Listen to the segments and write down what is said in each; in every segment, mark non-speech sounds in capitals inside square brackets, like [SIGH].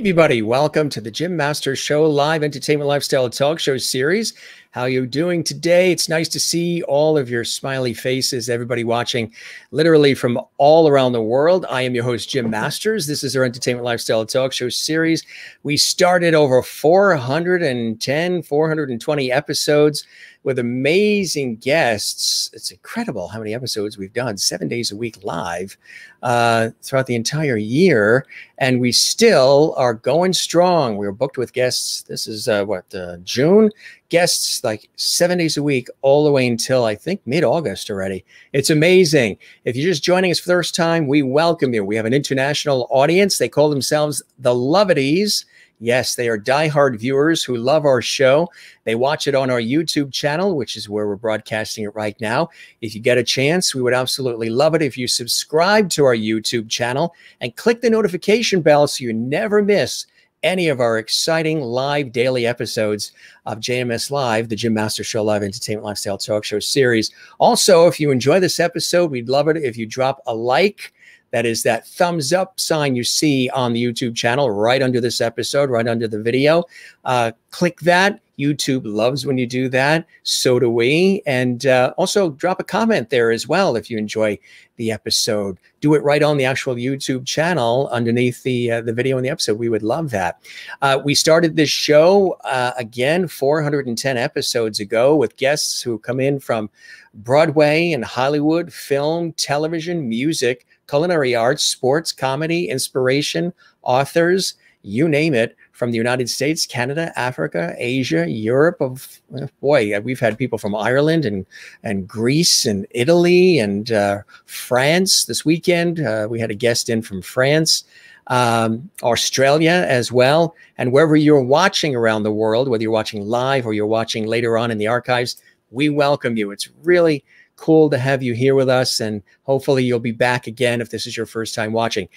Everybody, welcome to the Jim Masters Show live entertainment lifestyle talk show series. How you doing today? It's nice to see all of your smiley faces, everybody watching literally from all around the world. I am your host, Jim Masters. This is our entertainment lifestyle talk show series. We started over 410, 420 episodes with amazing guests. It's incredible how many episodes we've done, seven days a week live uh, throughout the entire year. And we still are going strong. We were booked with guests. This is uh, what, uh, June? Guests like seven days a week, all the way until I think mid August already. It's amazing. If you're just joining us for the first time, we welcome you. We have an international audience. They call themselves the Lovities. Yes, they are diehard viewers who love our show. They watch it on our YouTube channel, which is where we're broadcasting it right now. If you get a chance, we would absolutely love it if you subscribe to our YouTube channel and click the notification bell so you never miss any of our exciting live daily episodes of JMS Live, the Jim Master Show Live Entertainment Lifestyle Talk Show series. Also, if you enjoy this episode, we'd love it if you drop a like that is that thumbs up sign you see on the YouTube channel right under this episode, right under the video. Uh, click that. YouTube loves when you do that. So do we. And uh, also drop a comment there as well if you enjoy the episode. Do it right on the actual YouTube channel underneath the uh, the video in the episode. We would love that. Uh, we started this show uh, again 410 episodes ago with guests who come in from Broadway and Hollywood, film, television, music culinary arts, sports, comedy, inspiration, authors, you name it, from the United States, Canada, Africa, Asia, Europe. Of boy, we've had people from Ireland and and Greece and Italy and uh, France this weekend. Uh, we had a guest in from France. Um, Australia as well, and wherever you're watching around the world, whether you're watching live or you're watching later on in the archives, we welcome you. It's really cool to have you here with us. And hopefully you'll be back again if this is your first time watching.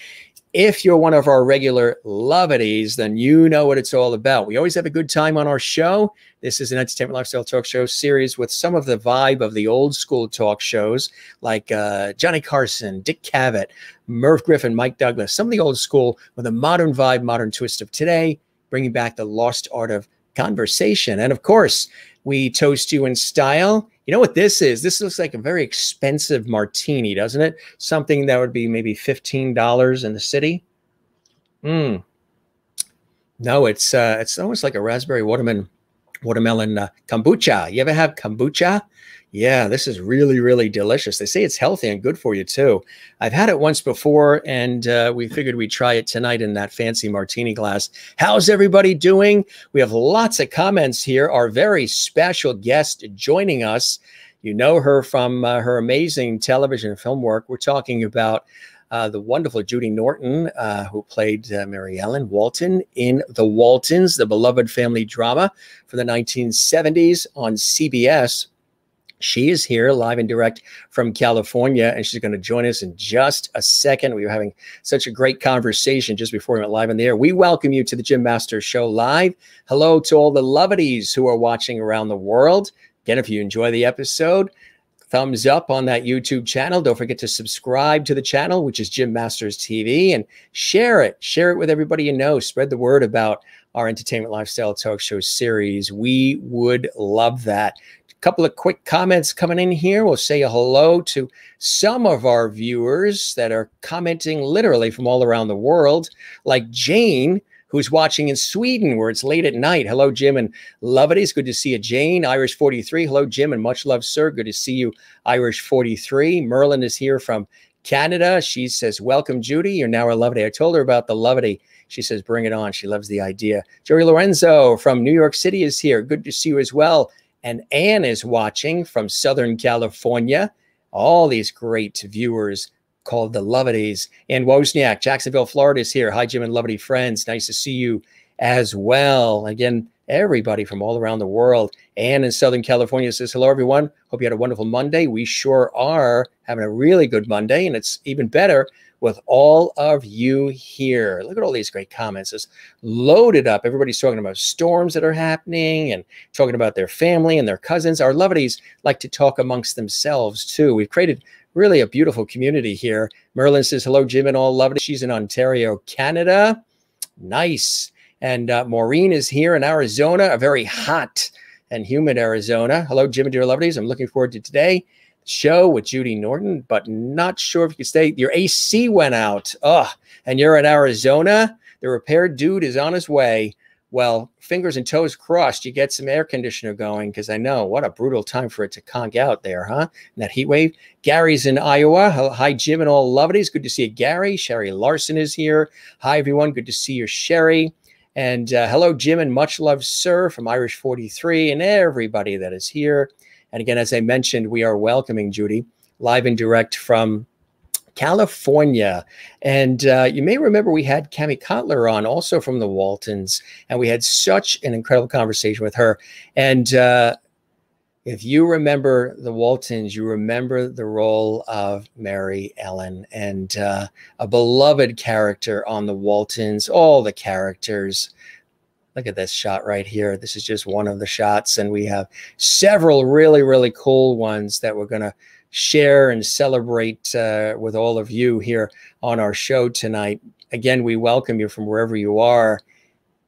If you're one of our regular lovities, then you know what it's all about. We always have a good time on our show. This is an entertainment lifestyle talk show series with some of the vibe of the old school talk shows like uh, Johnny Carson, Dick Cavett, Merv Griffin, Mike Douglas, some of the old school with a modern vibe, modern twist of today, bringing back the lost art of conversation. And of course, we toast you in style you know what this is? This looks like a very expensive martini, doesn't it? Something that would be maybe $15 in the city. Hmm. No, it's uh, it's almost like a raspberry watermelon watermelon uh, kombucha. You ever have kombucha? Yeah, this is really, really delicious. They say it's healthy and good for you too. I've had it once before, and uh, we figured we'd try it tonight in that fancy martini glass. How's everybody doing? We have lots of comments here. Our very special guest joining us. You know her from uh, her amazing television and film work. We're talking about uh, the wonderful Judy Norton, uh, who played uh, Mary Ellen Walton in The Waltons, the beloved family drama from the 1970s on CBS. She is here live and direct from California, and she's going to join us in just a second. We were having such a great conversation just before we went live on the air. We welcome you to the Jim Masters Show live. Hello to all the lovities who are watching around the world. Again, if you enjoy the episode, thumbs up on that YouTube channel. Don't forget to subscribe to the channel, which is Jim Masters TV, and share it. Share it with everybody you know. Spread the word about our entertainment lifestyle talk show series. We would love that couple of quick comments coming in here. We'll say hello to some of our viewers that are commenting literally from all around the world, like Jane, who's watching in Sweden where it's late at night. Hello, Jim, and love it. It's good to see you, Jane. Irish 43. Hello, Jim, and much love, sir. Good to see you, Irish 43. Merlin is here from Canada. She says, Welcome, Judy. You're now a Lovity. I told her about the Lovity. She says, Bring it on. She loves the idea. Joey Lorenzo from New York City is here. Good to see you as well. And Anne is watching from Southern California. All these great viewers called the Lovities. And Wozniak, Jacksonville, Florida is here. Hi, Jim and Lovity friends. Nice to see you as well. Again, everybody from all around the world. Anne in Southern California says, Hello, everyone. Hope you had a wonderful Monday. We sure are having a really good Monday. And it's even better with all of you here. Look at all these great comments. It's loaded up. Everybody's talking about storms that are happening and talking about their family and their cousins. Our lovities like to talk amongst themselves too. We've created really a beautiful community here. Merlin says, hello, Jim and all lovely. She's in Ontario, Canada. Nice. And uh, Maureen is here in Arizona, a very hot and humid Arizona. Hello, Jim and dear lovelies. I'm looking forward to today show with Judy Norton, but not sure if you can stay. Your AC went out. Ugh. And you're in Arizona. The repair dude is on his way. Well, fingers and toes crossed, you get some air conditioner going because I know what a brutal time for it to conk out there, huh? In that heat wave. Gary's in Iowa. Hi, Jim and all lovelies. Good to see you, Gary. Sherry Larson is here. Hi, everyone. Good to see you, Sherry. And uh, hello, Jim, and much love, sir, from Irish 43, and everybody that is here. And again, as I mentioned, we are welcoming Judy live and direct from California. And uh, you may remember we had Kami Cotler on also from the Waltons, and we had such an incredible conversation with her. And uh, if you remember the Waltons, you remember the role of Mary Ellen and uh, a beloved character on the Waltons, all the characters. Look at this shot right here. This is just one of the shots, and we have several really, really cool ones that we're going to share and celebrate uh, with all of you here on our show tonight. Again, we welcome you from wherever you are.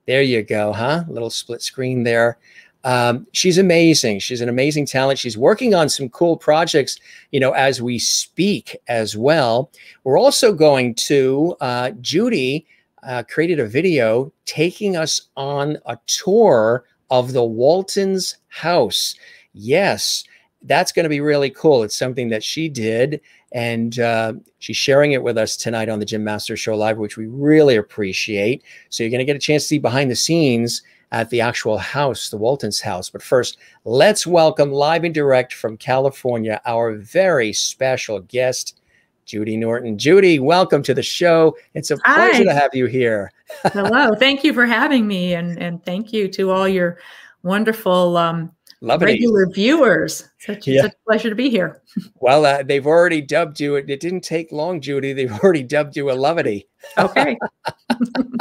There you go, huh? Little split screen there. Um, she's amazing. She's an amazing talent. She's working on some cool projects, you know, as we speak as well. We're also going to, uh, Judy uh, created a video taking us on a tour of the Waltons house. Yes, that's going to be really cool. It's something that she did, and uh, she's sharing it with us tonight on the Jim Master Show Live, which we really appreciate. So you're going to get a chance to see behind the scenes at the actual house, the Waltons house. But first, let's welcome live and direct from California our very special guest, Judy Norton. Judy, welcome to the show. It's a pleasure to have you here. Hello. [LAUGHS] Thank you for having me, and and thank you to all your wonderful um, it. Regular viewers. Such, yeah. such a pleasure to be here. [LAUGHS] well, uh, they've already dubbed you. It, it didn't take long, Judy. They've [LAUGHS] already dubbed you a Lovity. Okay.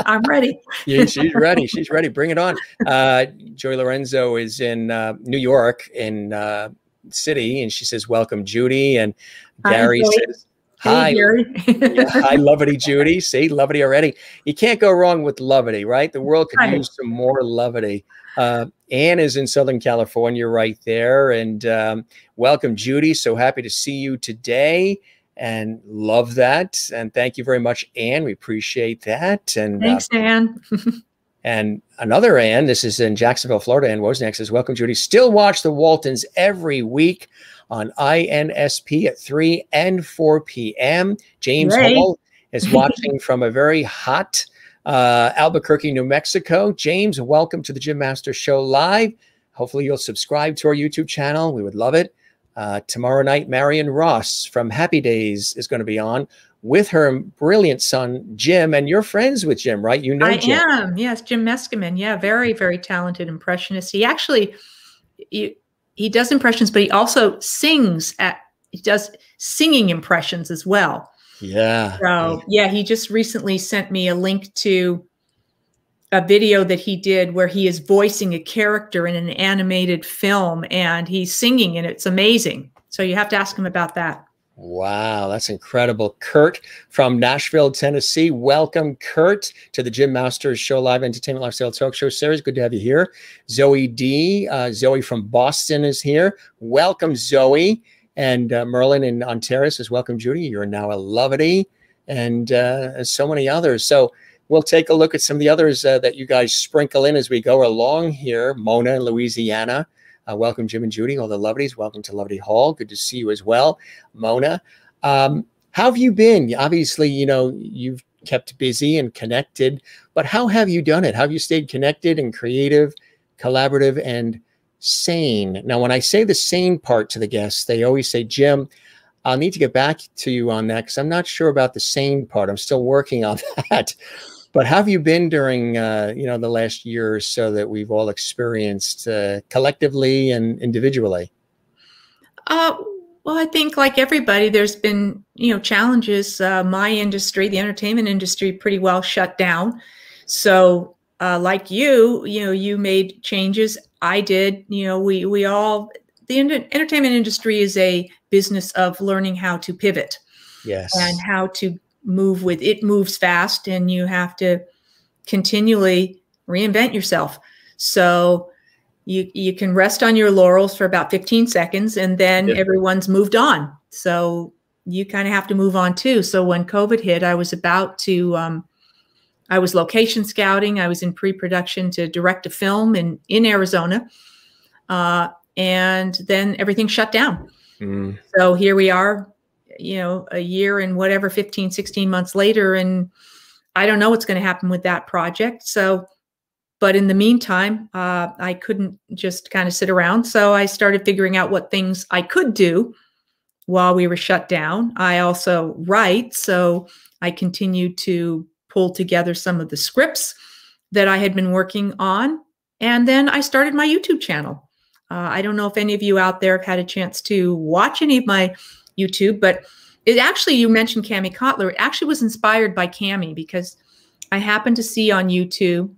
I'm ready. yeah, she's ready. She's ready. Bring it on. Uh, Joy Lorenzo is in uh, New York in uh, city, and she says, "Welcome, Judy." And Gary says, Hi, Gary. yeah, hi, [LAUGHS] Lovity Judy. See, Lovity already. You can't go wrong with Lovity, right? The world could use some more Lovity. Uh, Anne is in Southern California right there. And um, welcome, Judy. So happy to see you today and love that. And thank you very much, Anne. We appreciate that. And uh, thanks, uh, Anne. [LAUGHS] and another Anne, this is in Jacksonville, Florida. Anne Wozniak says, Welcome, Judy. Still watch the Waltons every week on INSP at 3 and 4 p.m. James Hall is watching from a very hot uh, Albuquerque, New Mexico. James, welcome to the Jim Master Show live. Hopefully, you'll subscribe to our YouTube channel. We would love it. Uh, tomorrow night, Marion Ross from Happy Days is going to be on with her brilliant son, Jim. And you're friends with Jim, right? You know I Jim. am. Yes, Jim Meskimen. Yeah, very, very talented impressionist. He actually, he, he does impressions, but he also sings at, he does singing impressions as well. Yeah. So yeah, he just recently sent me a link to a video that he did where he is voicing a character in an animated film and he's singing and it's amazing. So you have to ask him about that. Wow, that's incredible. Kurt from Nashville, Tennessee. Welcome, Kurt, to the Jim Masters Show Live Entertainment Lifestyle Talk Show series. Good to have you here. Zoe D. Uh, Zoe from Boston is here. Welcome, Zoe. And uh, Merlin in Ontario says, Welcome, Judy. You're now a Lovity, and uh, so many others. So we'll take a look at some of the others uh, that you guys sprinkle in as we go along here. Mona in Louisiana. Uh, welcome, Jim and Judy, all the Lovities. Welcome to Lovity Hall. Good to see you as well, Mona. Um, how have you been? Obviously, you know, you've kept busy and connected, but how have you done it? How have you stayed connected and creative, collaborative, and sane. Now, when I say the sane part to the guests, they always say, Jim, I'll need to get back to you on that because I'm not sure about the sane part. I'm still working on [LAUGHS] that. But how have you been during, uh, you know, the last year or so that we've all experienced uh, collectively and individually? Uh, well, I think like everybody, there's been, you know, challenges. Uh, my industry, the entertainment industry, pretty well shut down. So, uh, like you, you know, you made changes I did. You know, we we all the entertainment industry is a business of learning how to pivot. Yes. And how to move with it moves fast and you have to continually reinvent yourself. So you you can rest on your laurels for about 15 seconds and then everyone's moved on. So you kind of have to move on too. So when COVID hit, I was about to um, I was location scouting. I was in pre-production to direct a film in in Arizona, uh, and then everything shut down. Mm. So here we are, you know, a year and whatever, 15, 16 months later, and I don't know what's going to happen with that project. So, but in the meantime, uh, I couldn't just kind of sit around. So I started figuring out what things I could do while we were shut down. I also write, so I continued to pull together some of the scripts that I had been working on. And then I started my YouTube channel. Uh, I don't know if any of you out there have had a chance to watch any of my YouTube, but it actually, you mentioned Kami Cotler. It actually was inspired by Kami because I happened to see on YouTube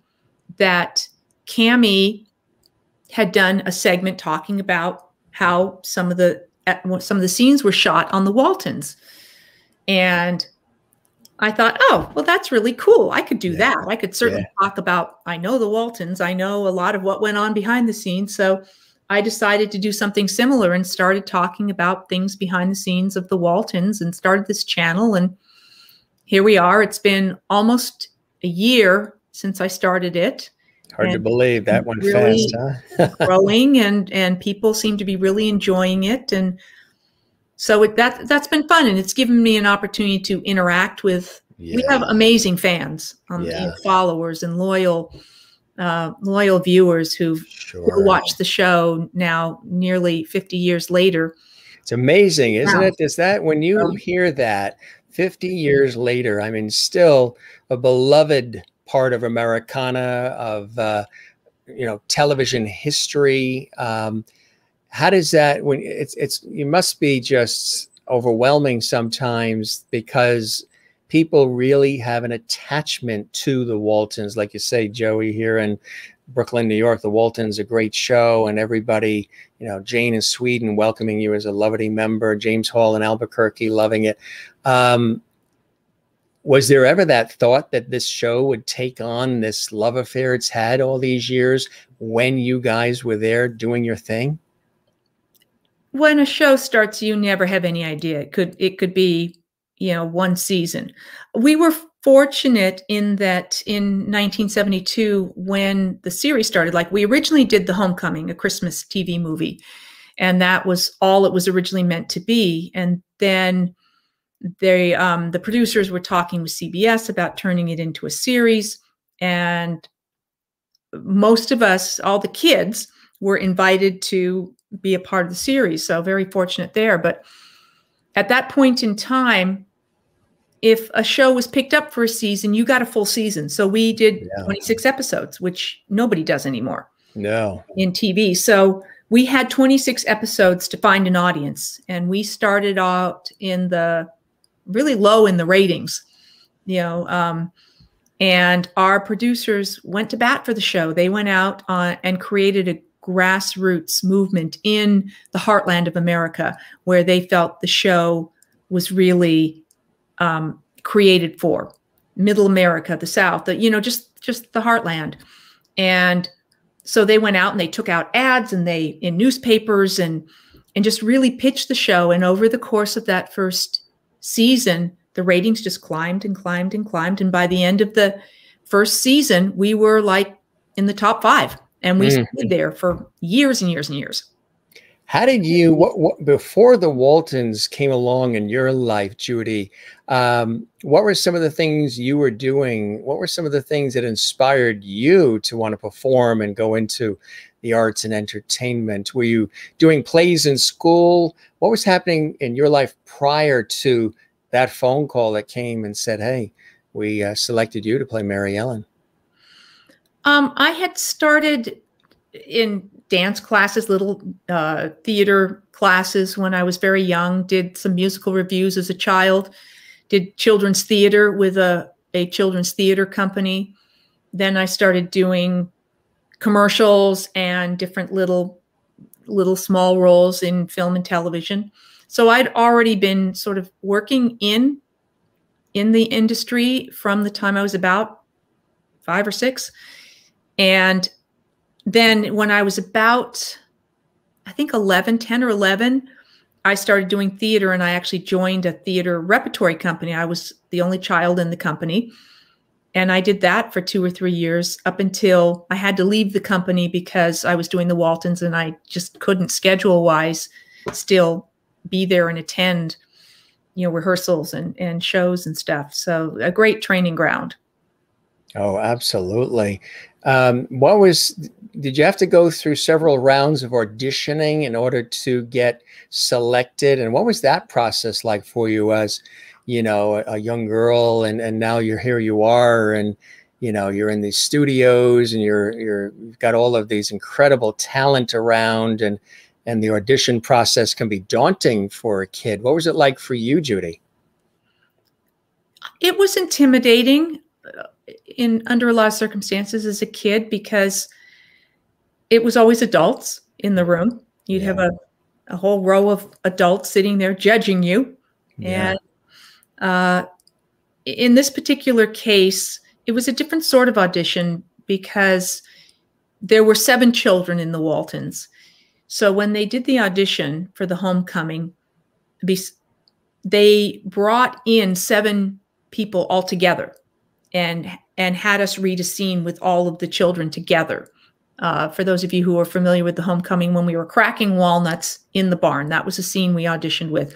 that Kami had done a segment talking about how some of the some of the scenes were shot on the Waltons. And I thought, oh, well, that's really cool. I could do yeah. that. I could certainly yeah. talk about, I know the Waltons. I know a lot of what went on behind the scenes. So I decided to do something similar and started talking about things behind the scenes of the Waltons and started this channel. And here we are. It's been almost a year since I started it. Hard to believe that went really fast, huh? [LAUGHS] growing and and people seem to be really enjoying it. And so it, that that's been fun, and it's given me an opportunity to interact with. Yeah. We have amazing fans, um, yeah. followers, and loyal uh, loyal viewers who've sure. watched the show now nearly 50 years later. It's amazing, isn't it? Is that when you hear that 50 years later, I mean, still a beloved part of Americana, of uh, you know, television history. Um, how does that when it's it's you must be just overwhelming sometimes because people really have an attachment to the Waltons, like you say, Joey here in Brooklyn, New York. The Waltons a great show, and everybody, you know, Jane in Sweden welcoming you as a Loverty member, James Hall in Albuquerque loving it. Um, was there ever that thought that this show would take on this love affair it's had all these years when you guys were there doing your thing? when a show starts, you never have any idea. It could it could be, you know, one season. We were fortunate in that in 1972, when the series started, like we originally did The Homecoming, a Christmas TV movie, and that was all it was originally meant to be. And then they um, the producers were talking with CBS about turning it into a series, and most of us, all the kids, were invited to be a part of the series. So very fortunate there. But at that point in time, if a show was picked up for a season, you got a full season. So we did yeah. 26 episodes, which nobody does anymore. No. In TV. So we had 26 episodes to find an audience. And we started out in the really low in the ratings, you know. Um, and our producers went to bat for the show. They went out uh, and created a grassroots movement in the heartland of America, where they felt the show was really um, created for Middle America, the South, the, you know, just just the heartland. And so they went out and they took out ads and they in newspapers and and just really pitched the show. And over the course of that first season, the ratings just climbed and climbed and climbed. And by the end of the first season, we were like in the top five and we mm. stayed there for years and years and years. How did you what, what before the Waltons came along in your life, Judy? Um, what were some of the things you were doing? What were some of the things that inspired you to want to perform and go into the arts and entertainment? Were you doing plays in school? What was happening in your life prior to that phone call that came and said, "Hey, we uh, selected you to play Mary Ellen"? Um, I had started in dance classes, little uh, theater classes when I was very young, did some musical reviews as a child, did children's theater with a, a children's theater company. Then I started doing commercials and different little little small roles in film and television. So I'd already been sort of working in in the industry from the time I was about five or six. And then when I was about, I think 11, 10 or 11, I started doing theater and I actually joined a theater repertory company. I was the only child in the company. And I did that for two or three years up until I had to leave the company because I was doing the Waltons and I just couldn't schedule wise still be there and attend, you know, rehearsals and, and shows and stuff. So a great training ground. Oh, absolutely. Um, what was, did you have to go through several rounds of auditioning in order to get selected? And what was that process like for you as, you know, a, a young girl and, and now you're here you are and, you know, you're in these studios and you're, you're, you've got all of these incredible talent around and, and the audition process can be daunting for a kid. What was it like for you, Judy? It was intimidating in under a lot of circumstances as a kid because it was always adults in the room. You'd yeah. have a, a whole row of adults sitting there judging you. Yeah. And uh, in this particular case, it was a different sort of audition because there were seven children in the Waltons. So when they did the audition for the homecoming, they brought in seven people all together and and had us read a scene with all of the children together. Uh, for those of you who are familiar with the homecoming, when we were cracking walnuts in the barn, that was a scene we auditioned with.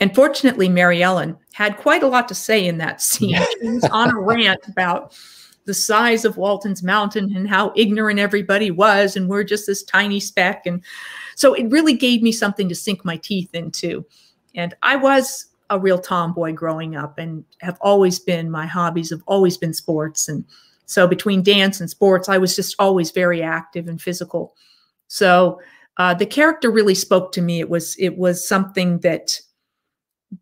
And fortunately, Mary Ellen had quite a lot to say in that scene. she was on a [LAUGHS] rant about the size of Walton's Mountain and how ignorant everybody was, and we're just this tiny speck. And so it really gave me something to sink my teeth into. And I was a real tomboy growing up and have always been my hobbies have always been sports. And so between dance and sports i was just always very active and physical. So uh, the character really spoke to me. It was it was something that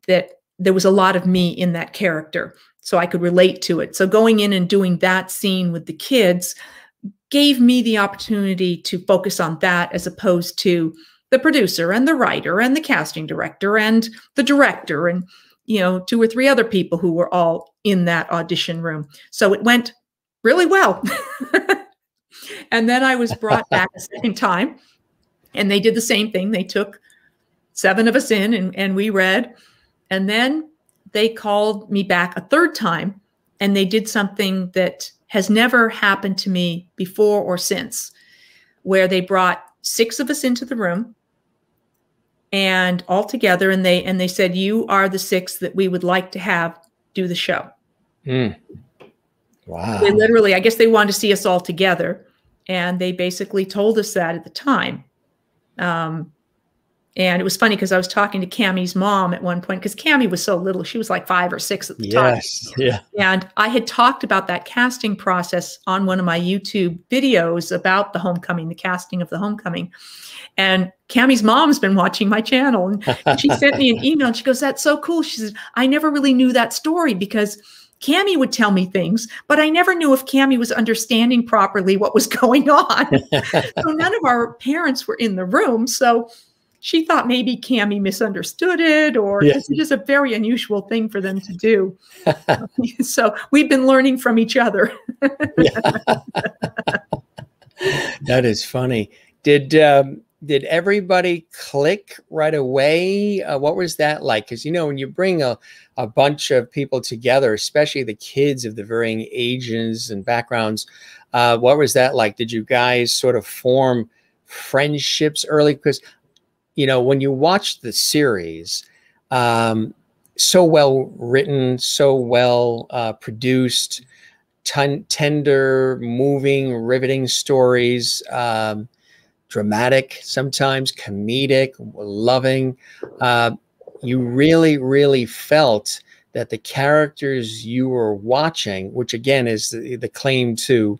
that there was a lot of me in that character so i could relate to it. So going in and doing that scene with the kids gave me the opportunity to focus on that as opposed to the producer and the writer and the casting director and the director and you know two or three other people who were all in that audition room. So it went really well. [LAUGHS] And then i was brought back a second time and they did the same thing. They took seven of us in and, and we read. And then they called me back a third time and they did something that has never happened to me before or since where they brought six of us into the room and all together and they and they said you are the six that we would like to have do the show mm. wow they literally i guess they wanted to see us all together and they basically told us that at the time um, and it was funny because I was talking to Kami's mom at one point because Kami was so little. She was like five or six at the yes, time. Yeah. And I had talked about that casting process on one of my YouTube videos about the homecoming, the casting of the homecoming. And Kami's mom's been watching my channel and [LAUGHS] she sent me an email and she goes, That's so cool. She says, I never really knew that story because Kami would tell me things, but I never knew if Kami was understanding properly what was [LAUGHS] going on. so [LAUGHS] none of our parents were in the room. So she thought maybe Kami misunderstood it, or yes. it is a very unusual thing for them to do. so we've been learning from each other. that is funny. Did um, did everybody click right away? Uh, what was that like? Because you know when you bring a a bunch of people together, especially the kids of the varying ages and backgrounds, uh, what was that like? Did you guys sort of form friendships early? Because you know, when you watch the series, um, so well written, so well uh, produced, tender, moving, riveting stories, um, dramatic, sometimes comedic, loving. Uh, you really, really felt that the characters you were watching, which again is the, the claim to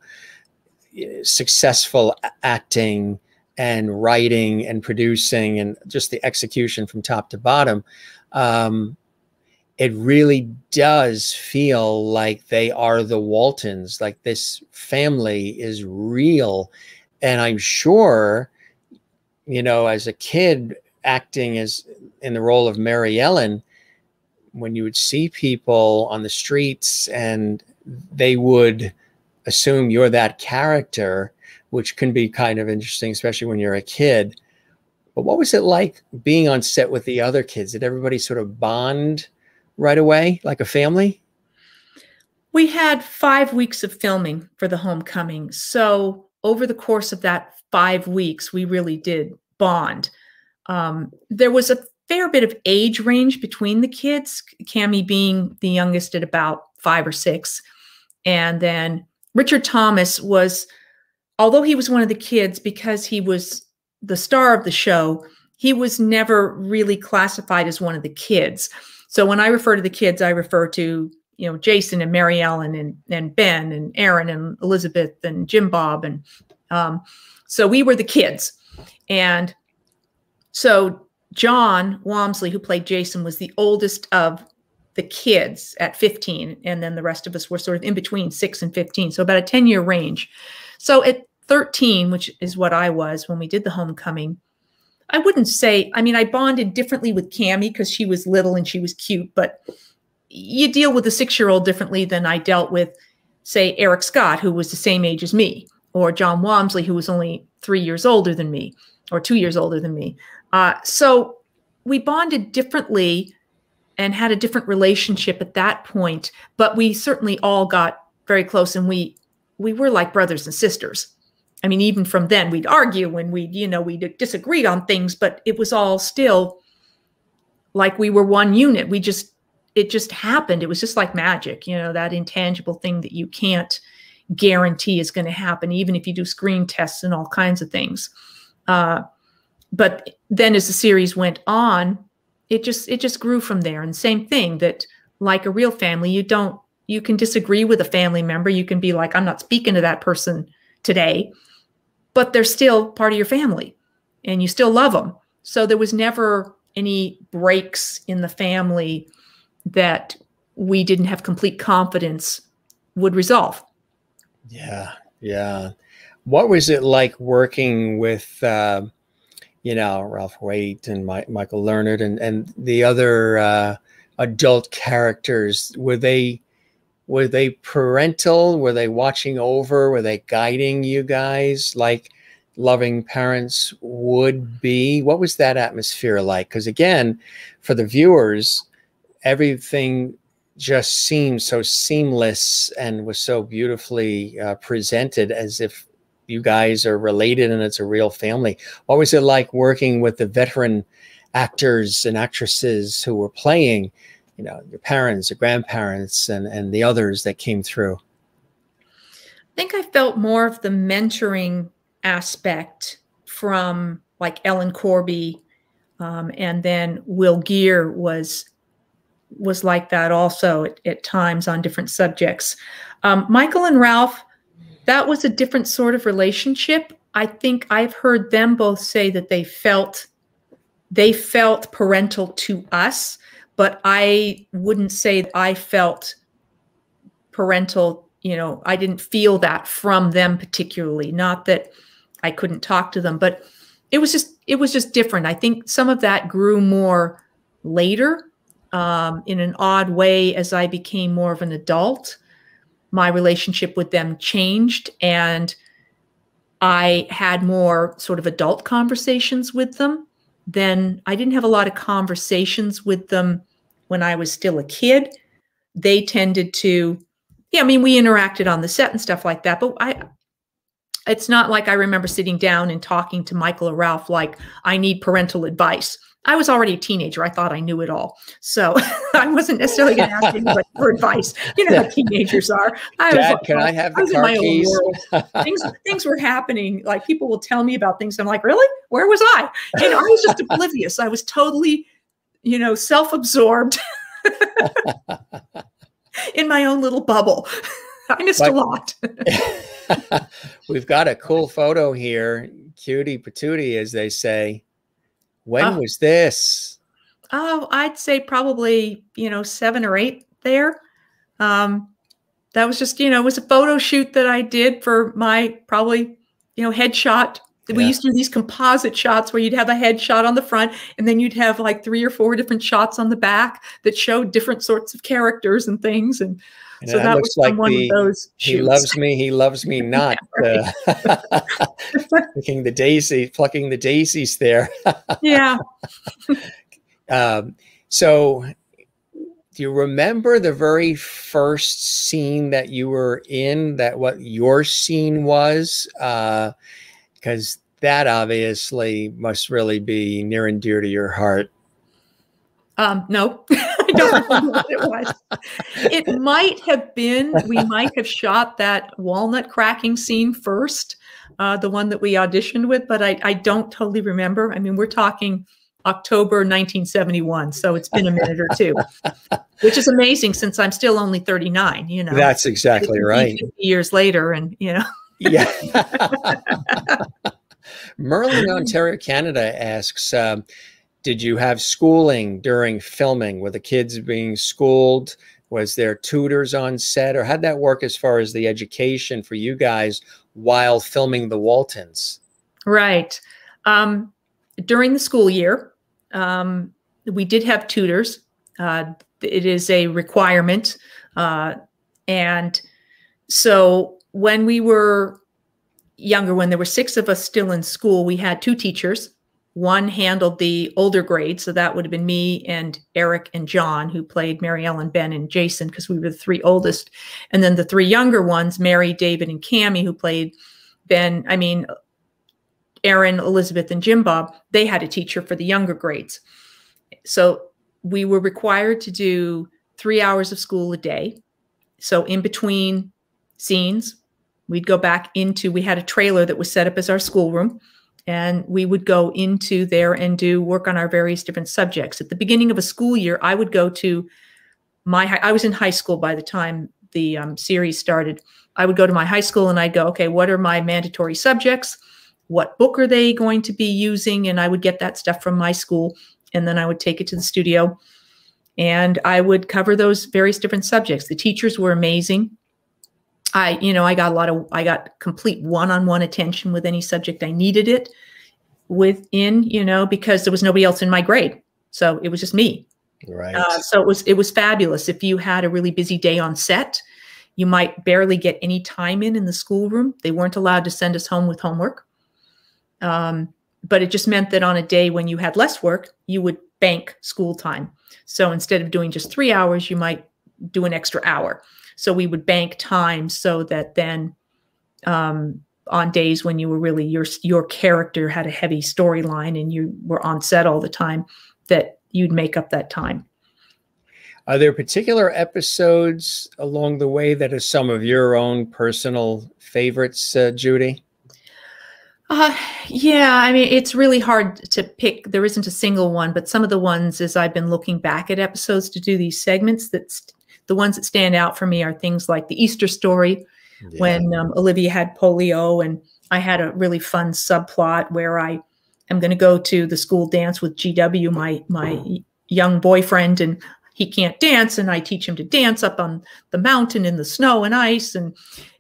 uh, successful acting, and writing and producing and just the execution from top to bottom, um, it really does feel like they are the Waltons, like this family is real. And I'm sure, you know, as a kid acting as in the role of Mary Ellen, when you would see people on the streets and they would assume you're that character, which can be kind of interesting, especially when you're a kid. But what was it like being on set with the other kids? Did everybody sort of bond right away, like a family? We had five weeks of filming for the homecoming. So over the course of that five weeks, we really did bond. Um, there was a fair bit of age range between the kids, Kami being the youngest at about five or six. And then Richard Thomas was, although he was one of the kids, because he was the star of the show, he was never really classified as one of the kids. So when I refer to the kids, I refer to you know Jason and Mary Ellen and and Ben and Aaron and Elizabeth and Jim Bob and um, so we were the kids, and so Jon Walmsley, who played Jason, was the oldest of the kids at 15, and then the rest of us were sort of in between six and 15, so about a 10 year range. So at 13, which is what I was when we did the homecoming, I wouldn't say, I mean, I bonded differently with Kami because she was little and she was cute, but you deal with a six year old differently than I dealt with, say, Eric Scott, who was the same age as me, or Jon Walmsley, who was only three years older than me, or two years older than me. Uh, so we bonded differently and had a different relationship at that point, but we certainly all got very close and we we were like brothers and sisters. I mean, even from then we'd argue and we'd, you know, we disagreed on things, but it was all still like we were one unit. We just it just happened. It was just like magic, you know, that intangible thing that you can't guarantee is going to happen, even if you do screen tests and all kinds of things. Uh, but then as the series went on, it just it just grew from there. And same thing that like a real family, you don't you can disagree with a family member. You can be like, I'm not speaking to that person today, but they're still part of your family and you still love them. So there was never any breaks in the family that we didn't have complete confidence would resolve. Yeah, yeah. What was it like working with uh, you know, Ralph Waite and My, Michael Learned and, and the other uh, adult characters, were they were they parental? Were they watching over? Were they guiding you guys like loving parents would be? What was that atmosphere like? Because again, for the viewers, everything just seemed so seamless and was so beautifully uh, presented as if you guys are related and it's a real family. What was it like working with the veteran actors and actresses who were playing, you know, your parents, your grandparents, and and the others that came through? I think I felt more of the mentoring aspect from like Ellen Corby, um, and then Will Geer was was like that also at, at times on different subjects. Um, Michael and Ralph that was a different sort of relationship. I think I've heard them both say that they felt they felt parental to us, but I wouldn't say I felt parental, you know, I didn't feel that from them particularly. Not that I couldn't talk to them, but it was just it was just different. I think some of that grew more later um, in an odd way as I became more of an adult my relationship with them changed and I had more sort of adult conversations with them. Then I didn't have a lot of conversations with them when I was still a kid. They tended to, yeah, I mean, we interacted on the set and stuff like that, but I, it's not like I remember sitting down and talking to Michael or Ralph like, I need parental advice. I was already a teenager. I thought I knew it all. So [LAUGHS] I wasn't necessarily going to ask anybody for advice. You know how [LAUGHS] teenagers are. I Dad, was, can oh, I have the I car keys? things, [LAUGHS] things were happening. Like people will tell me about things. I'm like, really? Where was I? You know, I was just oblivious. I was totally, you know, self-absorbed in my own little bubble. I missed but, a lot. we've got a cool photo here. Cutie patootie, as they say. When uh, was this? Oh, I'd say probably, you know, seven or eight there. Um, that was just, you know, it was a photo shoot that I did for my probably, you know, headshot. Yeah. We used to do these composite shots where you'd have a headshot on the front and then you'd have like three or four different shots on the back that showed different sorts of characters and things. And And so that, that looks like the, he loves me, he loves me [LAUGHS] not. uh, [LAUGHS] plucking the daisy, plucking the daisies there. [LAUGHS] yeah. Um, so, do you remember the very first scene that you were in? That what your scene was? Because uh, that obviously must really be near and dear to your heart. Um, no, I [LAUGHS] don't remember what it was. It might have been, we might have shot that walnut cracking scene first, uh, the one that we auditioned with, but I, I don't totally remember. I mean, we're talking October 1971, so it's been a minute or two, [LAUGHS] which is amazing since I'm still only 39, you know. That's exactly right. Years later, and, you know. yeah. [LAUGHS] Merlin, Ontario, Canada asks, um, did you have schooling during filming? Were the kids being schooled? Was there tutors on set, or how'd that work as far as the education for you guys while filming the Waltons? Right. Um, during the school year, um, we did have tutors. Uh, it is a requirement. Uh, and so when we were younger, when there were six of us still in school, we had two teachers one handled the older grades, so that would have been me and Eric and John, who played Mary Ellen, Ben, and Jason, because we were the three oldest. And then the three younger ones, Mary, David, and Kami, who played Ben, I mean, Aaron, Elizabeth, and Jim Bob, they had a teacher for the younger grades. So we were required to do three hours of school a day. So in between scenes, we'd go back into, we had a trailer that was set up as our schoolroom and we would go into there and do work on our various different subjects. At the beginning of a school year, I would go to my I was in high school by the time the um, series started. I would go to my high school and I'd go, okay, what are my mandatory subjects? What book are they going to be using? And I would get that stuff from my school, and then I would take it to the studio, and I would cover those various different subjects. The teachers were amazing. I, you know, I got a lot of, I got complete one-on-one attention with any subject I needed it within, you know, because there was nobody else in my grade. So it was just me. Right. Uh, so it was, it was fabulous. If you had a really busy day on set, you might barely get any time in in the schoolroom. They weren't allowed to send us home with homework. Um, but it just meant that on a day when you had less work, you would bank school time. So instead of doing just three hours, you might do an extra hour. So we would bank time so that then um, on days when you were really your your character had a heavy storyline and you were on set all the time, that you'd make up that time. Are there particular episodes along the way that are some of your own personal favorites, uh, Judy? Uh, yeah, I mean, it's really hard to pick. There isn't a single one, but some of the ones, as I've been looking back at episodes to do these segments, that the ones that stand out for me are things like the Easter story, yeah. when um, Olivia had polio, and I had a really fun subplot where I am going to go to the school dance with GW, my my young boyfriend, and he can't dance, and I teach him to dance up on the mountain in the snow and ice, and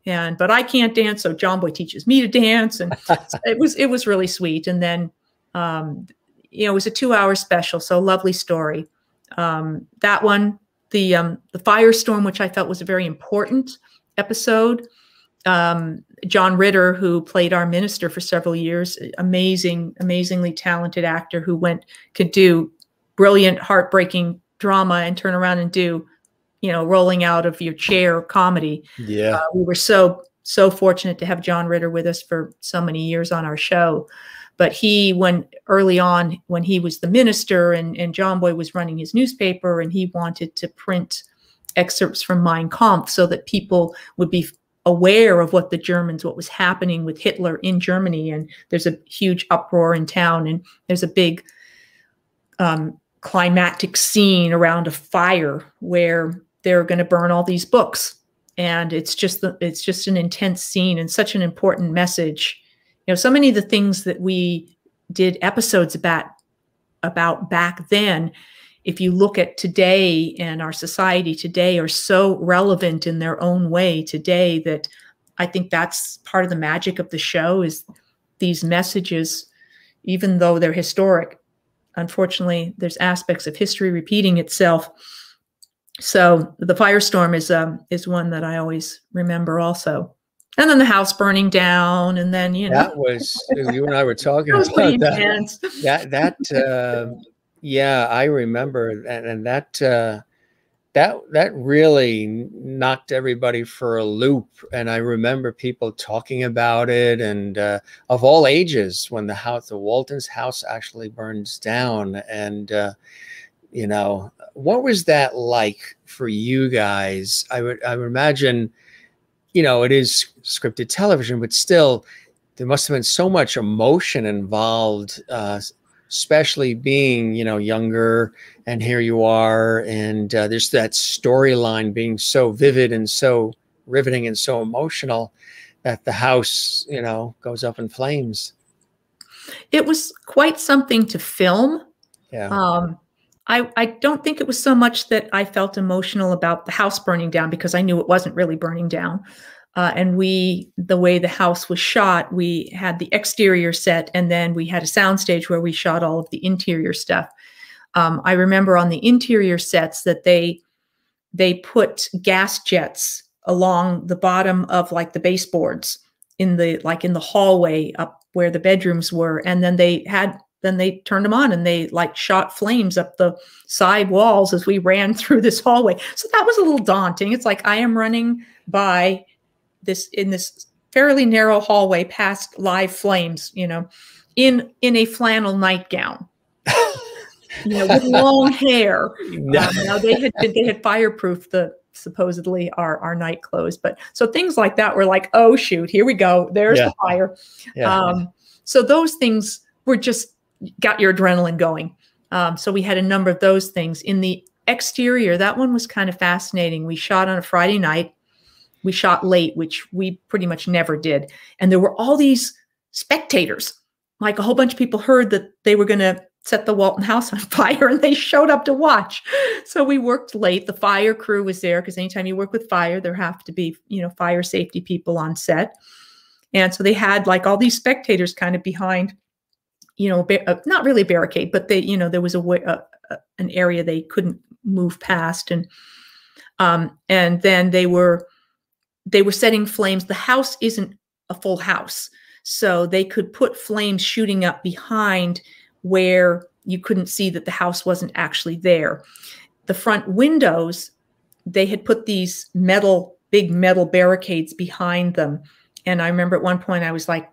and but I can't dance, so John Boy teaches me to dance, and [LAUGHS] it was it was really sweet. And then, um, you know, it was a two hour special, so lovely story. Um, that one the um, the firestorm, which I felt was a very important episode. Um, John Ritter, who played our minister for several years, amazing, amazingly talented actor who went could do brilliant, heartbreaking drama and turn around and do, you know, rolling out of your chair comedy. Yeah, uh, we were so so fortunate to have John Ritter with us for so many years on our show. But he, when early on, when he was the minister and, and John Boy was running his newspaper and he wanted to print excerpts from Mein Kampf so that people would be aware of what the Germans, what was happening with Hitler in Germany. And there's a huge uproar in town and there's a big um, climactic scene around a fire where they're going to burn all these books. And it's just the, it's just an intense scene and such an important message know so many of the things that we did episodes about about back then if you look at today and our society today are so relevant in their own way today that i think that's part of the magic of the show is these messages even though they're historic unfortunately there's aspects of history repeating itself so the firestorm is um is one that I always remember also. And then the house burning down, and then you know that was you and I were [LAUGHS] talking that about that. That that [LAUGHS] uh, yeah, I remember, and, and that uh, that that really knocked everybody for a loop. And I remember people talking about it, and uh, of all ages, when the house, the Waltons' house, actually burns down, and uh, you know, what was that like for you guys? I would I would imagine, you know, it is scripted television, but still, there must have been so much emotion involved. Uh, especially being you know younger and here you are and uh, there's that storyline being so vivid and so riveting and so emotional that the house you know goes up in flames it was quite something to film yeah um I, I don't think it was so much that I felt emotional about the house burning down because I knew it wasn't really burning down. Uh, and we, the way the house was shot, we had the exterior set, and then we had a soundstage where we shot all of the interior stuff. Um, I remember on the interior sets that they they put gas jets along the bottom of like the baseboards in the like in the hallway up where the bedrooms were, and then they had then they turned them on and they like shot flames up the side walls as we ran [LAUGHS] through this hallway. So that was a little daunting. It's like I am running by this in this fairly narrow hallway past live flames, you know, in in a flannel nightgown. [LAUGHS] you know, with long hair. No. Um, now they had they had fireproofed the supposedly our our night clothes, but so things like that were like, oh shoot, here we go. There's yeah. the fire. Yeah. Um, so those things were just got your adrenaline going. Um, so we had a number of those things in the exterior. That one was kind of fascinating. We shot on a Friday night we shot late, which we pretty much never did. And there were all these spectators. Like a whole bunch of people heard that they were going to set the Walton house on [LAUGHS] fire and they showed up to watch. So we worked late. The fire crew was there because anytime you work with fire, there have to be, you know, fire safety people on set. And so they had like all these spectators kind of behind, you know, uh, not really barricade, but they, you know, there was a, a, a an area they couldn't move past. And, um, and then they were, they were setting flames. The house isn't a full house. So they could put flames shooting up behind where you couldn't see that the house wasn't actually there. The front windows, they had put these metal, big metal barricades behind them. And I remember at one point I was like,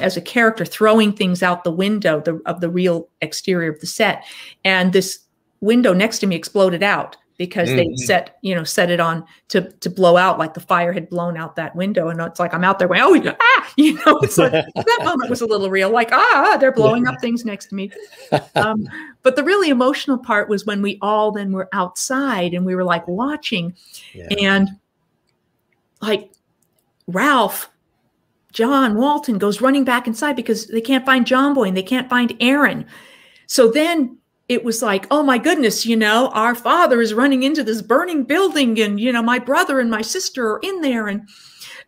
as a character, throwing things out the window the, of the real exterior of the set. And this window next to me exploded out because they set you know set it on to to blow out like the fire had blown out that window. And it's like i'm out there going oh ah [LAUGHS] you know it's like [LAUGHS] that moment was a little real like ah they're blowing up things next to me. Um, [LAUGHS] but the really emotional part was when we all then were outside and we were like watching. Yeah. and like ralph john walton goes running back inside because they can't find john boy and they can't find aaron so then it was like, oh my goodness, you know, our father is running into this burning building, and you know, my brother and my sister are in there, and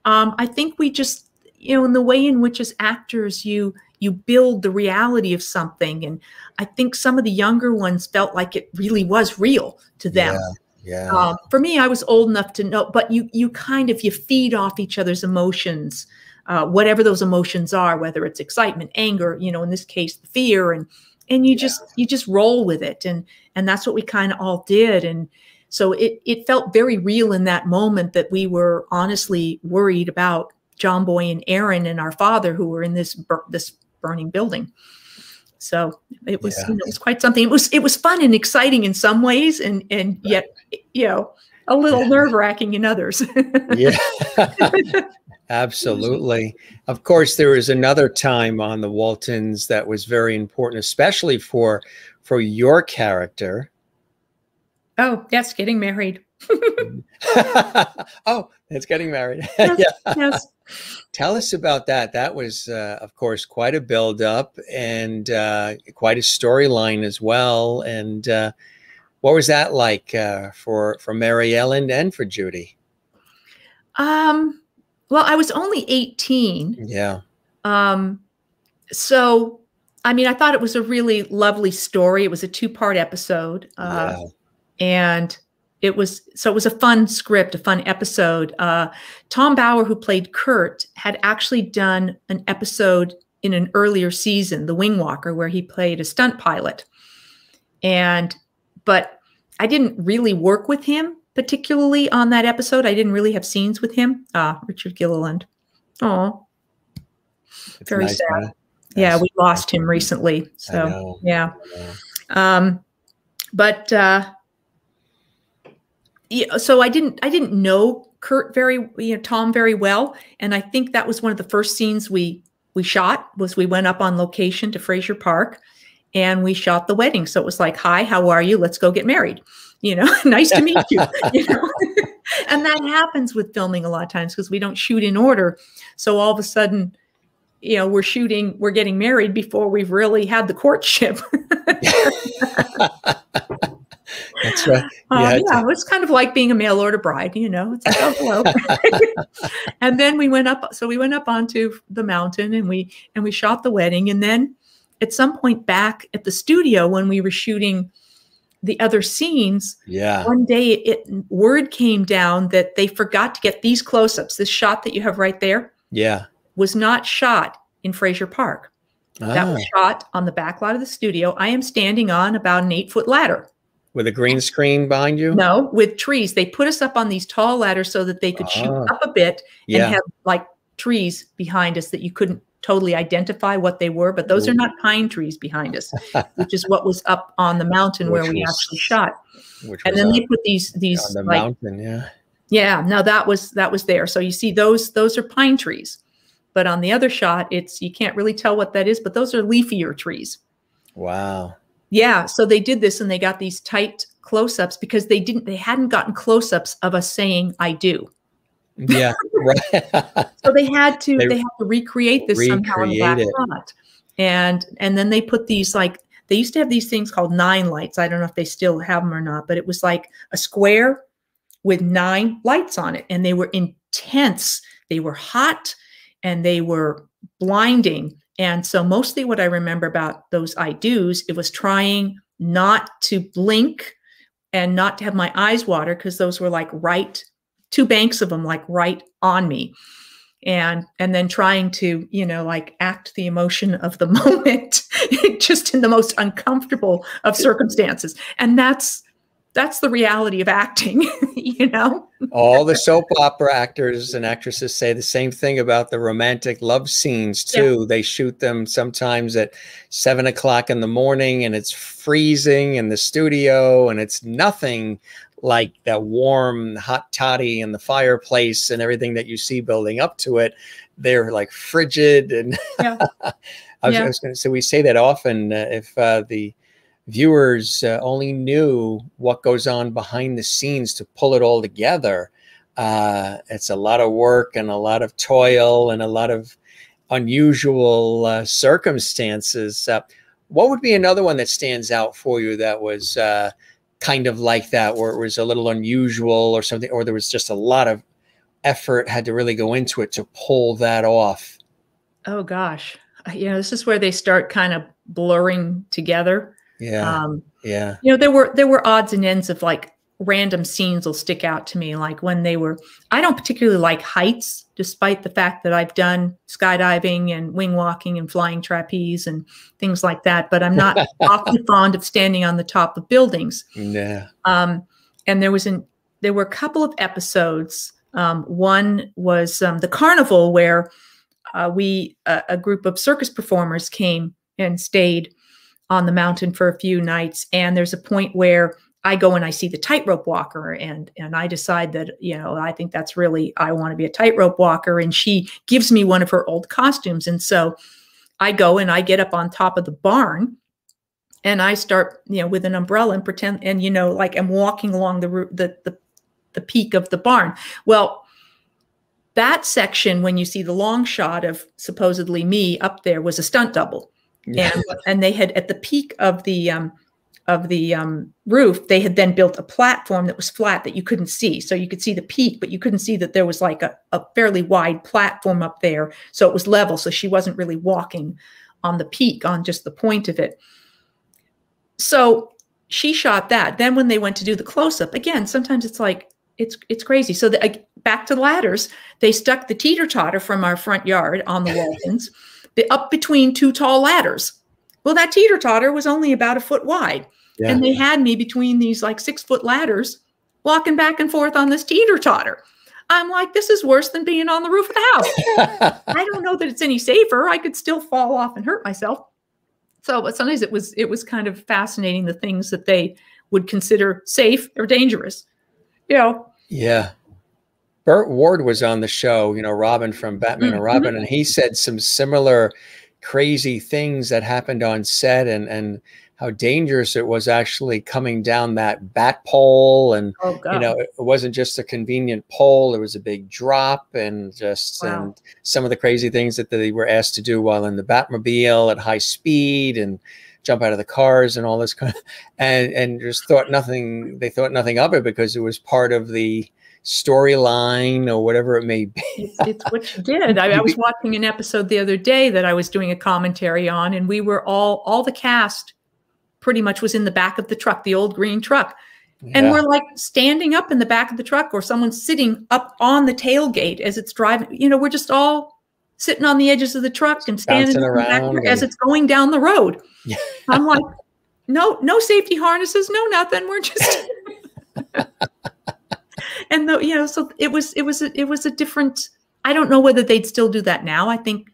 um, I think we just, you know, in the way in which as actors you you build the reality of something, and I think some of the younger ones felt like it really was real to them. Yeah. Yeah. Um, for me, I was old enough to know, but you you kind of you feed off each other's emotions, uh, whatever those emotions are, whether it's excitement, anger, you know, in this case, fear, and and you yeah. just you just roll with it and and that's what we kind of all did and so it it felt very real in that moment that we were honestly worried about John Boy and Aaron and our father who were in this bur- this burning building. So it was yeah. you know, it was quite something. It was it was fun and exciting in some ways and and yet you know a little yeah. nerve wracking in others. [LAUGHS] yeah. [LAUGHS] Absolutely. Of course, there was another time on the Waltons that was very important, especially for for your character. Oh, yes, getting married. [LAUGHS] oh, it's getting married. [LAUGHS] Yes, yeah. yes. Tell us about that. That was, uh, of course, quite a build up and uh, quite a storyline as well. And uh, what was that like uh, for for Mary Ellen and for Judy? Um, well, I was only 18. Yeah. Um, so, I mean, I thought it was a really lovely story. It was a two part episode. Uh. And it was so it was a fun script, a fun episode. Uh, Tom Bower, who played Kurt, had actually done an episode in an earlier season, The Wing Walker, where he played a stunt pilot. And but I didn't really work with him particularly on that episode. I didn't really have scenes with him. Ah, Richard Gilliland. Oh, very nice, sad. Yeah, we lost him recently. So yeah. Um, but uh, yeah, so I didn't I didn't know Kurt very you know Tom very well, and I think that was one of the first scenes we we shot was we went up on location to Frazier Park, and we shot the wedding. So it was like, "Hi, how are you? Let's go get married." You know, [LAUGHS] nice to meet you. [LAUGHS] you know? [LAUGHS] and that happens with filming a lot of times because we don't shoot in order. So all of a sudden, you know, we're shooting, we're getting married before we've really had the courtship. That's right. Uh, yeah, to... it's kind of like being a mail order bride, you know. It's like, oh, hello. and then we went up. So we went up onto the mountain and we and we shot the wedding. And then at some point back at the studio when we were shooting the other scenes, yeah, one day it word came down that they forgot to get these close-ups. This shot that you have right there, yeah, was not shot in Frazier Park. Ah. That was ah. shot on the back lot of the studio. I am standing on about an eight foot ladder with a green screen behind you? No, with trees. They put us up on these tall ladders so that they could shoot ah. up a bit yeah. and have like trees behind us that you couldn't totally identify what they were, but those Ooh. are not pine trees behind us, [LAUGHS] which is what was up on the mountain where we actually shot. and then they put these these on the like, mountain, yeah. Yeah, no, that was that was there. So you see those those are pine trees. But on the other shot, it's you can't really tell what that is, but those are leafier trees. Wow. Yeah, so they did this and they got these tight close-ups because they didn't they hadn't gotten close-ups of us saying I do. Yeah, right. [LAUGHS] so they had to they, they had to recreate this recreate somehow in the back. And and then they put these like they used to have these things called nine lights. I don't know if they still have them or not, but it was like a square with nine lights on it and they were intense. They were hot and they were blinding and so mostly what I remember about those I do's, it was trying not to blink and not to have my eyes water because those were like right two banks of them like right on me and and then trying to you know like act the emotion of the [LAUGHS] moment just in the most uncomfortable of circumstances and that's that's the reality of acting, [LAUGHS] you know? All the soap opera actors and actresses say the same thing about the romantic love scenes, too. Yeah. They shoot them sometimes at seven o'clock in the morning and it's freezing in the studio and it's nothing like that warm hot toddy in the fireplace and everything that you see building up to it. They're like frigid. And [LAUGHS] yeah. I was, yeah. was going to say, we say that often uh, if uh, the, viewers uh, only knew what goes on behind the scenes to pull it all together, uh, it's a lot of work and a lot of toil and a lot of unusual uh, circumstances. Uh, what would be another one that stands out for you that was uh, kind of like that, where it was a little unusual or something, or there was just a lot of effort had to really go into it to pull that off? Oh gosh, you know, this is where they start kind of blurring together. Yeah. Um, yeah. You know, there were there were odds and ends of like random scenes will stick out to me. Like when they were, I don't particularly like heights, despite the fact that I've done skydiving and wing walking and flying trapeze and things like that. But I'm not [LAUGHS] awfully fond of standing on the top of buildings. Yeah. Um, and there was an there were a couple of episodes. Um, one was um, the carnival where uh, we uh, a group of circus performers came and stayed on the mountain for a few nights. And there's a point where I go and I see the tightrope walker and and I decide that you know I think that's really I want to be a tightrope walker and she gives me one of her old costumes and so I go and I get up on top of the barn and I start you know with an umbrella and pretend and you know like I'm walking along the the the, the peak of the barn. Well, that section when you see the long shot of supposedly me up there was a stunt double yeah. and and they had at the peak of the um, of the um, roof, they had then built a platform that was flat that you couldn't see. So you could see the peak, but you couldn't see that there was like a, a fairly wide platform up there. So it was level. So she wasn't really walking on the peak, on just the point of it. So she shot that. Then when they went to do the close up, again, sometimes it's like it's it's crazy. So the, uh, back to the ladders, they stuck the teeter totter from our front yard on the Waltons, [LAUGHS] up between two tall ladders. Well, that teeter totter was only about a foot wide, yeah. and they had me between these like six foot ladders, walking back and forth on this teeter totter. I'm like, this is worse than being on the roof of the house. [LAUGHS] I don't know that it's any safer. I could still fall off and hurt myself. So, but sometimes it was it was kind of fascinating the things that they would consider safe or dangerous. You know. Yeah. Burt Ward was on the show, you know, Robin from Batman mm-hmm. and Robin, and he said some similar crazy things that happened on set and and how dangerous it was actually coming down that bat pole and oh, you know it wasn't just a convenient pole it was a big drop and just wow. and some of the crazy things that they were asked to do while in the batmobile at high speed and jump out of the cars and all this kind of and and just thought nothing they thought nothing of it because it was part of the storyline or whatever it may be. it's, it's, what you did. I, [LAUGHS] I was watching an episode the other day that I was doing a commentary on, and we were all all the cast pretty much was in the back of the truck, the old green truck. Yeah. And we're like standing up in the back of the truck, or someone's sitting up on the tailgate as it's driving. You know, we're just all sitting on the edges of the truck and standing around and... as it's going down the road. Yeah. I'm like, [LAUGHS] no, no safety harnesses, no nothing. We're just [LAUGHS] [LAUGHS] and the you know, so it was it was a, it was a different. I don't know whether they'd still do that now. I think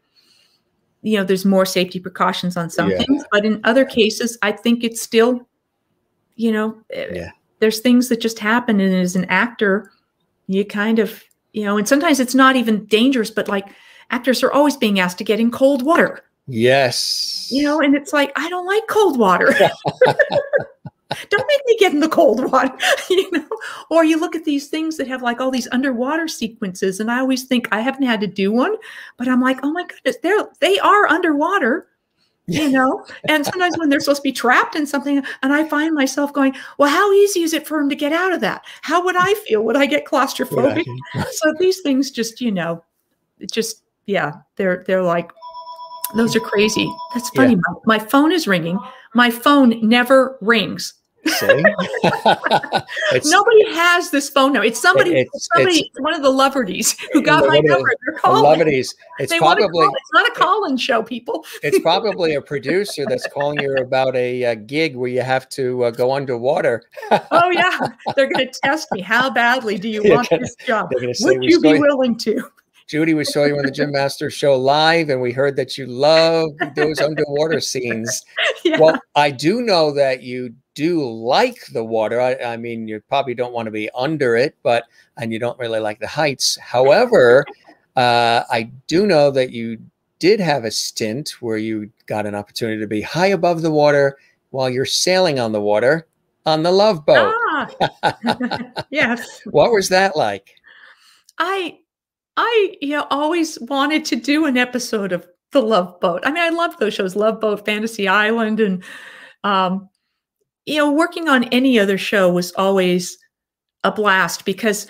you know there's more safety precautions on some yeah. things but in other cases i think it's still you know eh, yeah. there's things that just happen and as an actor you kind of you know and sometimes it's not even dangerous but like actors are always being asked to get in cold water yes you know and it's like i don't like cold water [LAUGHS] don't make me get in the cold water [LAUGHS] you know? Or you look at these things that have like all these underwater sequences and i always think i haven't had to do one but i'm like oh my goodness they're they are underwater you know? And sometimes when they're supposed to be trapped in something and i find myself going well how easy is it for him to get out of that? How would i feel would i get claustrophobic? Yeah. [LAUGHS] so these things just you know it just yeah they're they're like those are crazy. That's funny. Yeah. my, my phone is ringing my phone never rings. [LAUGHS] Nobody has this phone number. It's somebody, it's, somebody, it's, one of the Loverties who got my number. They're calling. Loverties. It's they probably it's not a call-in show, people. it's [LAUGHS] probably a producer that's calling you about a, a gig where you have to uh, go underwater. oh yeah, they're going to test me. How badly do you [LAUGHS] want gonna, this job? Would you be willing to? Judy, we saw you on the Jim Master Show live, and we heard that you love those underwater scenes. [LAUGHS] Yeah. Well, I do know that you do like the water. I, I, mean, you probably don't want to be under it, but and you don't really like the heights. However, uh, I do know that you did have a stint where you got an opportunity to be high above the water while you're sailing on the water on the Love Boat. Ah. [LAUGHS] [LAUGHS] yes. What was that like? I I you know always wanted to do an episode of The Love Boat. I mean, I love those shows, Love Boat, Fantasy Island, and um, you know, working on any other show was always a blast because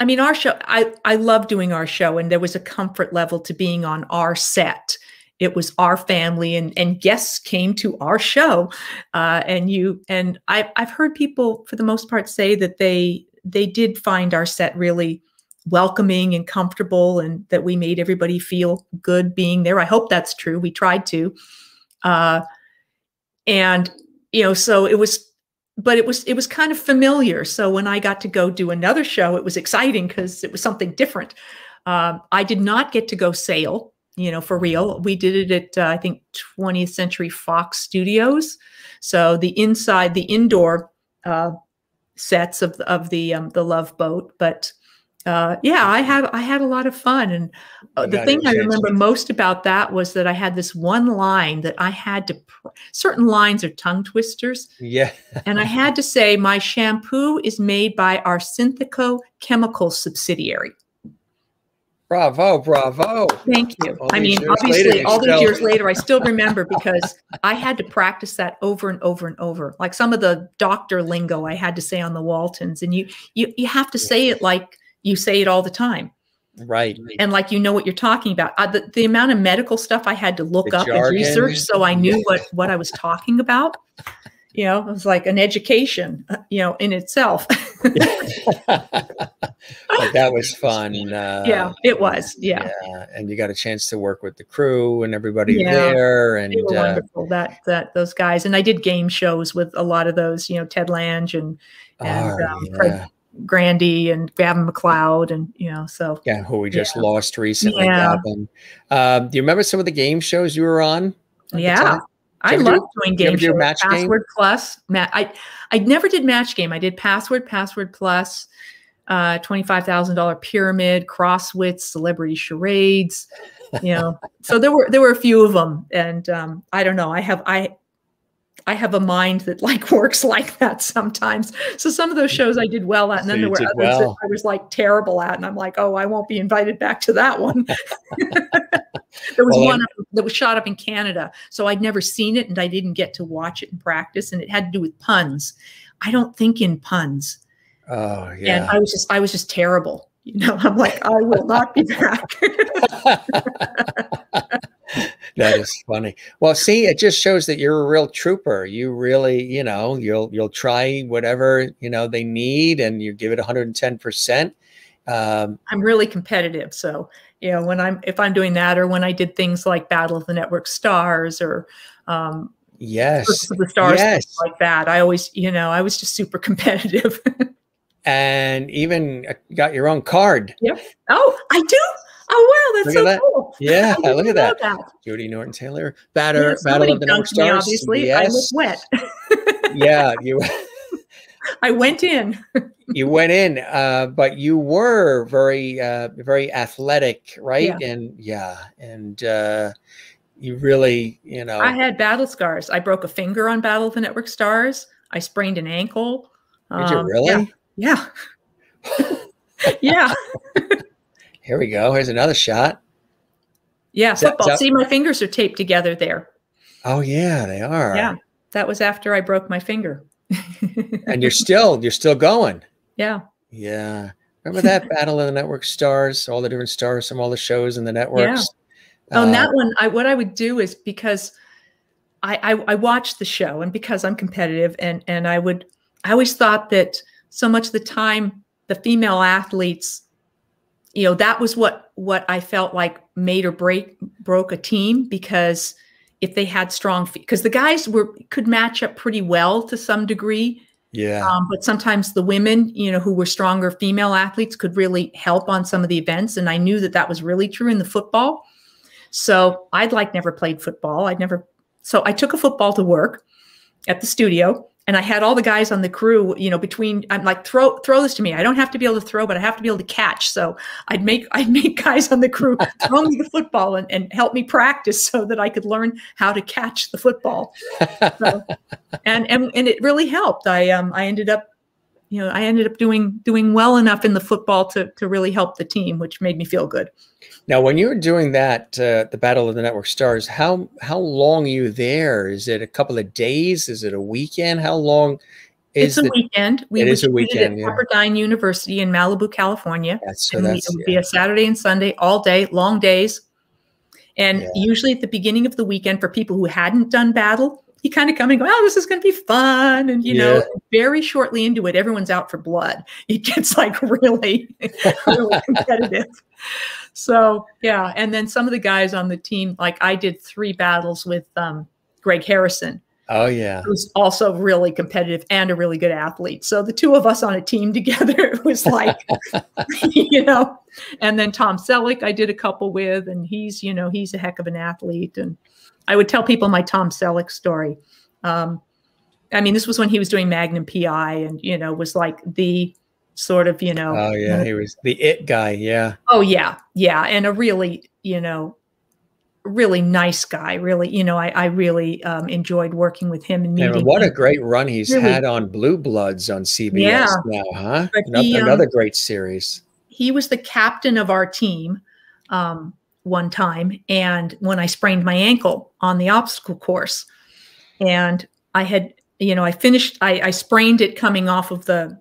I mean, our show, I I love doing our show, and there was a comfort level to being on our set. It was our family, and and guests came to our show, uh, and you and I I've heard people for the most part say that they they did find our set really welcoming and comfortable and that we made everybody feel good being there. I hope that's true. We tried to. Uh, and you know, so it was but it was it was kind of familiar. So when I got to go do another show, it was exciting because it was something different. Um, I did not get to go sail, you know, for real. We did it at uh, I think 20th Century Fox Studios. So the inside, the indoor uh, sets of of the um, the Love Boat, but uh, yeah, I had I had a lot of fun, and uh, the thing I remember most about that was that I had this one line that I had to. Certain lines are tongue twisters. Yeah, and I had to say my shampoo is made by our Synthico chemical subsidiary. Bravo, bravo! Thank you. All I mean, obviously, later, all these years later, I still remember because I had to practice that over and over and over. Like some of the doctor lingo I had to say on the Waltons, and you you you have to say it like you say it all the time right and like you know what you're talking about uh, the, the amount of medical stuff i had to look the up jargon. and research so i knew what what i was talking about you know, it was like an education, uh, you know, in itself. [LAUGHS] that was fun. [LAUGHS] Uh, yeah, it was. Yeah. yeah. And you got a chance to work with the crew and everybody yeah. there. And they were uh, wonderful. That that those guys. And I did game shows with a lot of those, you know, Ted Lange and and oh, um, yeah. Fred Grandy and Gavin MacLeod, and you know, so yeah, who we just lost recently. Yeah. Gavin. Uh, do you remember some of the game shows you were on? Yeah. I love doing game shows. Match Password game? Plus. Ma- I I never did Match Game. I did Password, Password Plus, uh, twenty five thousand dollar Pyramid, Crosswits, Celebrity Charades. You know, so there were there were a few of them, and um, I don't know. I have I I have a mind that like [LAUGHS] works like that sometimes. So some of those shows I did well at, and so then there were others well. that I was like terrible at, and I'm like, oh, I won't be invited back to that one. [LAUGHS] there was well, one that was shot up in Canada, so I'd never seen it, and I didn't get to watch it in practice, and it had to do with puns. I don't think in puns. Oh yeah. And I was just I was just terrible. You know, [LAUGHS] I'm like, I will not be back. [LAUGHS] that is funny. Well, see, it just shows that you're a real trooper. You really, you know, you'll you'll try whatever you know they need, and you give it 110 percent. Um, I'm really competitive, so you know when I'm if I'm doing that, or when I did things like Battle of the Network Stars, or um, yes, the stars yes. like that. I always, you know, I was just super [LAUGHS] competitive. and even uh, got your own card. Yep. Oh, I do. Oh wow, that's look so that. cool. [LAUGHS] Yeah, look at that. that. Judy Norton Taylor, batter, yeah, battle of the North Stars. Me, obviously, yes. I was wet. [LAUGHS] yeah, you. [LAUGHS] I went in. you went in, uh, but you were very, uh, very athletic, right? Yeah. And yeah, and uh, you really, you know, I had battle scars. I broke a finger on Battle of the Network Stars. I sprained an ankle. Did um, you really? Yeah. Yeah. yeah. Here we go. Here's another shot. Yeah, football. That, that, See, my fingers are taped together there. Oh yeah, they are. Yeah, that was after I broke my finger. and you're [LAUGHS] still you're still going. Yeah. Yeah. Remember that [LAUGHS] Battle of the Network stars, all the different stars from all the shows and the networks. Yeah. Uh, On that one, I what I would do is because I, I I watched the show and because I'm competitive and and I would I always thought that so much of the time the female athletes you know that was what what i felt like made or break broke a team because if they had strong feet because the guys were could match up pretty well to some degree. Yeah. Um, but sometimes the women you know who were stronger female athletes could really help on some of the events and i knew that that was really true in the football. So i'd like never played football. I'd never so i took a football to work at the studio and I had all the guys on the crew, you know, between I'm like, throw throw this to me. I don't have to be able to throw, but I have to be able to catch. So I'd make [LAUGHS] I'd make guys on the crew throw me the football and, and help me practice so that I could learn how to catch the football. So, and and and it really helped. I um I ended up you know, I ended up doing doing well enough in the football to to really help the team, which made me feel good. Now, when you were doing that, uh, the Battle of the Network Stars, how how long are you there? Is it a couple of days? Is it a weekend? How long? Is it's a the, weekend. We it is a weekend. At yeah. Pepperdine University in Malibu, California. That's, so that's, it would yeah. be a Saturday and Sunday, all day, long days. And yeah. usually at the beginning of the weekend, for people who hadn't done battle, you kind of come and go, oh, this is going to be fun. And, you yeah. know, very shortly into it, everyone's out for blood. [LAUGHS] It gets like really, really [LAUGHS] competitive. So, yeah. And then some of the guys on the team, like I did three battles with um, Greg Harrison. Oh, yeah. Who's also really competitive and a really good athlete. So the two of us on a team [LAUGHS] together, it was like, you know, and then Tom Selleck, I did a couple with, and he's, you know, he's a heck of an athlete. And, I would tell people my Tom Selleck story. Um, I mean, this was when he was doing Magnum PI, and you know, was like the sort of you know. Oh yeah, he was the it guy. Yeah. Oh yeah, yeah, and a really you know, really nice guy. Really, you know, I I really um, enjoyed working with him and meeting. And what a great run he's really, had on Blue Bloods on CBS yeah, now, huh? Another, um, great series. He was the captain of our team. Um, one time and when I sprained my ankle on the obstacle course. And I had, you know, I finished, I, I sprained it coming off of the,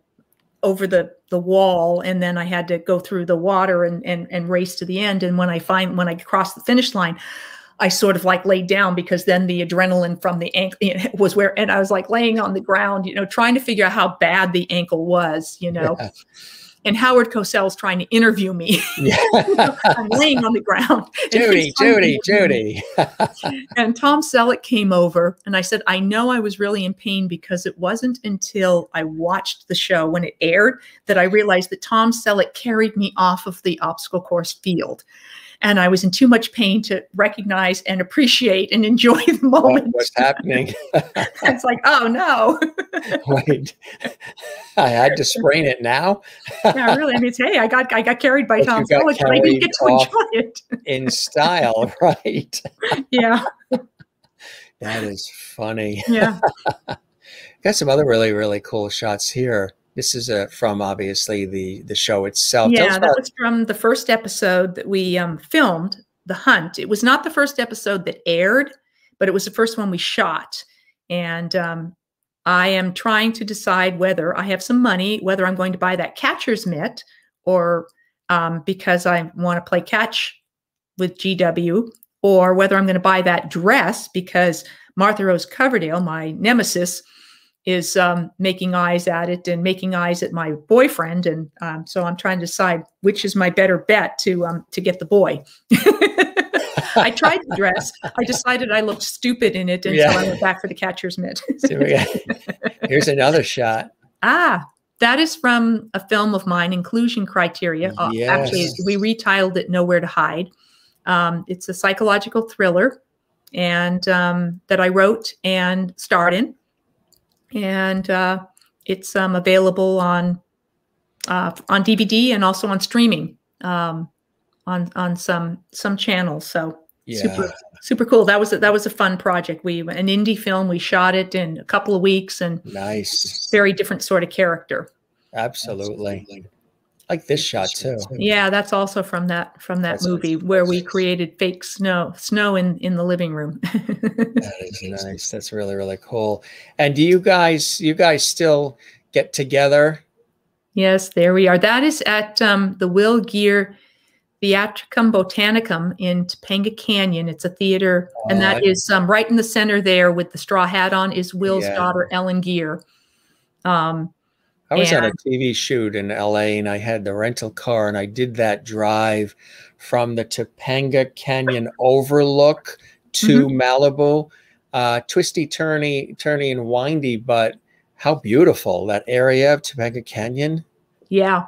over the, the wall. And then I had to go through the water and, and, and race to the end. And when I find, when I crossed the finish line, I sort of like laid down because then the adrenaline from the ankle was where, and I was like laying on the ground, you know, trying to figure out how bad the ankle was, you know. Yeah and Howard Cosell's trying to interview me. Yeah. [LAUGHS] I'm laying on the ground. Judy, Judy, Judy. and Tom Selleck came over and I said, I know I was really in pain because it wasn't until I watched the show when it aired that I realized that Tom Selleck carried me off of the obstacle course field and I was in too much pain to recognize and appreciate and enjoy the moment. What, what's happening? [LAUGHS] it's like, oh no. [LAUGHS] Wait, I had to sprain it now. yeah, really. I mean, hey, I got I got carried by but Tom Selleck, but I didn't get to enjoy it in style, [LAUGHS] right? yeah. That is funny. Yeah. got some other really really cool shots here. This is uh, from obviously the the show itself. Yeah, that was from the first episode that we um, filmed, The Hunt. It was not the first episode that aired, but it was the first one we shot. And um, I am trying to decide whether I have some money, whether I'm going to buy that catcher's mitt, or um, because I want to play catch with GW, or whether I'm going to buy that dress because Martha Rose Coverdale, my nemesis, is um, making eyes at it and making eyes at my boyfriend, and um, so I'm trying to decide which is my better bet to um, to get the boy. [LAUGHS] I tried the dress. I decided I looked stupid in it, and yeah. so I went back for the catcher's mitt. [LAUGHS] Here's another shot. Ah, that is from a film of mine, Inclusion Criteria. Uh, actually, we retitled it Nowhere to Hide. Um, it's a psychological thriller, and um, that I wrote and starred in and uh, it's um, available on uh, on DVD and also on streaming um, on on some some channels. So yeah. super super cool. That was a, that was a fun project. We an indie film. We shot it in a couple of weeks and nice, very different sort of character. Absolutely. Absolutely like this shot too. Yeah, that's also from that from that that's movie where we created fake snow snow in in the living room. [LAUGHS] that is [LAUGHS] nice. That's really really cool. And do you guys you guys still get together? Yes, there we are. That is at um, the Will Geer Theatricum Botanicum in Topanga Canyon. It's a theater, uh, and that is um, right in the center there with the straw hat on is Will's yeah. daughter Ellen Geer. Um, I was and, at a TV shoot in LA and I had the rental car and I did that drive from the Topanga Canyon overlook to mm-hmm. Malibu. Uh, twisty, turny, turny, and windy, but how beautiful that area of Topanga Canyon. Yeah.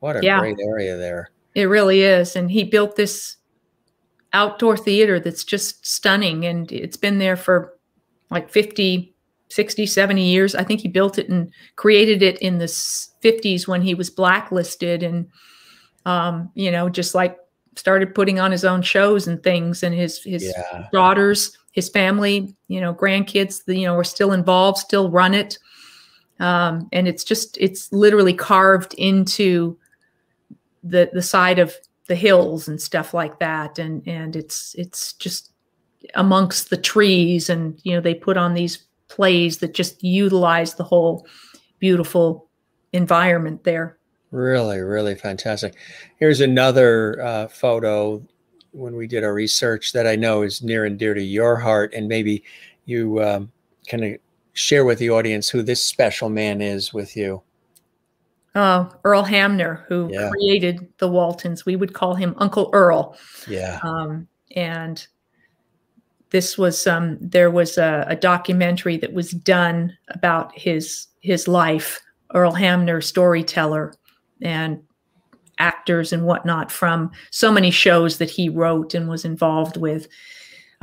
What a yeah. great area there. It really is. And he built this outdoor theater that's just stunning. And it's been there for like 50, 60, 70 years. I think he built it and created it in the 50s when he was blacklisted and, um, you know, just like started putting on his own shows and things. And his, his yeah. daughters, his family, you know, grandkids, you know, are still involved, still run it. Um, and it's just, it's literally carved into the, the side of the hills and stuff like that. And, and it's, it's just amongst the trees and, you know, they put on these plays that just utilize the whole beautiful environment there. Really, really fantastic. Here's another uh, photo when we did our research that I know is near and dear to your heart, and maybe you um, can share with the audience who this special man is with you. Uh, Earl Hamner, who yeah. created the Waltons. We would call him Uncle Earl. Yeah. Um, and this was um, there was a, a, documentary that was done about his his life. Earl Hamner, storyteller, and actors and whatnot from so many shows that he wrote and was involved with.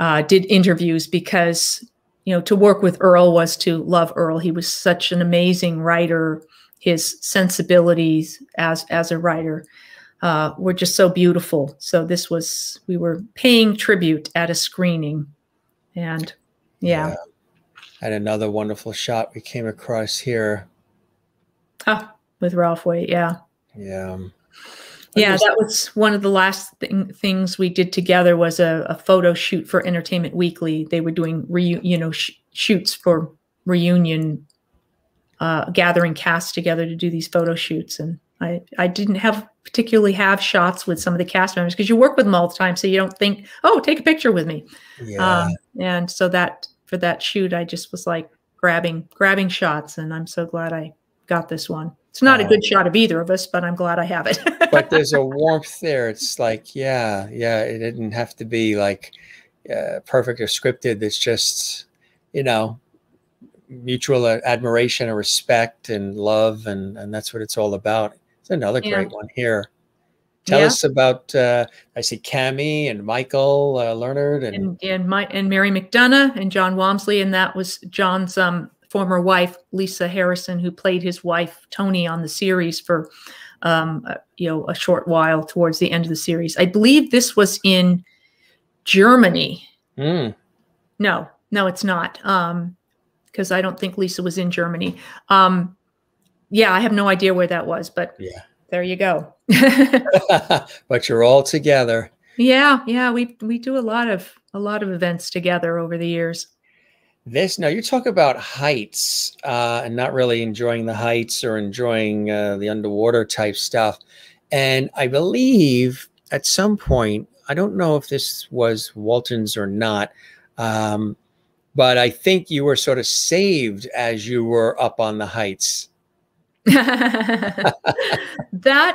Uh, did interviews because you know to work with Earl was to love Earl. He was such an amazing writer. His sensibilities as as a writer uh, were just so beautiful. So this was we were paying tribute at a screening and yeah. yeah. And another wonderful shot we came across here. Oh, with Ralph Waite, yeah. Yeah. yeah, that was one of the last thing, things we did together was a, a, photo shoot for Entertainment Weekly. They were doing re, you know sh shoots for reunion, uh, gathering cast together to do these photo shoots, and I, I didn't have particularly have shots with some of the cast members because you work with them all the time, so you don't think, oh, take a picture with me. Yeah. Um, and so that for that shoot, I just was like grabbing grabbing shots, and I'm so glad I got this one. It's not a good shot of either of us, but I'm glad I have it. [LAUGHS] but there's a warmth there. It's like, yeah, yeah, it didn't have to be like uh, perfect or scripted. It's just, you know, mutual uh, admiration and respect and love, and and that's what it's all about. It's another Yeah. great one here. Tell Yeah. us about. Uh, I see Kami and Michael uh, Learned, and, and and my and Mary McDonough and Jon Walmsley, and that was John's um, former wife, Lisa Harrison, who played his wife Toni on the series for um, uh, you know a short while towards the end of the series. I believe this was in Germany. Mm, No, no, it's not. Um, because I don't think Lisa was in Germany. Um, yeah, I have no idea where that was, but yeah. there you go. [LAUGHS] [LAUGHS] but you're all together. yeah, yeah, we we do a lot of a lot of events together over the years. This now you talk about heights uh, and not really enjoying the heights or enjoying uh, the underwater type stuff. And I believe at some point, I don't know if this was Walton's or not, um, but I think you were sort of saved as you were up on the heights. [LAUGHS] that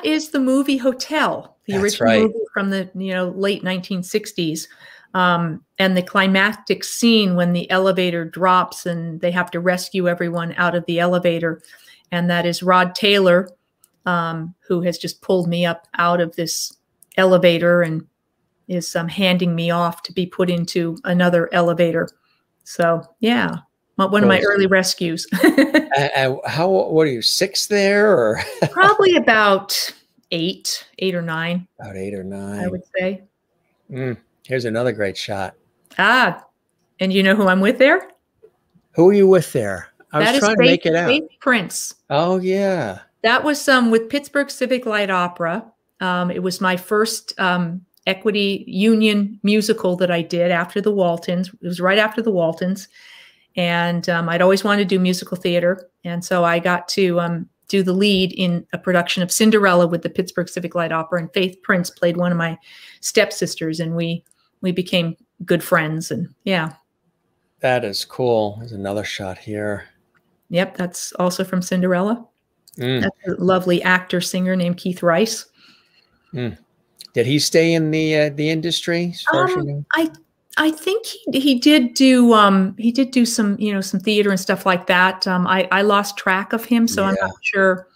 is the movie Hotel, the That's original right. movie from the you know late 1960s, um, and the climactic scene when the elevator drops and they have to rescue everyone out of the elevator, and that is Rod Taylor, um, who has just pulled me up out of this elevator and is um, handing me off to be put into another elevator. So yeah, one of my early rescues. [LAUGHS] And, and how what are you six there or Probably [LAUGHS] about eight, eight or nine, about eight or nine, I would say. Mm, here's another great shot. Ah, and you know who I'm with there? Who are you with there? I was That is trying to make it out. Faith Prince. Oh yeah. That was um, with Pittsburgh Civic Light Opera. Um, it was my first um, equity union musical that I did after the Waltons. It was right after the Waltons. And um, I'd always wanted to do musical theater. And so I got to um, do the lead in a production of Cinderella with the Pittsburgh Civic Light Opera. And Faith Prince played one of my stepsisters. And we, we became good friends. And yeah, That is cool. There's another shot here. yep, that's also from Cinderella. Mm. That's a lovely actor singer named Keith Rice. Did he stay in the uh, the industry? As far as you Um. I I think he, he did do um he did do some you know some theater and stuff like that. Um, I I lost track of him, so I'm not sure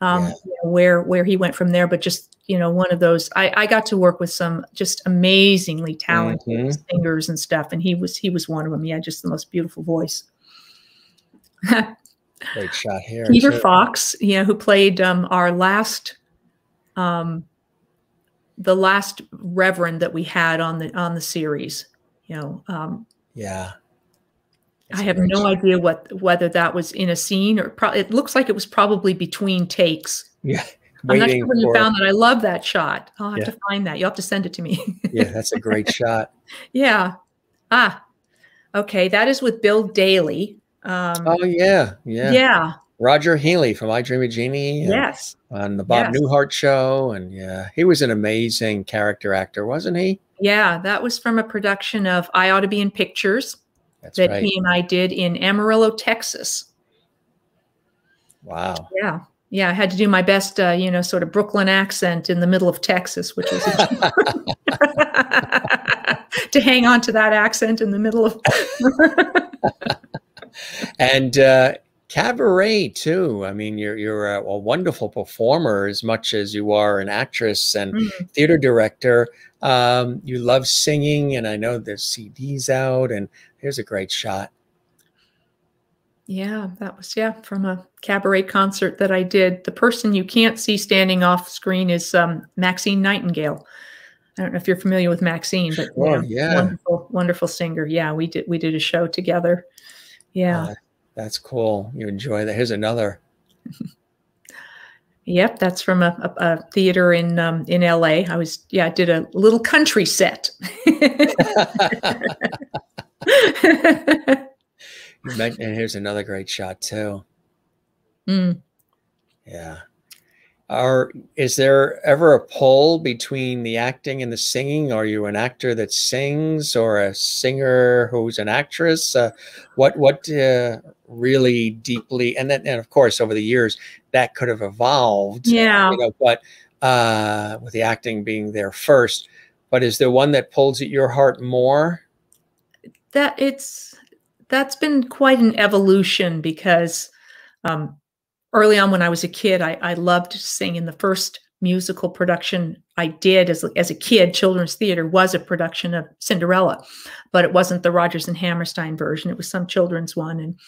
um Yeah. you know, where where he went from there. But just you know one of those I I got to work with some just amazingly talented Mhm. singers and stuff, and he was he was one of them. He had just the most beautiful voice. Great shot here. Peter too. Fox, you know, who played um, our last, um, the last Reverend that we had on the on the series. You know, um, Yeah. I have no idea what whether that was in a scene or pro- it looks like it was probably between takes. Yeah. I'm not sure when you found that. I love that shot. I'll have Yeah. to find that. You'll have to send it to me. [LAUGHS] yeah, that's a great shot. yeah. Ah. Okay, that is with Bill Daily. Um, Oh yeah, yeah. yeah. Roger Healey from I Dream of Jeannie. Yes. On the Bob Yes. Newhart show, and yeah, he was an amazing character actor, wasn't he? Yeah, that was from a production of I Ought to Be in Pictures. That's that right. he and I did in Amarillo, Texas. wow. Yeah. Yeah, I had to do my best, uh, you know, sort of Brooklyn accent in the middle of Texas, which was [LAUGHS] [LAUGHS] to hang on to that accent in the middle of. [LAUGHS] and uh, cabaret too. I mean, you're you're a, a wonderful performer as much as you are an actress and Mm. theater director. Um, you love singing, and I know there's CDs out. And here's a great shot. Yeah, that was yeah from a cabaret concert that I did. The person you can't see standing off screen is um, Maxine Nightingale. I don't know if you're familiar with Maxine, but Sure, know, yeah. wonderful, wonderful singer. Yeah, we did we did a show together. Yeah. Uh, that's cool. You enjoy that. Here's another. Yep, that's from a, a, a theater in um, in LA. I was yeah, I did a little country set. [LAUGHS] [LAUGHS] And here's another great shot too. Mm, Yeah. Are is there ever a pull between the acting and the singing? Are you an actor that sings or a singer who's an actress? Uh, what what uh, really deeply and then and of course over the years that could have evolved yeah. you know, but uh, with the acting being there first. But is there one that pulls at your heart more? That it's that's been quite an evolution because um, early on when I was a kid, I, I loved to sing. In the first musical production I did as, as a kid, children's theater was a production of Cinderella, but it wasn't the Rodgers and Hammerstein version. It was some children's one. And,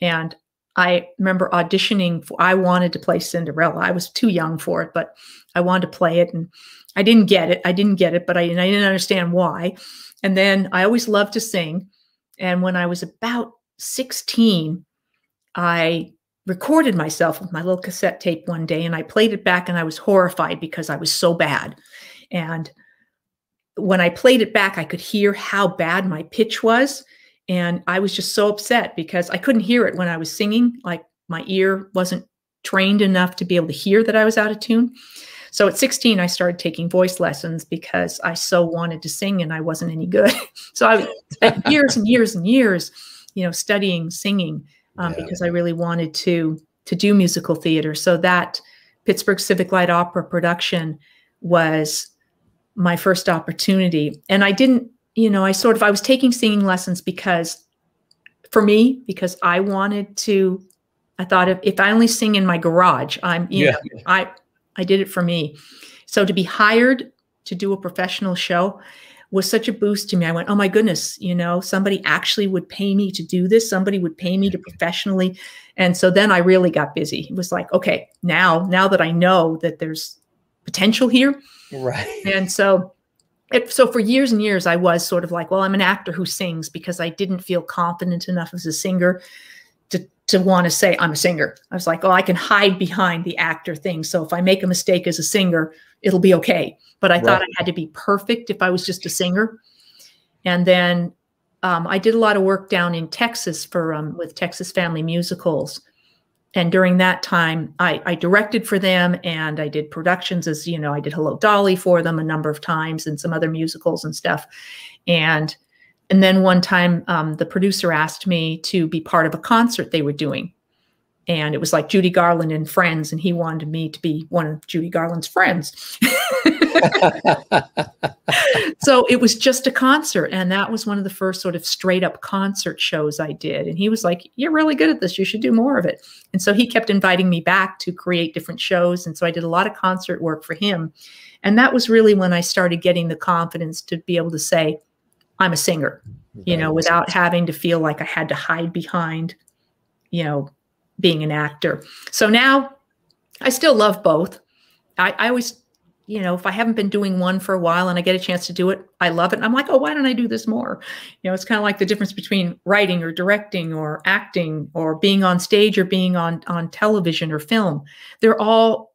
and I remember auditioning. For, I wanted to play Cinderella. I was too young for it, but I wanted to play it. And I didn't get it. I didn't get it, but I, I didn't understand why. And then I always loved to sing. And when I was about 16, I recorded myself with my little cassette tape one day and I played it back and I was horrified because I was so bad. And when I played it back, I could hear how bad my pitch was. And I was just so upset because I couldn't hear it when I was singing. Like my ear wasn't trained enough to be able to hear that I was out of tune. So at 16, I started taking voice lessons because I so wanted to sing and I wasn't any good. [LAUGHS] so I spent years and years and years, you know, studying singing um, yeah. because I really wanted to to do musical theater. So that Pittsburgh Civic Light Opera production was my first opportunity, and I didn't, you know, I sort of I was taking singing lessons because for me because I wanted to. I thought if, if I only sing in my garage, I'm you yeah. know I I did it for me. So to be hired to do a professional show was such a boost to me. I went, oh my goodness, you know, somebody actually would pay me to do this. Somebody would pay me to professionally. And so then I really got busy. It was like, okay, now, now that I know that there's potential here. Right. And so it, so for years and years, I was sort of like, well, I'm an actor who sings because I didn't feel confident enough as a singer to, to want to say I'm a singer. I was like, oh, I can hide behind the actor thing. So if I make a mistake as a singer, it'll be okay but I right. thought I had to be perfect if I was just a singer. And then um, I did a lot of work down in Texas for um, with Texas Family Musicals. And during that time, I, I, directed for them and I did productions as, you know, I did Hello Dolly for them a number of times and some other musicals and stuff. And and then one time um, the producer asked me to be part of a concert they were doing and it was like Judy Garland and friends, and he wanted me to be one of Judy Garland's friends. [LAUGHS] so it was just a concert, and that was one of the first sort of straight up concert shows I did. And he was like, "You're really good at this. You should do more of it." And so he kept inviting me back to create different shows, and so I did a lot of concert work for him. And that was really when I started getting the confidence to be able to say, "I'm a singer," you know, without having to feel like I had to hide behind, you know being an actor. So now I still love both. I, I always, you know, if I haven't been doing one for a while and I get a chance to do it, I love it. And I'm like, oh, why don't I do this more? You know, it's kind of like the difference between writing or directing or acting or being on stage or being on on television or film. They're all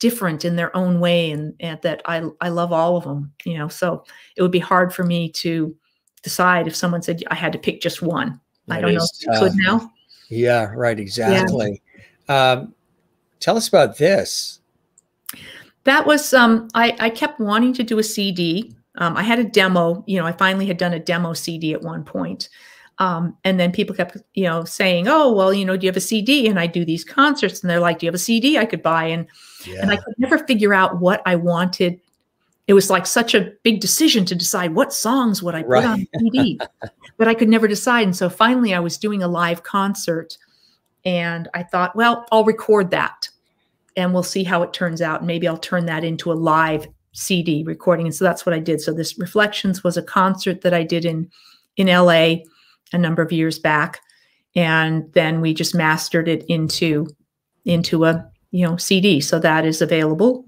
different in their own way and, and that I I love all of them, you know. So it would be hard for me to decide if someone said I had to pick just one. That I don't is, know if you could uh, now. Yeah, right. Exactly. Yeah. Um, tell us about this. That was, um, I, I kept wanting to do a CD. Um, I had a demo, you know, I finally had done a demo CD at one point. Um, and then people kept, you know, saying, "Oh, well, you know, do you have a CD?" And I do these concerts, and they're like, "Do you have a CD I could buy?" And yeah. and I could never figure out what I wanted. It was like such a big decision to decide what songs would I put right. on CD. [LAUGHS] but I could never decide. And so finally, I was doing a live concert and I thought, well, I'll record that and we'll see how it turns out. Maybe I'll turn that into a live CD recording. And so that's what I did. So this Reflections was a concert that I did in in LA a number of years back. And then we just mastered it into into a you know CD. So that is available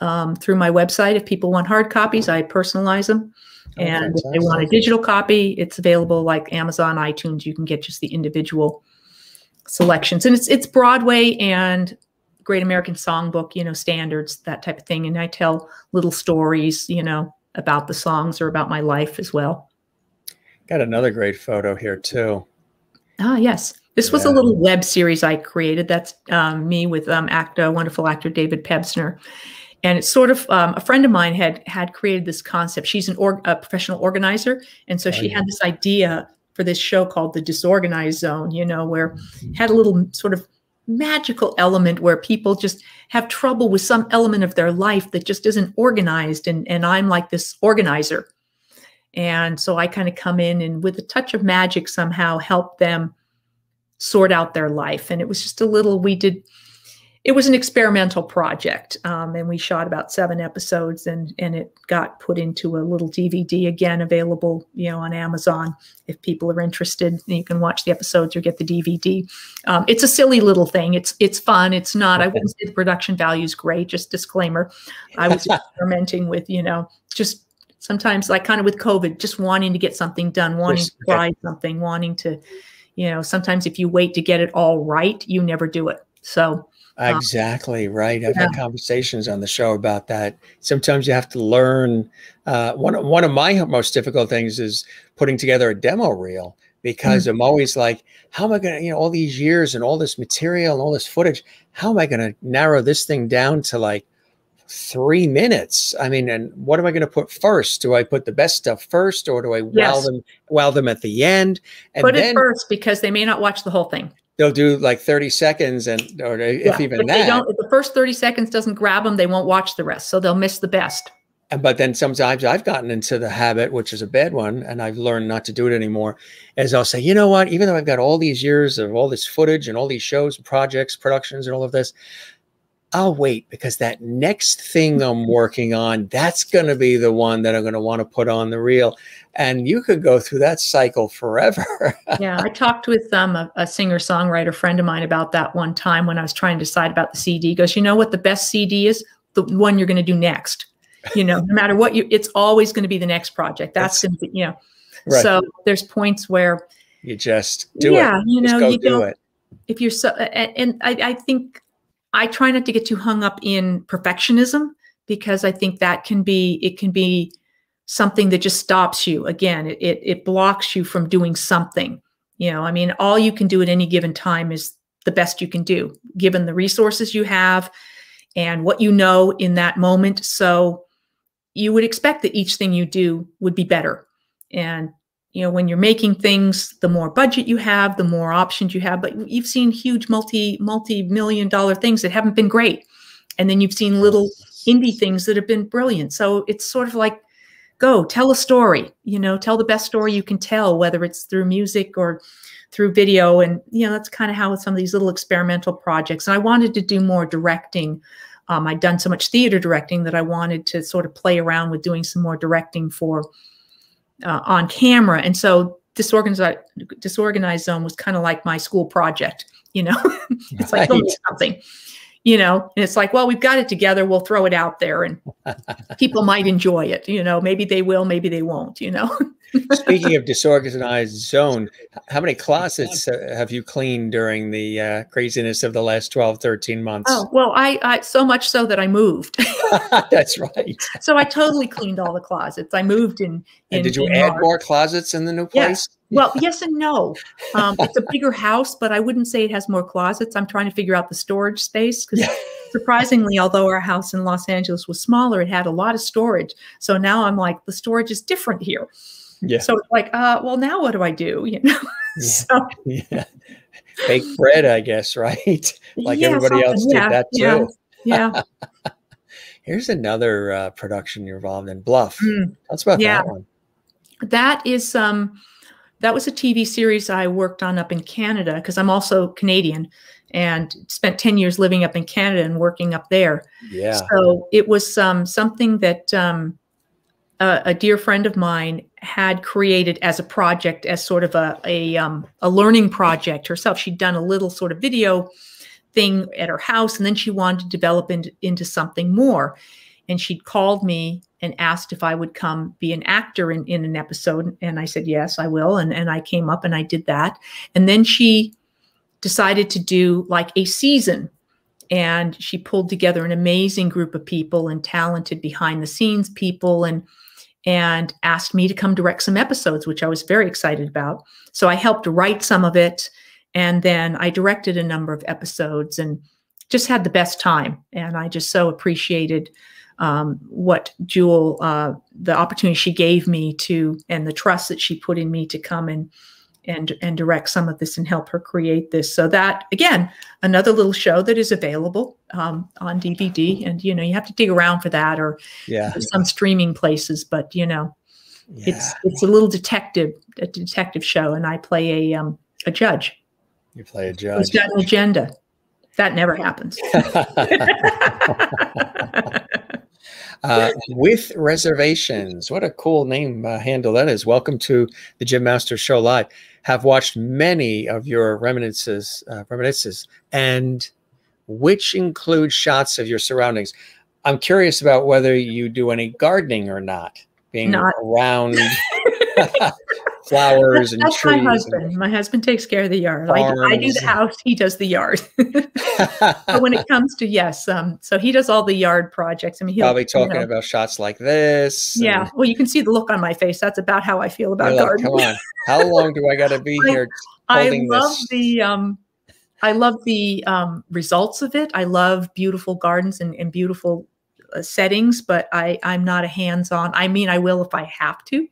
um, through my website. If people want hard copies, I personalize them. Oh, and if they want a digital copy, it's available like Amazon, iTunes. You can get just the individual selections, and it's it's Broadway and Great American Songbook, you know, standards, that type of thing. And I tell little stories, you know, about the songs or about my life as well. Got another great photo here too. Ah, yes. This was yeah. a little web series I created. That's um, me with um, actor, wonderful actor David Pevsner. And it's sort of um, a friend of mine had had created this concept. She's an or, a professional organizer, and so oh, she yeah. had this idea for this show called the Disorganized Zone. You know, where had a little sort of magical element where people just have trouble with some element of their life that just isn't organized, and and I'm like this organizer, and so I kind of come in and with a touch of magic somehow help them sort out their life. And it was just a little, we did, it was an experimental project. Um, and we shot about seven episodes and, and it got put into a little DVD again, available, you know, on Amazon. If people are interested, you can watch the episodes or get the DVD. Um, it's a silly little thing. It's, it's fun. It's not, I wouldn't say the production value is great. Just disclaimer. I was [LAUGHS] experimenting with, you know, just sometimes like kind of with COVID, just wanting to get something done, wanting to try something, wanting to, you know sometimes if you wait to get it all right you never do it so exactly right i've yeah. had conversations on the show about that sometimes you have to learn uh, one, one of my most difficult things is putting together a demo reel because mm-hmm. i'm always like how am i going to you know all these years and all this material and all this footage how am i going to narrow this thing down to like three minutes. I mean, and what am I going to put first? Do I put the best stuff first, or do I yes. wow them wow them at the end? And put it first because they may not watch the whole thing. They'll do like thirty seconds, and or if even if that. if the first thirty seconds doesn't grab them, they won't watch the rest, so they'll miss the best. And but then sometimes I've gotten into the habit, which is a bad one, and I've learned not to do it anymore. Is I'll say, you know what? Even though I've got all these years of all this footage and all these shows, and projects, productions, and all of this, I'll wait because that next thing I'm working on, that's going to be the one that I'm going to want to put on the reel. And you could go through that cycle forever. [LAUGHS] yeah, I talked with um, a, a singer songwriter friend of mine about that one time when I was trying to decide about the CD. He goes, You know what the best CD is? The one you're going to do next. You know, no matter what you, it's always going to be the next project. That's, that's going to be, you know. Right. So there's points where you just do yeah, it. Yeah, you know, you do it. If you're so, and I, I think I try not to get too hung up in perfectionism because I think that can be it can be something that just stops you. Again, it it, it blocks you from doing something. You know, I mean, all you can do at any given time is the best you can do, given the resources you have and what you know in that moment. So you would expect that each thing you do would be better. And you know when you're making things the more budget you have the more options you have but you've seen huge multi multi million dollar things that haven't been great. And then you've seen little indie things that have been brilliant. So it's sort of like go tell a story you know tell the best story you can tell whether it's through music or through video. And you know that's kind of how with some of these little experimental projects and i wanted to do more directing. Um, i'd done so much theater directing that i wanted to sort of play around with doing some more directing for uh, on camera. And so disorganized disorganized zone was kind of like my school project. You know, [LAUGHS] it's right. like something. You know, and it's like, well, we've got it together. We'll throw it out there, and [LAUGHS] people might enjoy it. You know, maybe they will, maybe they won't. You know. [LAUGHS] Speaking of disorganized zone, [LAUGHS] how many closets have you cleaned during the uh, craziness of the last 12, 13 months? Oh, well, I, I so much so that I moved. [LAUGHS] [LAUGHS] That's right. so I totally cleaned all the closets. I moved in. in and did you add March. more closets in the new place? Yes. Well, yes and no. Um, it's a bigger house, but I wouldn't say it has more closets. I'm trying to figure out the storage space because yeah. surprisingly, although our house in Los Angeles was smaller, it had a lot of storage. So now I'm like, the storage is different here. Yeah. So it's like, uh, well, now what do I do? You know. [LAUGHS] Yeah. so [LAUGHS] yeah. Bake bread, I guess, [LAUGHS] right? like yeah, everybody else did that too. Yeah. Here's another uh, production you're involved in, Bluff. Mm. Us about that one. That is um that was a TV series I worked on up in Canada because I'm also Canadian and spent 10 years living up in Canada and working up there. Yeah. So it was um, something that um, a, a, dear friend of mine had created as a project, as sort of a a, um, a learning project herself. She'd done a little sort of video thing at her house, and then she wanted to develop into, into something more. And she'd called me and asked if I would come be an actor in, in an episode. And I said, yes, I will. And, and I came up and I did that. And then she decided to do like a season and she pulled together an amazing group of people and talented behind the scenes people and and asked me to come direct some episodes, which I was very excited about. So I helped write some of it and then I directed a number of episodes and just had the best time. And I just so appreciated um, what Jewel, uh, the opportunity she gave me to, and the trust that she put in me to come and and and direct some of this and help her create this. So that again, another little show that is available um, on DVD, and you know you have to dig around for that or yeah, some streaming places. But you know, yeah. it's it's a little detective a detective show, and I play a um, a judge. You play a judge. Who's got an agenda? That never happens. [LAUGHS] [LAUGHS] uh, with reservations. What a cool name uh, handle that is. Welcome to the Jim Master Show Live. Have watched many of your reminiscences, uh, reminiscences, and which include shots of your surroundings. I'm curious about whether you do any gardening or not, being not. around [LAUGHS] [LAUGHS] flowers and That's trees. my husband. My husband takes care of the yard. I, I, do the house. He does the yard. [LAUGHS] but when it [LAUGHS] comes to yes, um, so he does all the yard projects. I mean, he'll probably talking you know, about shots like this. Yeah. Well, you can see the look on my face. That's about how I feel about gardening. Like, Come on, how long do I got to be [LAUGHS] here? I, I love this? the um, I love the um, results of it. I love beautiful gardens and, and beautiful uh, settings, but I I'm not a hands-on. I mean, I will if I have to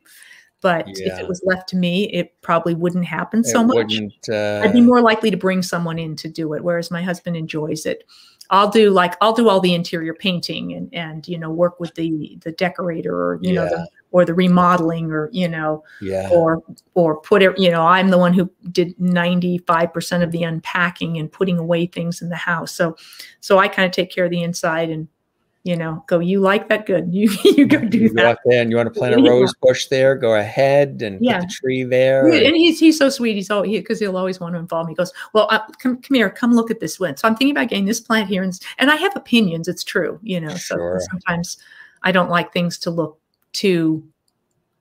but yeah. if it was left to me, it probably wouldn't happen it so much. Uh... I'd be more likely to bring someone in to do it, whereas my husband enjoys it. I'll do like I'll do all the interior painting and and you know work with the the decorator or you yeah. know the, or the remodeling or you know yeah. or or put it you know I'm the one who did 95% of the unpacking and putting away things in the house. So so I kind of take care of the inside and you know, go, you like that? Good. [LAUGHS] You, you go do you that. There and you want to [LAUGHS] plant a rose bush there, go ahead and yeah. put the tree there. Yeah, and he's, he's so sweet. He's all, because he, will always want to involve me. He goes, well, uh, come, come here, come look at this one. So I'm thinking about getting this plant here. And, and I have opinions. It's true, you know, so sure. sometimes I don't like things to look too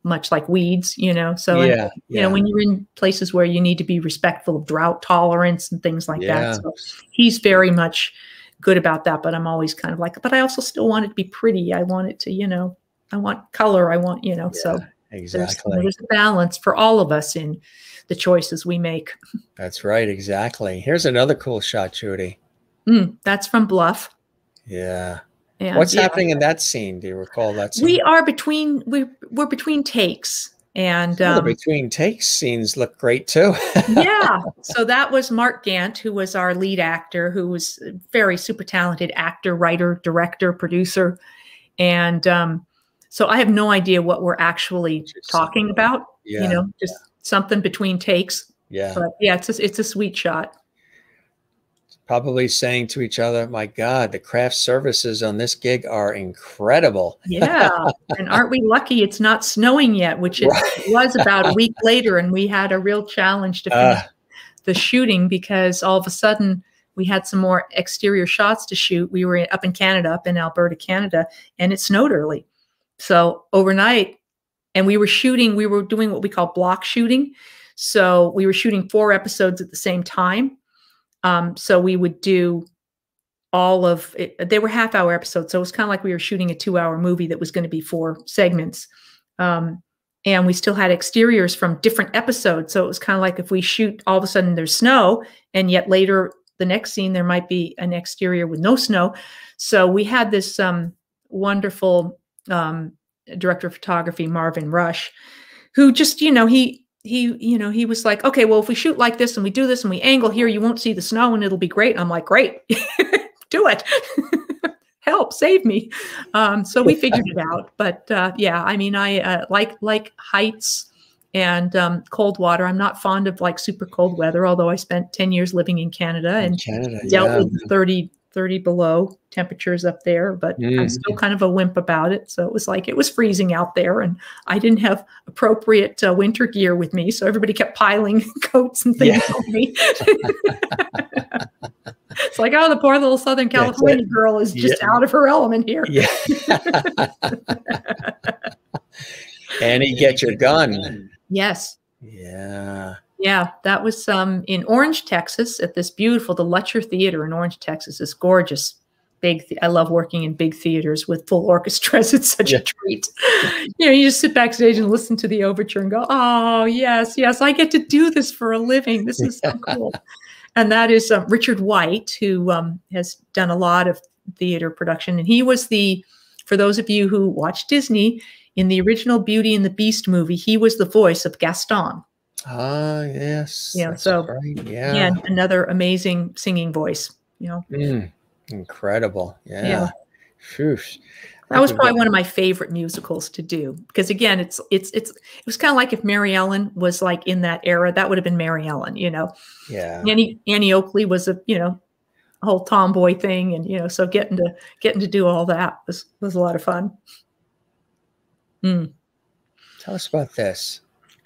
much like weeds, you know. So yeah, and, you yeah. know, when you're in places where you need to be respectful of drought tolerance and things like that. So he's very much good about that, but I'm always kind of like, but I also still want it to be pretty. I want it to, you know, I want color. I want, you know, yeah, so exactly. There's, there's, a balance for all of us in the choices we make. That's right. Exactly. Here's another cool shot, Judy. Mm, that's from Bluff. Yeah. And, What's yeah. happening in that scene? Do you recall that scene? We are between we we're between takes. And um, the between takes scenes look great too. [LAUGHS] yeah. So that was Mark Gant, who was our lead actor, who was a very super talented actor, writer, director, producer. And um, so I have no idea what we're actually talking about. Yeah. You know, just something between takes. Yeah. But yeah, it's a, it's a sweet shot probably saying to each other, "My God, the craft services on this gig are incredible." Yeah, [LAUGHS] and aren't we lucky? It's not snowing yet, which it right. was about a [LAUGHS] week later, and we had a real challenge to finish uh, the shooting because all of a sudden we had some more exterior shots to shoot. We were up in Canada, up in Alberta, Canada, and it snowed early. So overnight, and we were shooting. We were doing what we call block shooting. So we were shooting four episodes at the same time um, so we would do all of it. They were half hour episodes. So it was kind of like we were shooting a two hour movie that was going to be four segments. Um, and we still had exteriors from different episodes. So it was kind of like if we shoot, all of a sudden there's snow, and yet later the next scene there might be an exterior with no snow. So we had this um, wonderful um, director of photography, Marvin Rush, who just you know he he, you know, he was like, okay, well, if we shoot like this and we do this and we angle here, you won't see the snow and it'll be great. I'm like, great, [LAUGHS] do it. [LAUGHS] Help, save me. Um, so we [LAUGHS] figured it out. But uh, yeah, I mean, I uh, like like heights and um, cold water. I'm not fond of like super cold weather, although I spent 10 years living in Canada and Canada, dealt yeah. with 30 30 below temperatures up there, but mm. I'm still kind of a wimp about it. So it was like it was freezing out there, and I didn't have appropriate uh, winter gear with me. So everybody kept piling [LAUGHS] coats and things yeah. on me. [LAUGHS] it's like, oh, the poor little Southern California girl is just yeah. out of her element here. Yeah. [LAUGHS] Annie, get your gun. Yes. Yeah. Yeah, that was um, in Orange, Texas, at this beautiful, the Lutcher Theater in Orange, Texas. It's gorgeous. big. I love working in big theaters with full orchestras. [LAUGHS] It's such yeah. a treat. you know, you just sit backstage and listen to the overture and go, "Oh yes, yes, I get to do this for a living. This is so [LAUGHS] cool." And that is um, Richard White, who um, has done a lot of theater production, and he was the. For those of you who watch Disney, in the original Beauty and the Beast movie, he was the voice of Gaston. Ah, yes. Yeah. So, right. yeah. yeah. Another amazing singing voice, you know. Mm, incredible. Yeah. yeah. That was probably one of my favorite musicals to do because again, it's it's it's it was kind of like if Mary Ellen was like in that era, that would have been Mary Ellen, you know. Yeah. Annie Annie Oakley was a you know a whole tomboy thing, and you know, so getting to getting to do all that was was a lot of fun. Mm. Tell us about this.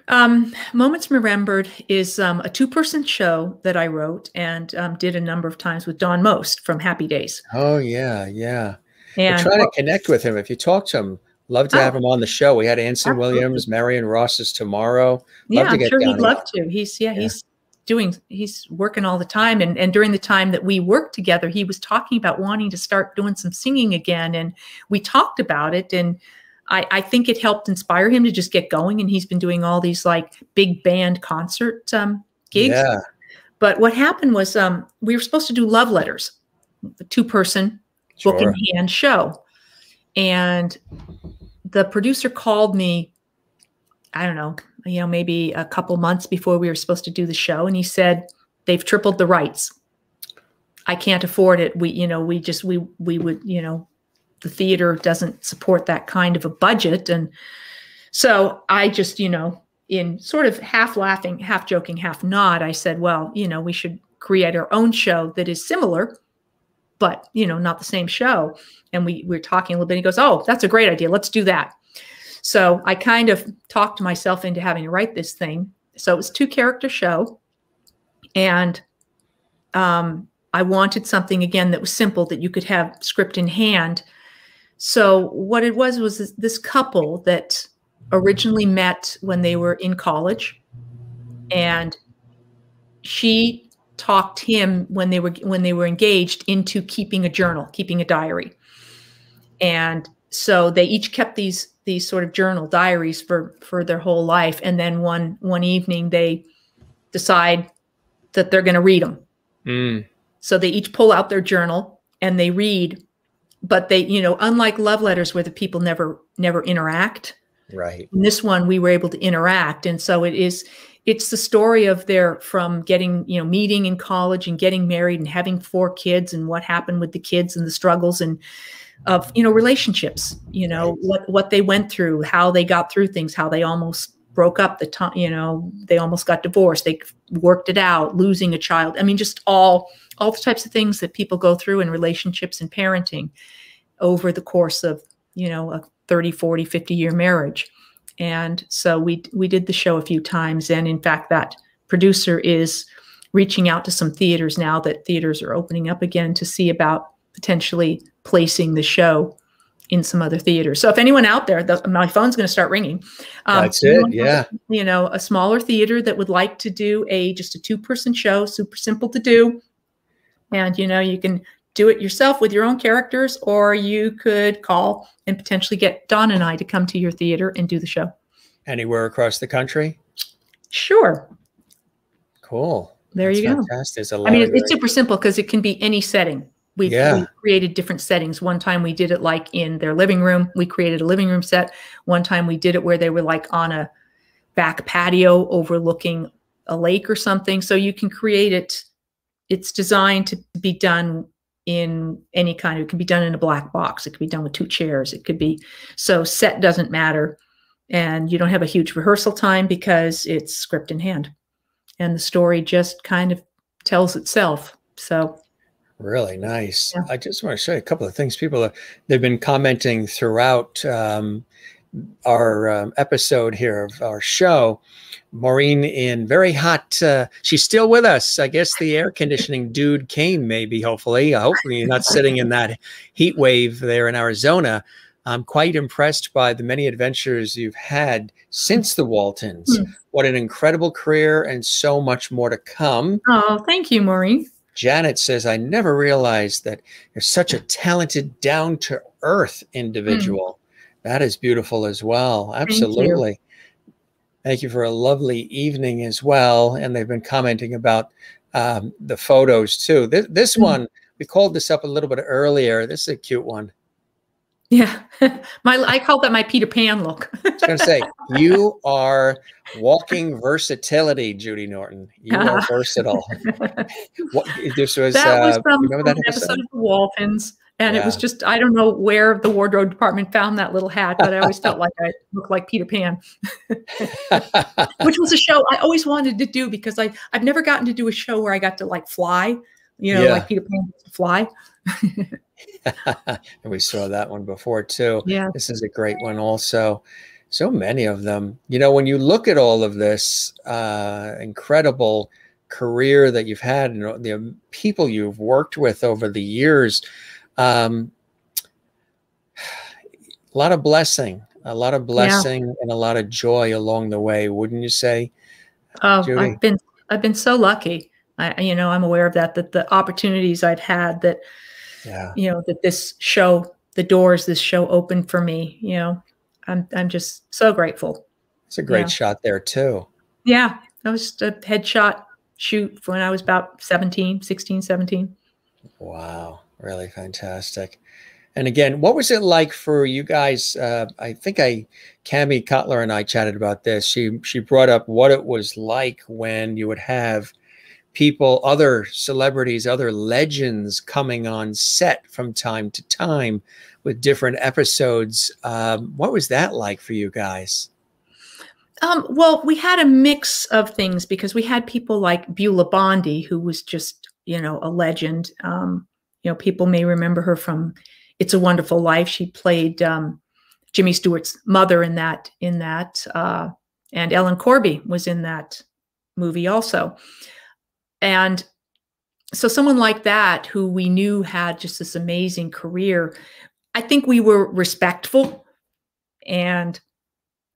Um, Moments Remembered is um, a two person show that I wrote and um, did a number of times with Don Most from Happy Days. Oh, yeah, yeah. And try to connect with him. If you talk to him, love to oh, have him on the show. We had Anson absolutely. Williams, Marion Ross is tomorrow. Love yeah, I'm sure he'd love to. He's, yeah, yeah, he's doing, he's working all the time. And, and during the time that we worked together, he was talking about wanting to start doing some singing again. And we talked about it. And I, I, think it helped inspire him to just get going. And he's been doing all these like big band concert um, gigs. Yeah. But what happened was um, we were supposed to do love letters, a two person sure. book in hand show. And the producer called me, I don't know, you know, maybe a couple months before we were supposed to do the show. And he said, they've tripled the rights. I can't afford it. We, you know, we just, we, we would, you know, the theater doesn't support that kind of a budget. And so I just, you know, in sort of half laughing, half joking, half not, I said, well, you know, we should create our own show that is similar, but, you know, not the same show. And we, we are talking a little bit. He goes, oh, that's a great idea. Let's do that. So I kind of talked myself into having to write this thing. So it was two character show. And um, I wanted something again that was simple that you could have script in hand so what it was was this couple that originally met when they were in college, and she talked him when they were when they were engaged into keeping a journal, keeping a diary, and so they each kept these these sort of journal diaries for for their whole life, and then one one evening they decide that they're going to read them. Mm. So they each pull out their journal and they read but they you know unlike love letters where the people never never interact right. in this one we were able to interact. And so it is it's the story of their from getting you know meeting in college and getting married and having four kids and what happened with the kids and the struggles and of you know relationships you know right. what what they went through how they got through things how they almost broke up the time you know they almost got divorced they worked it out losing a child. I mean just all all the types of things that people go through in relationships and parenting over the course of you know a 30 40 50 year marriage and so we we did the show a few times and in fact that producer is reaching out to some theaters now that theaters are opening up again to see about potentially placing the show in some other theaters. So if anyone out there, the, my phone's going to start ringing. Um, That's it. Yeah. You know, a smaller theater that would like to do a just a two person show, super simple to do, and you know you can do it yourself with your own characters, or you could call and potentially get Don and I to come to your theater and do the show. Anywhere across the country? Sure. Cool. There That's you go. Fantastic. I mean, it's super simple because it can be any setting. We've, yeah. we created different settings. One time we did it like in their living room. We created a living room set. One time we did it where they were like on a back patio overlooking a lake or something. So you can create it. It's designed to be done in any kind of, it can be done in a black box. It could be done with two chairs. It could be, so set doesn't matter. And you don't have a huge rehearsal time because it's script in hand. And the story just kind of tells itself. So Really nice. Yeah. I just want to show you a couple of things. People, are, they've been commenting throughout um, our um, episode here of our show. Maureen in very hot. Uh, she's still with us. I guess the air conditioning dude came, maybe, hopefully. Hopefully, you're not sitting in that heat wave there in Arizona. I'm quite impressed by the many adventures you've had since the Waltons. Mm. What an incredible career and so much more to come. Oh, thank you, Maureen. Janet says, I never realized that you're such a talented, down to earth individual. Mm. That is beautiful as well. Absolutely. Thank you. Thank you. for a lovely evening as well. And they've been commenting about um, the photos too. This, this mm. one, we called this up a little bit earlier. This is a cute one. Yeah, [LAUGHS] my I call that my Peter Pan look. I was going to say you [LAUGHS] are walking versatility, Judy Norton. You are versatile. [LAUGHS] what, this was that was uh, from, remember that episode? episode of the Waltons, and yeah. it was just I don't know where the wardrobe department found that little hat, but I always felt [LAUGHS] like I looked like Peter Pan, [LAUGHS] which was a show I always wanted to do because I I've never gotten to do a show where I got to like fly, you know, yeah. like Peter Pan to fly. [LAUGHS] and we saw that one before too. Yeah. This is a great one also. So many of them. You know, when you look at all of this uh, incredible career that you've had and the people you've worked with over the years, um, a lot of blessing, a lot of blessing yeah. and a lot of joy along the way, wouldn't you say? Oh, Judy? I've been I've been so lucky. I, you know, I'm aware of that. That the opportunities I've had that yeah. you know, that this show, the doors this show opened for me, you know, I'm, I'm just so grateful. It's a great yeah. shot there too. Yeah. That was a headshot shoot when I was about 17, 16, 17. Wow. Really fantastic. And again, what was it like for you guys? Uh, I think I, Kami Cotler and I chatted about this. She she brought up what it was like when you would have people, other celebrities, other legends coming on set from time to time with different episodes. Um, what was that like for you guys? Um, well, we had a mix of things because we had people like Beulah Bondi, who was just, you know, a legend. Um, you know, people may remember her from It's a Wonderful Life. She played um, Jimmy Stewart's mother in that. In that, uh, and Ellen Corby was in that movie also. And so someone like that who we knew had just this amazing career, I think we were respectful and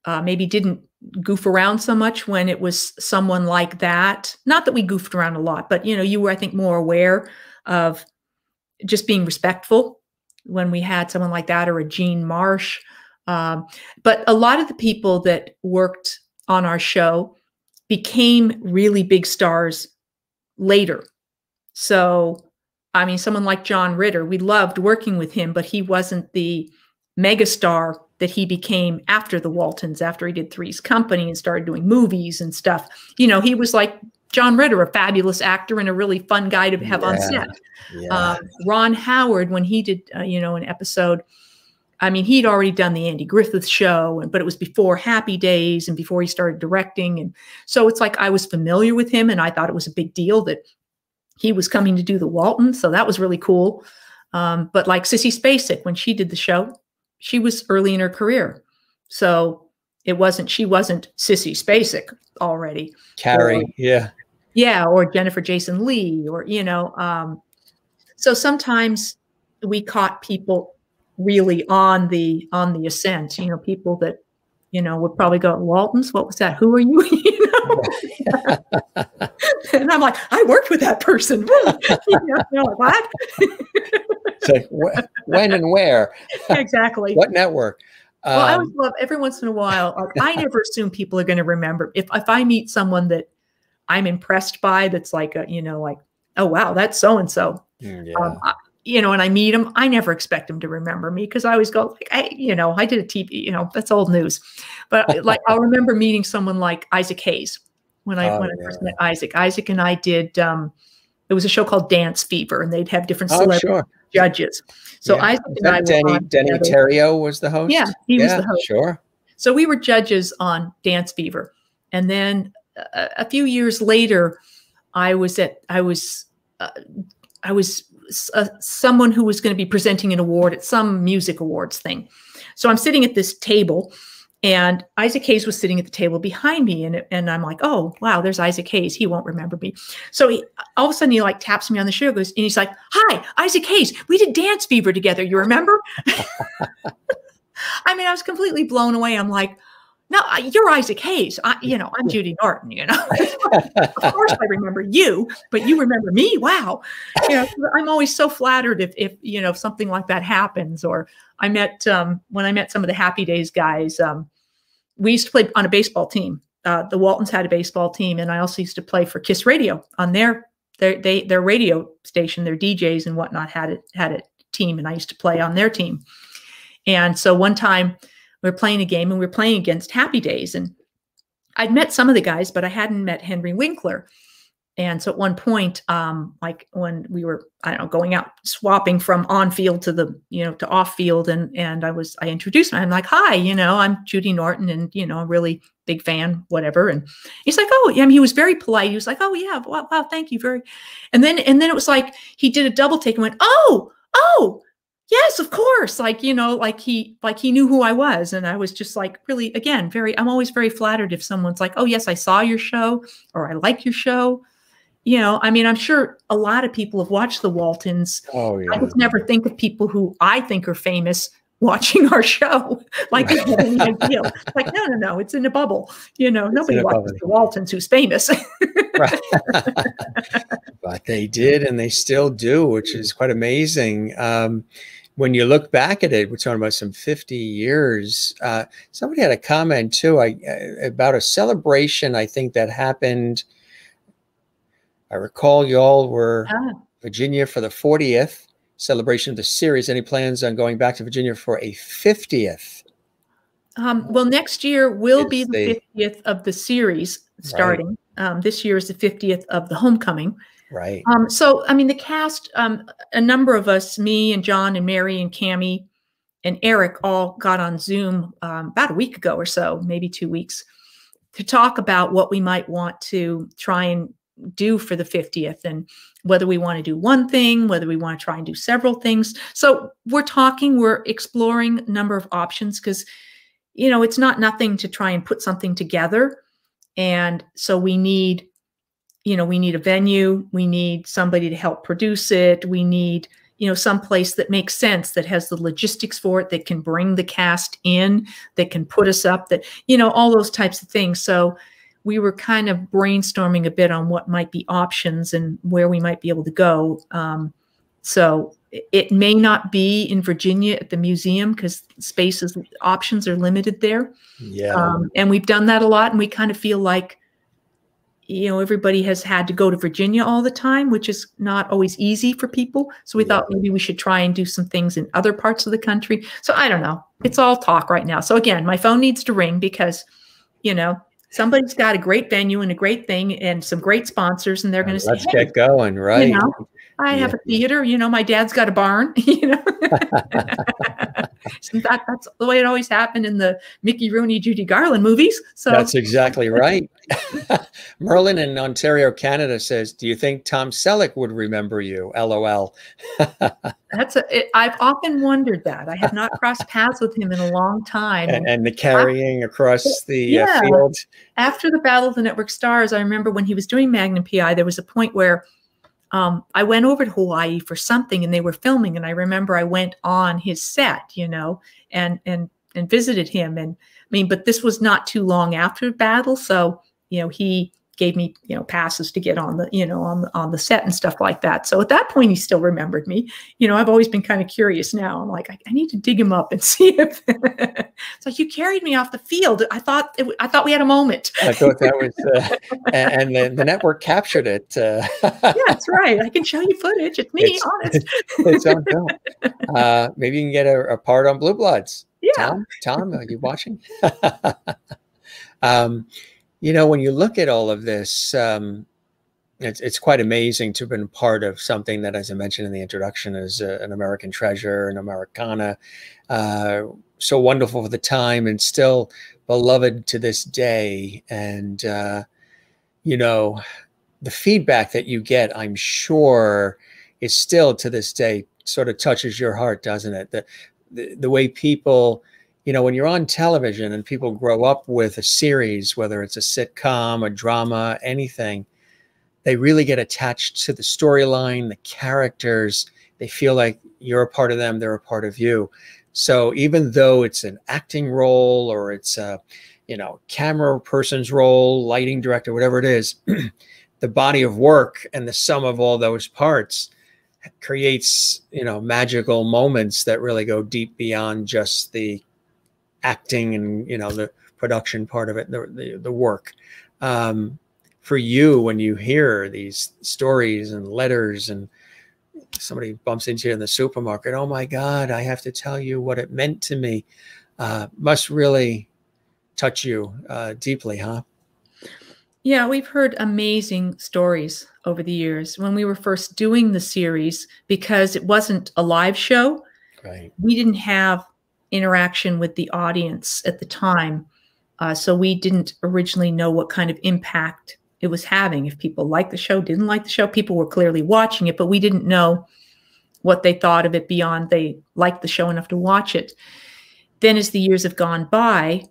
uh, maybe didn't goof around so much when it was someone like that. Not that we goofed around a lot, but you know, you were, I think, more aware of just being respectful when we had someone like that or a Gene Marsh. Um, but a lot of the people that worked on our show became really big stars later. So, I mean, someone like John Ritter, we loved working with him, but he wasn't the megastar that he became after the Waltons, after he did Three's Company and started doing movies and stuff. You know, he was like John Ritter, a fabulous actor and a really fun guy to have yeah. on set. Yeah. Uh, Ron Howard, when he did, uh, you know, an episode I mean, he'd already done the Andy Griffith show, but it was before Happy Days and before he started directing. And so it's like I was familiar with him and I thought it was a big deal that he was coming to do the Walton. So that was really cool. Um, but like Sissy Spacek, when she did the show, she was early in her career. So it wasn't, she wasn't Sissy Spacek already. Carrie, or, yeah. Yeah, or Jennifer Jason Lee, or, you know, um, so sometimes we caught people really on the on the ascent. You know, people that you know would probably go, Waltons, what was that? Who are you? [LAUGHS] you know? and I'm like, I worked with that person. [LAUGHS] you know, like, what? so when and where? [LAUGHS] Exactly. what network? Um, well, I always um, love every once in a while. Like, I never assume people are going to remember. If if I meet someone that I'm impressed by, that's like a you know like, oh wow, that's so and so. Yeah you know, and I meet him, I never expect him to remember me because I always go like, I, you know, I did a TV, you know, that's old news. But [LAUGHS] like, I'll remember meeting someone like Isaac Hayes when I oh, when yeah. I first met Isaac. Isaac and I did. um It was a show called Dance Fever, and they'd have different celebrity oh, sure. judges. So yeah. Isaac and I Denny Denny Terrio was the host. Yeah, he yeah, was the host. Sure. So we were judges on Dance Fever, and then a, few years later, I was at I was. Uh, I was uh, someone who was going to be presenting an award at some music awards thing. So I'm sitting at this table and Isaac Hayes was sitting at the table behind me. And, and I'm like, oh, wow, there's Isaac Hayes. He won't remember me. So he, all of a sudden he like taps me on the shoulder goes, and he's like, hi, Isaac Hayes. We did Dance Fever together. You remember? [LAUGHS] I mean, I was completely blown away. I'm like, no, you're Isaac Hayes. I, you know, I'm Judy Norton. You know, [LAUGHS] of course I remember you, but you remember me. Wow. You know, [LAUGHS] I'm always so flattered if, if you know, if something like that happens. Or I met um, when I met some of the Happy Days guys. Um, we used to play on a baseball team. Uh, the Waltons had a baseball team, and I also used to play for KIIS Radio on their their they their radio station. Their DJs and whatnot had it had a team, and I used to play on their team. And so one time we were playing a game and we were playing against Happy Days. And I'd met some of the guys, but I hadn't met Henry Winkler. And so at one point, um, like when we were, I don't know, going out swapping from on field to the, you know, to off field, and and I was, I introduced him. I'm like, hi, you know, I'm Judy Norton, and you know, a really big fan, whatever. And he's like, oh, yeah. I mean, he was very polite. He was like, oh yeah, wow, wow, thank you very. And then and then it was like he did a double take and went, oh, oh, yes of course like you know like he like he knew who i was and i was just like really again very i'm always very flattered if someone's like oh yes i saw your show or i like your show. You know i mean i'm sure a lot of people have watched the waltons. Oh yeah. i just never think of people who i think are famous [LAUGHS] watching our show. [LAUGHS] Like they have any [LAUGHS] like no no no it's in a bubble. You know it's nobody watches the waltons who's famous. Right. but they did and they still do which is quite amazing. Um, when you look back at it, we're talking about some 50 years. Uh, somebody had a comment too I, uh, about a celebration, I think that happened. I recall y'all were ah. Virginia for the 40th celebration of the series. Any plans on going back to Virginia for a 50th? Um, well, next year will be the, the 50th of the series starting. Right. Um, this year is the 50th of the homecoming. Right. Um, so, I mean, the cast, um, a number of us, me and John and Mary and Kami and Eric, all got on Zoom um, about a week ago or so, maybe two weeks, to talk about what we might want to try and do for the 50th and whether we want to do one thing, whether we want to try and do several things. So, we're talking, we're exploring a number of options because, you know, it's not nothing to try and put something together. And so, we need you know, we need a venue, we need somebody to help produce it, we need, you know, some place that makes sense, that has the logistics for it, that can bring the cast in, that can put us up, that, you know, all those types of things. So we were kind of brainstorming a bit on what might be options and where we might be able to go. Um, so it may not be in Virginia at the museum because spaces options are limited there. Yeah. Um, and we've done that a lot, and we kind of feel like you know everybody has had to go to virginia all the time which is not always easy for people. So we yeah. thought maybe we should try and do some things in other parts of the country. So i don't know. It's all talk right now. So again my phone needs to ring because you know somebody's got a great venue and a great thing and some great sponsors and they're going to say let's hey, get going right? you know, I have a theater, you know, my dad's got a barn, [LAUGHS] you know. [LAUGHS] so that, that's the way it always happened in the Mickey Rooney, Judy Garland movies. So that's exactly right. [LAUGHS] Merlin in Ontario, Canada says, Do you think Tom Selleck would remember you? LOL. that's a, it, I've often wondered that. I have not crossed paths with him in a long time. And, and the carrying across the uh, yeah, uh, field. After the Battle of the Network Stars, I remember when he was doing Magnum PI, there was a point where um, I went over to Hawaii for something and they were filming. And I remember I went on his set, you know, and, and, and visited him. And I mean, but this was not too long after battle. So, you know, he, gave me you know passes to get on the you know on the on the set and stuff like that. So at that point he still remembered me. You know i've always been kind of curious now. I'm like i, I need to dig him up and [LAUGHS] see if [LAUGHS] it's like you carried me off the field. I thought it, i thought we had a moment. I thought that was [LAUGHS] uh, and, the, the network captured it uh, yeah that's right. I can show you footage. It's me it's, honest. it's on film. Uh, maybe you can get a, a part on blue bloods. Yeah. Tom tom are you watching? Um you know, when you look at all of this, um, it's, it's quite amazing to have been part of something that, as I mentioned in the introduction, is a, an American treasure, an Americana, uh, so wonderful for the time and still beloved to this day. And, uh, you know, the feedback that you get, I'm sure, is still to this day sort of touches your heart, doesn't it? The, the, the way people you know, when you're on television and people grow up with a series, whether it's a sitcom, a drama, anything, they really get attached to the storyline, the characters. They feel like you're a part of them, they're a part of you. So even though it's an acting role or it's a, you know, camera person's role, lighting director, whatever it is, [CLEARS THROAT] the body of work and the sum of all those parts creates, you know, magical moments that really go deep beyond just the acting and, you know, the production part of it, the, the, the work. Um, for you, when you hear these stories and letters and somebody bumps into you in the supermarket, oh my God, I have to tell you what it meant to me, uh, must really touch you uh, deeply, huh? Yeah, we've heard amazing stories over the years. When we were first doing the series, because it wasn't a live show, right. we didn't have interaction with the audience at the time. Uh, so we didn't originally know what kind of impact it was having. If people liked the show, didn't like the show, people were clearly watching it, but we didn't know what they thought of it beyond they liked the show enough to watch it. Then, as the years have gone by,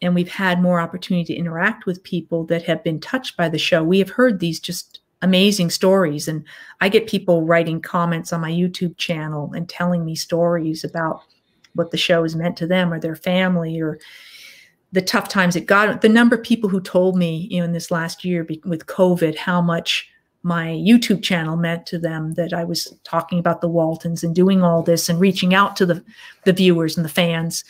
and we've had more opportunity to interact with people that have been touched by the show, we have heard these just amazing stories. And I get people writing comments on my YouTube channel and telling me stories about what the show has meant to them or their family or the tough times it got. The number of people who told me, you know, in this last year with COVID, how much my YouTube channel meant to them that I was talking about the Waltons and doing all this and reaching out to the, the viewers and the fans,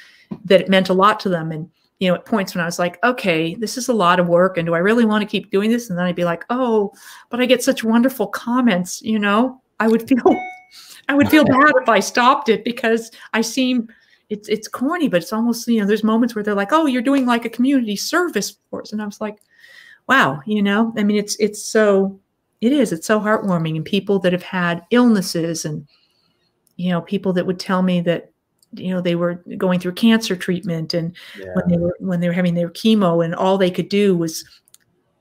that it meant a lot to them. And you know, at points when I was like, okay, this is a lot of work. And do I really want to keep doing this? And then I'd be like, oh, but I get such wonderful comments, you know, I would feel, I would feel bad if I stopped it because I seem, it's, it's corny, but it's almost, you know, there's moments where they're like, oh, you're doing like a community service for us. And I was like, wow, you know, I mean, it's, it's so, it is, it's so heartwarming. And people that have had illnesses and, you know, people that would tell me that you know they were going through cancer treatment and yeah. when they were when they were having their chemo and all they could do was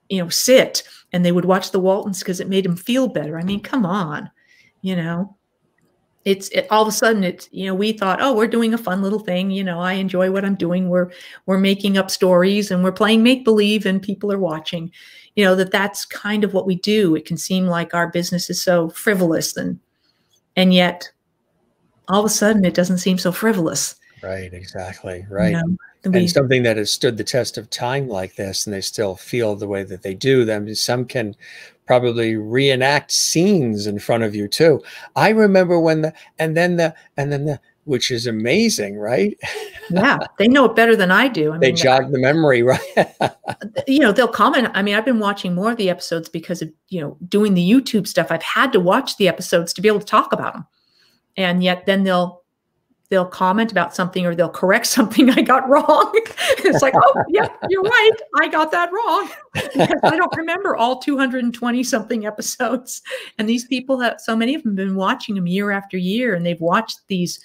you know sit and they would watch the waltons because it made them feel better i mean come on you know it's it, all of a sudden it's you know we thought oh we're doing a fun little thing you know i enjoy what i'm doing we're we're making up stories and we're playing make believe and people are watching you know that that's kind of what we do it can seem like our business is so frivolous and and yet all of a sudden it doesn't seem so frivolous. Right, exactly. Right. You know, and we, something that has stood the test of time like this and they still feel the way that they do them. Some can probably reenact scenes in front of you too. I remember when the and then the and then the which is amazing, right? yeah, they know it better than I do. I they mean, jog the memory, [LAUGHS] right? you know, they'll comment. I mean, I've been watching more of the episodes because of you know doing the YouTube stuff. I've had to watch the episodes to be able to talk about them and yet then they'll they'll comment about something or they'll correct something I got wrong. [LAUGHS] it's like, oh, yeah, you're right. I got that wrong. I don't remember all 220 something episodes. And these people have, so many of them have been watching them year after year and they've watched these,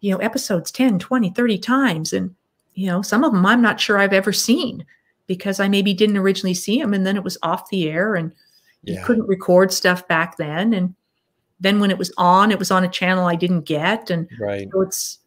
you know, episodes 10, 20, 30 times. And, you know, some of them I'm not sure I've ever seen because I maybe didn't originally see them and then it was off the air and yeah. you couldn't record stuff back then. And, then when it was on, it was on a channel I didn't get, and right. so it's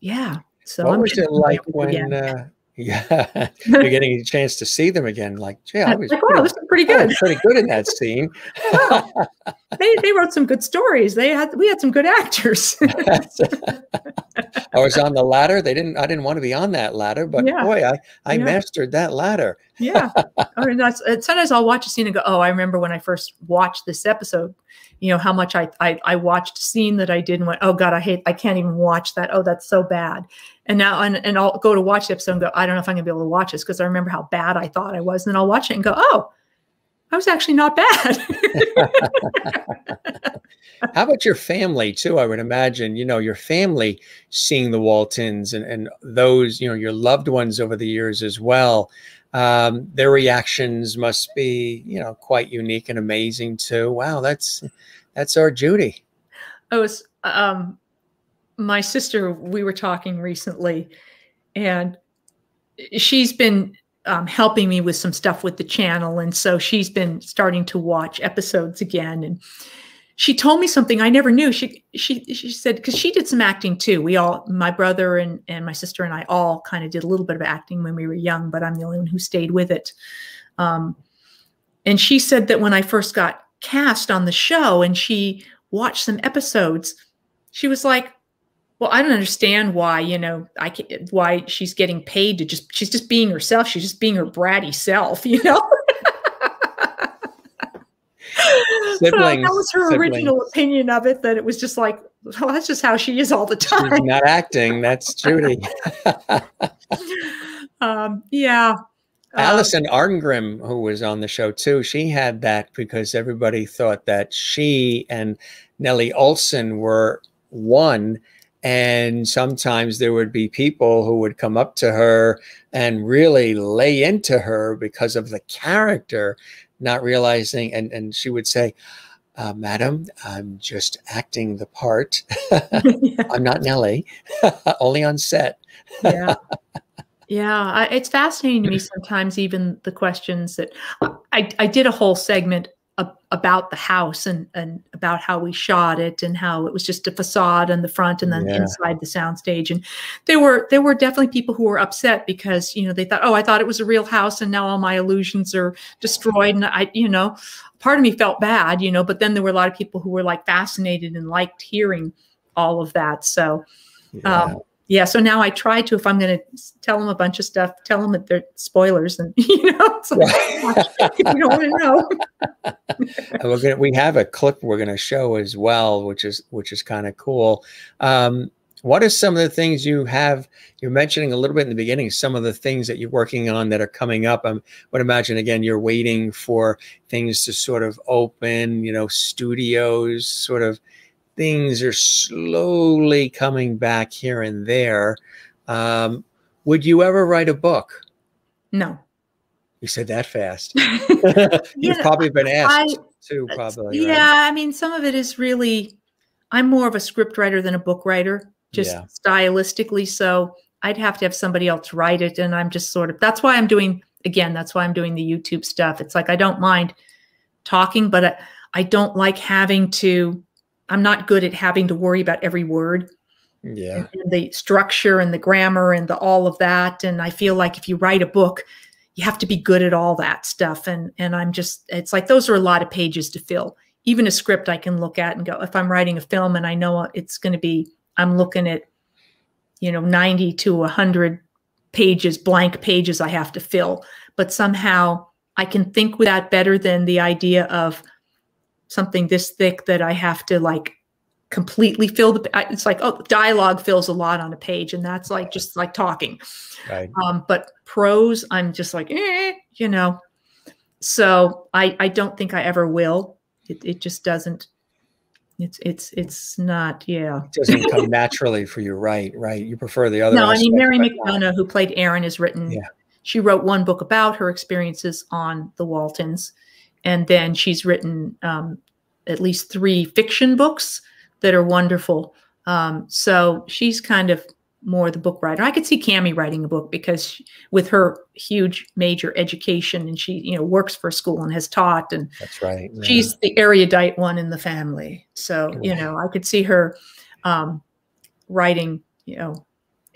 yeah. So what I'm was it like when? Uh, [LAUGHS] yeah, you're getting a chance to see them again. Like, gee, I was like, wow, this is pretty good. pretty good in that scene. [LAUGHS] [LAUGHS] they they wrote some good stories. They had we had some good actors. I was on the ladder. They didn't. I didn't want to be on that ladder, but yeah. boy, I I yeah. mastered that ladder. yeah, I mean, that's sometimes I'll watch a scene and go, oh, I remember when I first watched this episode you know how much I, I I watched scene that I didn't oh God, I hate, I can't even watch that. Oh, that's so bad. And now and, and I'll go to watch the episode and go, I don't know if I'm gonna be able to watch this because I remember how bad I thought I was. And then I'll watch it and go, oh, I was actually not bad. [LAUGHS] how about your family too? I would imagine, you know, your family seeing the Waltons and, and those, you know, your loved ones over the years as well um, their reactions must be, you know, quite unique and amazing too. Wow, that's that's our Judy. Was um, my sister. We were talking recently, and she's been um, helping me with some stuff with the channel, and so she's been starting to watch episodes again, and she told me something I never knew. She she she said because she did some acting too. We all, my brother and and my sister and I, all kind of did a little bit of acting when we were young, but I'm the only one who stayed with it. Um, and she said that when I first got cast on the show and she watched some episodes, she was like, well, I don't understand why, you know, I can, why she's getting paid to just, she's just being herself. She's just being her bratty self, [LAUGHS] you know? Siblings, that was her siblings. original opinion of it, that it was just like, well, that's just how she is all the She's time. not acting. That's Judy. [LAUGHS] um, yeah. Uh, Allison Arngrim, who was on the show too, she had that because everybody thought that she and Nellie Oleson were one. And sometimes there would be people who would come up to her and really lay into her because of the character, not realizing. And, and she would say, uh, Madam, I'm just acting the part. yeah. [LAUGHS] [LAUGHS] I'm not Nellie, [LAUGHS] only on set. yeah yeah I, it's fascinating to me sometimes even the questions that i i did a whole segment about the house and and about how we shot it and how it was just a facade on the front and then Yeah. inside the soundstage. And there were there were definitely people who were upset because you know they thought oh i thought it was a real house and now all my illusions are destroyed. And i you know part of me felt bad you know but then there were a lot of people who were like fascinated and liked hearing all of that. So um, yeah so now i try to if i'm going to tell them a bunch of stuff tell them that they're spoilers and [LAUGHS] you know like, you don't want to know [LAUGHS] we're gonna we have a clip we're gonna show as well, which is which is kind of cool. Um, what are some of the things you have? You're mentioning a little bit in the beginning. Some of the things that you're working on that are coming up. I would imagine again you're waiting for things to sort of open. You know, studios sort of things are slowly coming back here and there. Um, would you ever write a book? no You said that fast. You [LAUGHS] [LAUGHS] You've know, probably been asked I- too, probably. right? yeah i mean some of it is really i'm more of a script writer than a book writer just Yeah. stylistically so i'd have to have somebody else write it and i'm just sort of that's why i'm doing again that's why i'm doing the youtube stuff it's like i don't mind talking but i, I don't like having to i'm not good at having to worry about every word Yeah. and the structure and the grammar and the all of that. And i feel like if you write a book you have to be good at all that stuff. And and i'm just it's like those are a lot of pages to fill. Even a script i can look at and go if i'm writing a film and i know it's going to be i'm looking at you know 90 to 100 pages blank pages i have to fill. But somehow i can think with that better than the idea of something this thick that i have to like completely fill the it's like oh dialogue fills a lot on a page and that's like just like talking Right. um but prose i'm just like eh, you know so i i don't think i ever will it, it just doesn't it's it's it's not yeah It doesn't come naturally for you, right? Right. You prefer the other. no i mean mary mcdonough who played Erin, has written Yeah. she wrote one book about her experiences on the waltons and then she's written um, at least three fiction books that are wonderful um, so she's kind of more the book writer i could see Kami writing a book because she, with her huge major education and she you know works for a school and has taught and That's right. yeah. she's the erudite one in the family so you know i could see her um, writing you know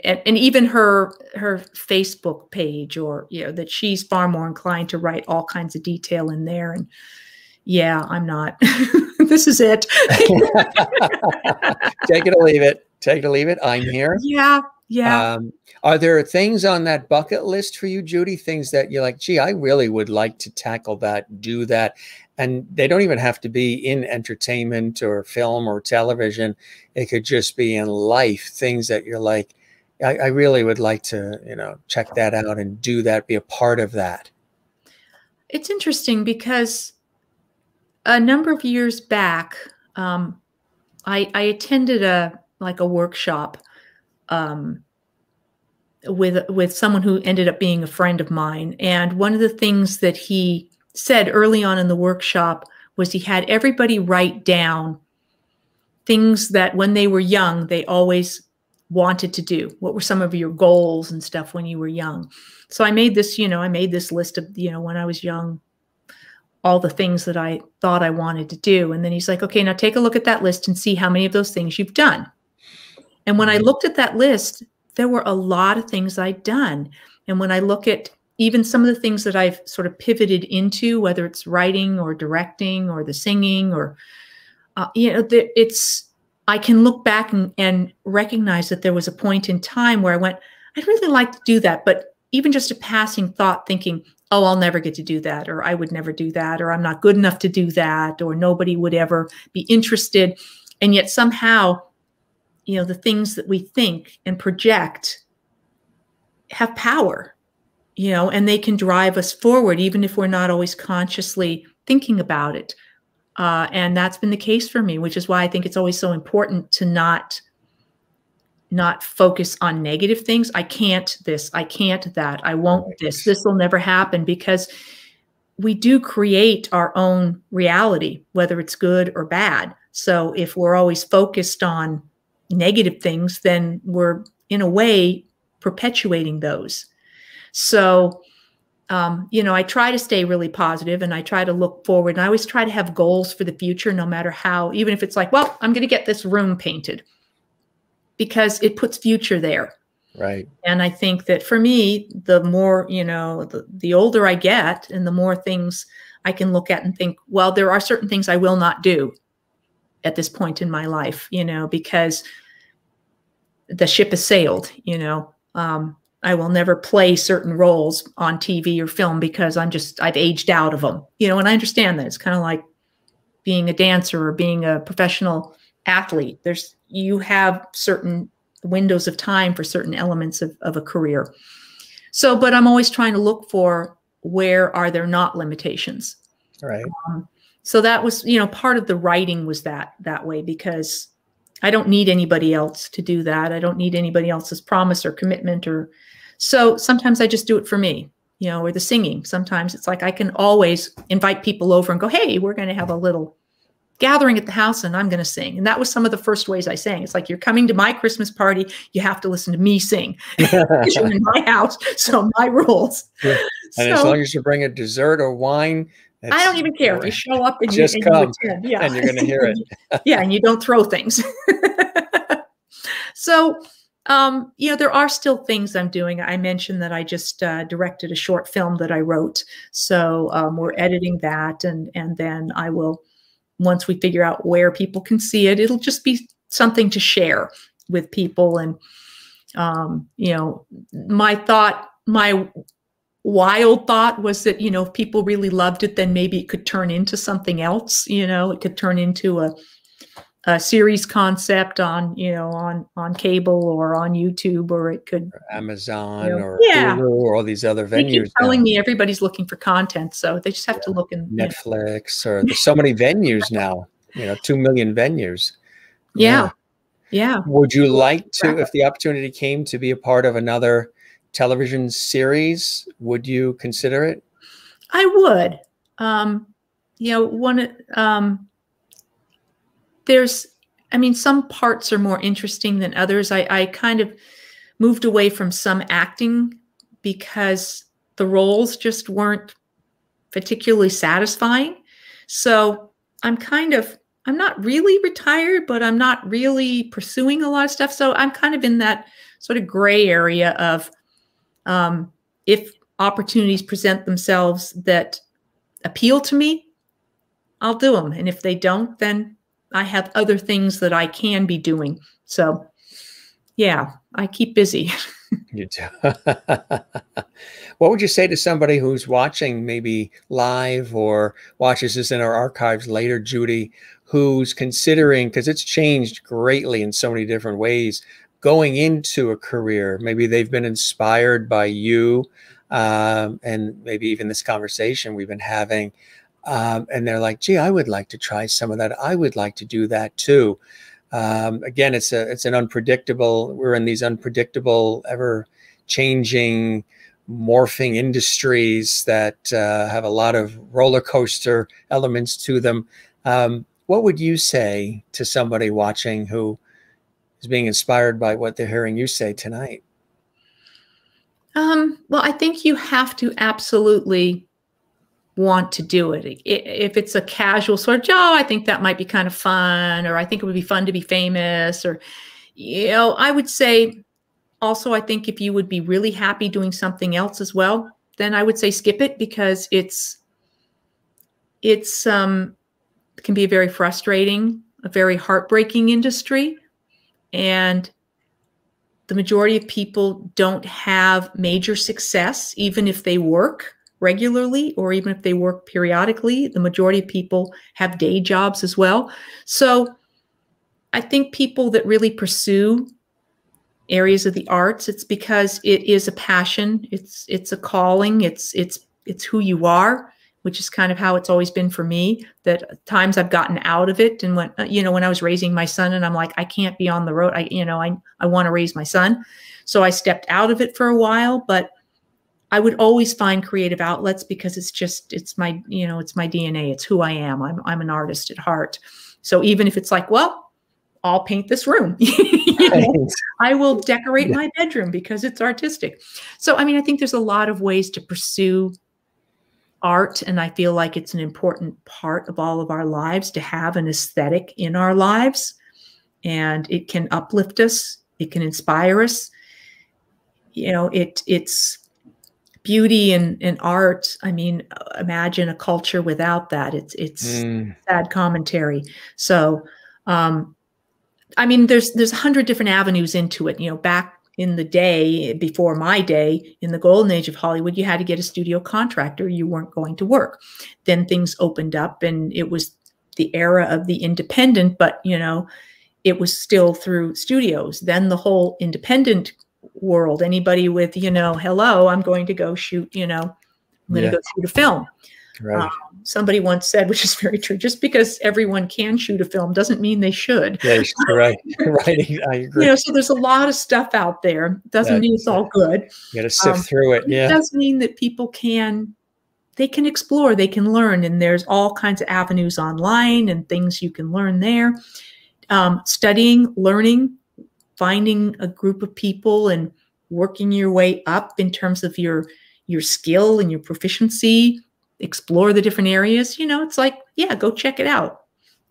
and, and even her her facebook page or you know that she's far more inclined to write all kinds of detail in there and yeah i'm not [LAUGHS] this is it [LAUGHS] Take it or leave it. Take it or leave it. I'm here. yeah yeah Um, are there things on that bucket list for you, Judy? Things that you're like, gee, I really would like to tackle that, do that. And they don't even have to be in entertainment or film or television. It could just be in life, things that you're like, I, I really would like to, you know, check that out and do that, be a part of that. It's interesting because a number of years back, um, I, I attended a like a workshop um, with with someone who ended up being a friend of mine, and one of the things that he said early on in the workshop was he had everybody write down things that when they were young they always wanted to do. What were some of your goals and stuff when you were young? so i made this you know i made this list of you know when i was young all the things that i thought i wanted to do and then he's like okay now take a look at that list and see how many of those things you've done and when i Mhm. looked at that list there were a lot of things i'd done and when i look at even some of the things that i've sort of pivoted into whether it's writing or directing or the singing or uh, you know the, it's I can look back and, and recognize that there was a point in time where I went, I'd really like to do that. But even just a passing thought thinking, oh, I'll never get to do that, or I would never do that, or I'm not good enough to do that, or nobody would ever be interested. And yet somehow, you know, the things that we think and project have power, you know, and they can drive us forward, even if we're not always consciously thinking about it. Uh, and that's been the case for me, which is why I think it's always so important to not not focus on negative things. I can't this, I can't that, I won't this, this will never happen because we do create our own reality, whether it's good or bad. So if we're always focused on negative things, then we're in a way perpetuating those. So, um, you know, I try to stay really positive and I try to look forward and I always try to have goals for the future, no matter how, even if it's like, well, I'm going to get this room painted because it puts future there. Right. And I think that for me, the more, you know, the, the older I get and the more things I can look at and think, well, there are certain things I will not do at this point in my life, you know, because the ship has sailed, you know. Um, I will never play certain roles on TV or film because I'm just, I've aged out of them, you know, and I understand that. It's kind of like being a dancer or being a professional athlete. There's you have certain windows of time for certain elements of, of a career. So, but I'm always trying to look for where are there not limitations. Right. Um, so that was, you know, part of the writing was that that way because I don't need anybody else to do that. I don't need anybody else's promise or commitment or so sometimes I just do it for me, you know, or the singing. Sometimes it's like I can always invite people over and go, "Hey, we're going to have a little gathering at the house and I'm going to sing. And that was some of the first ways I sang. It's like, you're coming to my Christmas party. You have to listen to me sing [LAUGHS] [LAUGHS] because you're in my house. So my rules. Yeah. And so, as long as you bring a dessert or wine, I don't even care. If you show up and just you, and come, you yeah. and you're going to hear [LAUGHS] it. yeah, and you don't throw things. so, um, you know, there are still things I'm doing. I mentioned that I just uh, directed a short film that I wrote. So um, we're editing that, and and then I will once we figure out where people can see it, it'll just be something to share with people. And, um, you know, my thought, my wild thought was that, you know, if people really loved it, then maybe it could turn into something else, you know, it could turn into a, a series concept on you know on on cable or on YouTube or it could or Amazon you know, or yeah. Hulu or all these other venues. They keep telling now. me everybody's looking for content, so they just have yeah. to look in Netflix you know. or there's so many venues now. You know, two million venues. Yeah. yeah, yeah. Would you like to, if the opportunity came to be a part of another television series, would you consider it? I would. Um, you know, one um there's, I mean, some parts are more interesting than others. I, I kind of moved away from some acting because the roles just weren't particularly satisfying. So I'm kind of, I'm not really retired, but I'm not really pursuing a lot of stuff. So I'm kind of in that sort of gray area of um, if opportunities present themselves that appeal to me, I'll do them. And if they don't, then I have other things that I can be doing. So, yeah, I keep busy. [LAUGHS] you do. [LAUGHS] what would you say to somebody who's watching maybe live or watches this in our archives later, Judy, who's considering, because it's changed greatly in so many different ways, going into a career? Maybe they've been inspired by you um, and maybe even this conversation we've been having um, and they're like, "Gee, I would like to try some of that. I would like to do that too." Um, again, it's a it's an unpredictable. We're in these unpredictable, ever changing, morphing industries that uh, have a lot of roller coaster elements to them. Um, what would you say to somebody watching who is being inspired by what they're hearing you say tonight? Um, well, I think you have to absolutely want to do it. If it's a casual sort of, oh, I think that might be kind of fun, or I think it would be fun to be famous, or, you know, I would say also, I think if you would be really happy doing something else as well, then I would say skip it because it's, it's, um, can be a very frustrating a very heartbreaking industry. And the majority of people don't have major success, even if they work regularly or even if they work periodically. The majority of people have day jobs as well. So I think people that really pursue areas of the arts, it's because it is a passion. It's it's a calling. It's it's it's who you are which is kind of how it's always been for me that times i've gotten out of it and when uh, you know when i was raising my son and i'm like i can't be on the road i you know i, I want to raise my son so i stepped out of it for a while but i would always find creative outlets because it's just it's my you know it's my dna it's who i am. I'm, I'm an artist at heart. So even if it's like well i'll paint this room [LAUGHS] know, i will decorate yeah. my bedroom because it's artistic. So i mean i think there's a lot of ways to pursue art and i feel like it's an important part of all of our lives to have an aesthetic in our lives. And it can uplift us. It can inspire us. You know it it's beauty and, and art i mean imagine a culture without that. It's it's mm. sad commentary. So um i mean there's there's a hundred different avenues into it. You know back in the day before my day in the golden age of hollywood you had to get a studio contractor. You weren't going to work. Then things opened up and it was the era of the independent but you know it was still through studios. Then the whole independent world anybody with you know hello i'm going to go shoot you know i'm going to yeah. go shoot a film Right. Um, somebody once said, which is very true, just because everyone can shoot a film doesn't mean they should. Yeah, right. [LAUGHS] right. I agree. You know, so there's a lot of stuff out there. Doesn't yeah, mean it's all good. You got to sift um, through it. Yeah. It does mean that people can they can explore, they can learn, and there's all kinds of avenues online and things you can learn there. Um, studying, learning, finding a group of people and working your way up in terms of your your skill and your proficiency explore the different areas, you know, it's like, yeah, go check it out.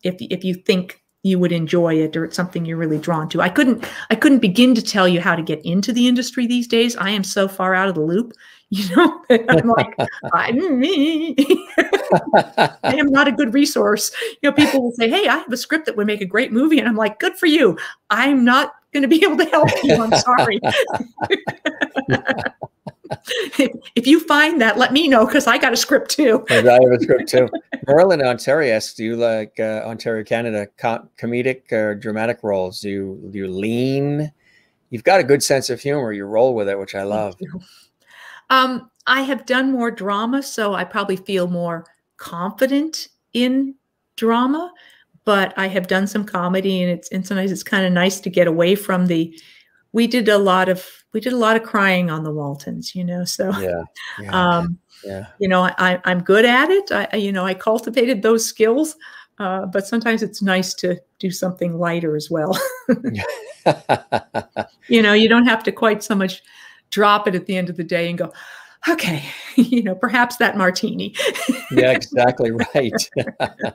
If if you think you would enjoy it or it's something you're really drawn to. I couldn't I couldn't begin to tell you how to get into the industry these days. I am so far out of the loop, [LAUGHS] you know. I'm like, [LAUGHS] I'm me. I am not a good resource. You know, people will say, "Hey, I have a script that would make a great movie," and I'm like, "Good for you." I'm not going to be able to help you. I'm [LAUGHS] sorry if you find that, let me know because I got a script too. I have a script too. Merlin Ontario asks, do you like uh, Ontario, Canada, com comedic or dramatic roles? Do you, do you lean? You've got a good sense of humor. You roll with it, which I love. Um, I have done more drama, so I probably feel more confident in drama. But I have done some comedy, and it's and sometimes it's kind of nice to get away from the. We did a lot of we did a lot of crying on the Waltons, you know. So yeah, [LAUGHS] yeah, um, yeah. you know, I, I'm good at it. I, you know, I cultivated those skills, uh, but sometimes it's nice to do something lighter as well. [LAUGHS] [LAUGHS] you know, you don't have to quite so much drop it at the end of the day and go, okay, [LAUGHS] you know, perhaps that martini. yeah, [LAUGHS] exactly right.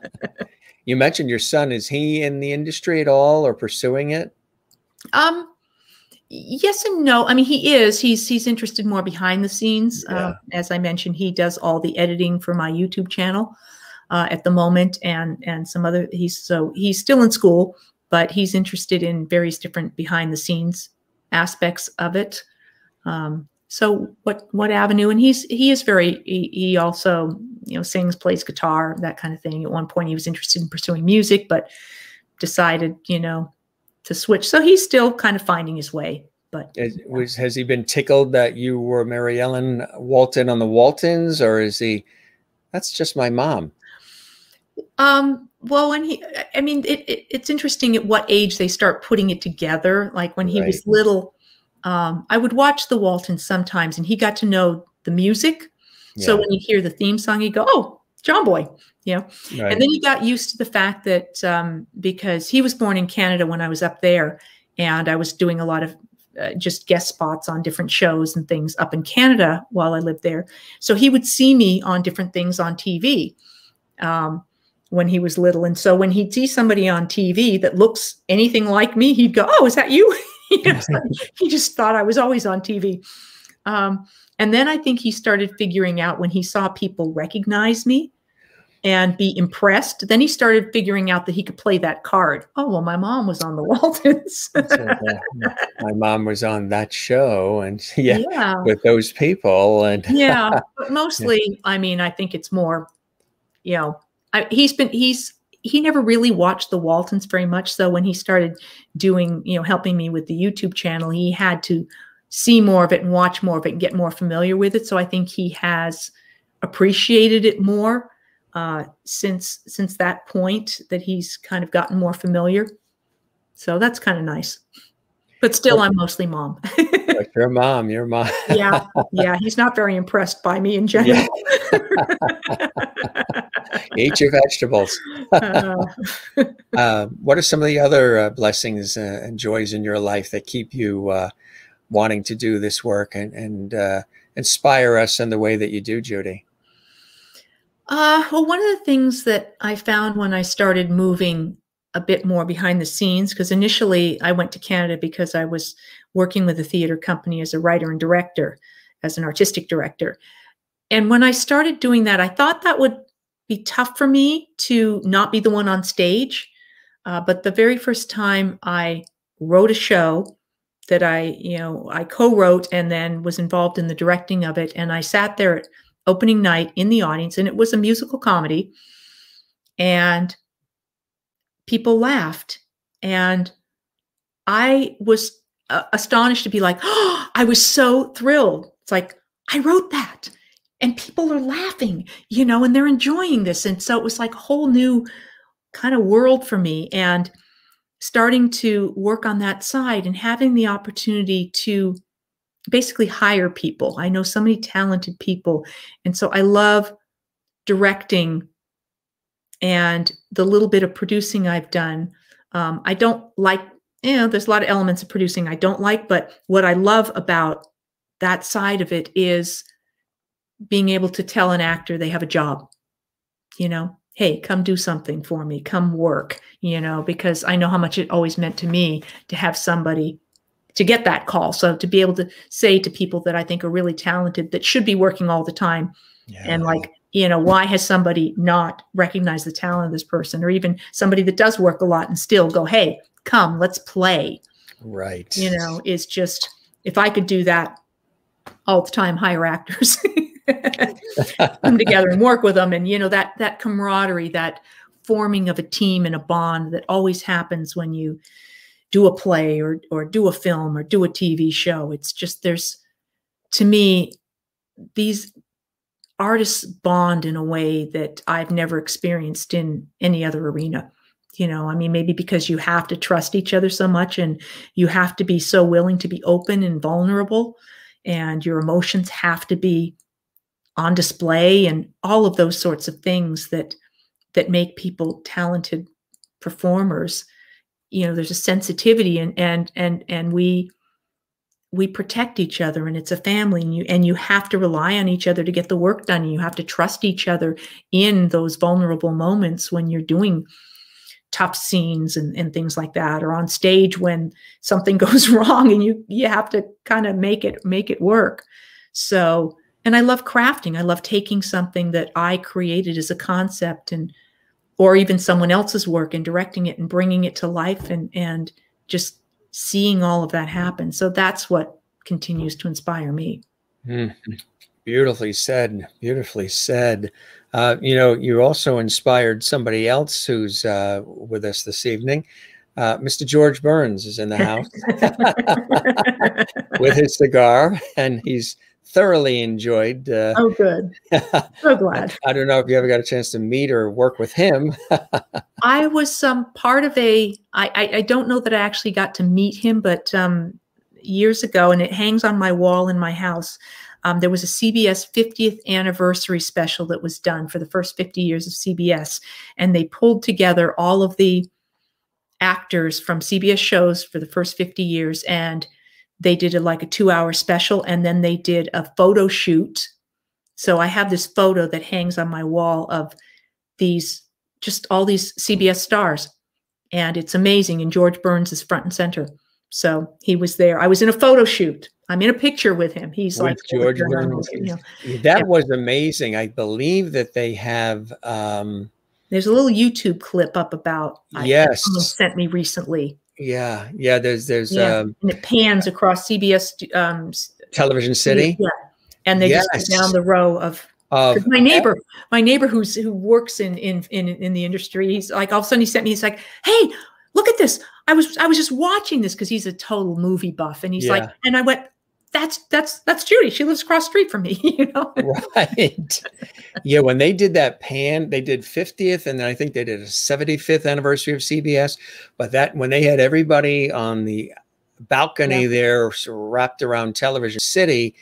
[LAUGHS] you mentioned your son. Is he in the industry at all or pursuing it? Um, yes and no i mean he is he's he's interested more behind the scenes yeah. um, as i mentioned he does all the editing for my youtube channel uh, at the moment and and some other he's so he's still in school but he's interested in various different behind the scenes aspects of it um, so what what avenue and he's he is very he, he also you know sings plays guitar that kind of thing at one point he was interested in pursuing music but decided you know to switch. So he's still kind of finding his way. But has, was, has he been tickled that you were Mary Ellen Walton on the Waltons, or is he? That's just my mom. Um. Well, when he, I mean, it, it, it's interesting at what age they start putting it together. Like when he right. was little, um, I would watch the Waltons sometimes, and he got to know the music. Yeah. So when you hear the theme song, you go, "Oh, John Boy," you know. Right. And then he got used to the fact that um, because he was born in Canada when I was up there, and I was doing a lot of uh, just guest spots on different shows and things up in Canada while I lived there. So he would see me on different things on TV um, when he was little. And so when he'd see somebody on TV that looks anything like me, he'd go, "Oh, is that you?" [LAUGHS] [LAUGHS] you know, he just thought I was always on TV. Um, and then I think he started figuring out when he saw people recognize me and be impressed. Then he started figuring out that he could play that card. Oh, well, my mom was on the [LAUGHS] Waltons. my mom was on that show and [LAUGHS] yeah, yeah. with those people. And yeah, but mostly, yeah. I mean, I think it's more, you know, I, he's been, he's, he never really watched the Waltons very much. So when he started doing, you know, helping me with the YouTube channel, he had to see more of it and watch more of it and get more familiar with it. So I think he has appreciated it more uh, since since that point that he's kind of gotten more familiar. So that's kind of nice. But still, I'm mostly mom. [LAUGHS] your mom, your mom. yeah, [LAUGHS] yeah. He's not very impressed by me in general. Yeah. [LAUGHS] Eat your vegetables. uh, uh, what are some of the other uh, blessings uh, and joys in your life that keep you uh, wanting to do this work and, and uh, inspire us in the way that you do, Judy? Uh, well, one of the things that I found when I started moving a bit more behind the scenes, because initially I went to Canada because I was working with a theater company as a writer and director, as an artistic director. And when I started doing that, I thought that would be tough for me to not be the one on stage. Uh, but the very first time I wrote a show that I, you know, I co-wrote and then was involved in the directing of it, and I sat there at opening night in the audience, and it was a musical comedy. And people laughed. And I was uh, astonished to be like, oh, I was so thrilled. It's like, I wrote that. And people are laughing, you know, and they're enjoying this. And so it was like a whole new kind of world for me. And starting to work on that side and having the opportunity to basically hire people. I know so many talented people. And so I love directing and the little bit of producing I've done. Um, I don't like, you know, there's a lot of elements of producing I don't like, but what I love about that side of it is being able to tell an actor they have a job, you know, hey, come do something for me, come work, you know, because I know how much it always meant to me to have somebody to get that call. So to be able to say to people that I think are really talented that should be working all the time yeah. and like, you know, why has somebody not recognized the talent of this person or even somebody that does work a lot and still go, hey, come, let's play. Right. You know, is just if I could do that all the time, hire actors. [LAUGHS] come together and work with them and you know that that camaraderie that forming of a team and a bond that always happens when you do a play or or do a film or do a TV show. It's just there's to me these artists bond in a way that I've never experienced in any other arena. You know, I mean, maybe because you have to trust each other so much and you have to be so willing to be open and vulnerable, and your emotions have to be on display and all of those sorts of things that that make people talented performers you know there's a sensitivity and and and and we we protect each other and it's a family and you and you have to rely on each other to get the work done. You have to trust each other in those vulnerable moments when you're doing tough scenes and, and things like that or on stage when something [LAUGHS] goes wrong and you you have to kind of make it make it work. So and i love crafting. I love taking something that i created as a concept and or even someone else's work and directing it and bringing it to life and and just seeing all of that happen. So that's what continues to inspire me. Mm, beautifully said beautifully said. Uh, you know you also inspired somebody else who's uh, with us this evening. Uh, Mr. George Burns is in the house [LAUGHS] [LAUGHS] with his cigar, and he's thoroughly enjoyed. Uh, oh, good. So [LAUGHS] glad. I don't know if you ever got a chance to meet or work with him. [LAUGHS] I was some um, part of a. I, I, I don't know that I actually got to meet him, but um, years ago, and it hangs on my wall in my house. Um, there was a CBS 50th anniversary special that was done for the first 50 years of CBS, and they pulled together all of the actors from CBS shows for the first 50 years and they did a, like a two hour special and then they did a photo shoot. So I have this photo that hangs on my wall of these, just all these CBS stars. And it's amazing. And George Burns is front and center. So he was there. I was in a photo shoot. I'm in a picture with him. He's With like George you know. That Yeah. was amazing. I believe that they have um There's a little YouTube clip up about I- Yes. someone sent me recently. Yeah, yeah, there's there's Yeah. um and it pans across CBS um Television City. Yeah. And they just Yes. go down the row of Of my neighbor, my neighbor who's who works in in in in the industry, he's like all of a sudden he sent me, he's like, Hey, look at this. I was I was just watching this because he's a total movie buff. And he's like, and I went, That's that's that's Judy. She lives across the street from me, [LAUGHS] you know. [LAUGHS] right. Yeah, when they did that pan, they did 50th and then I think they did a 75th anniversary of CBS. But that when they had everybody on the balcony Yeah. there wrapped around Television City,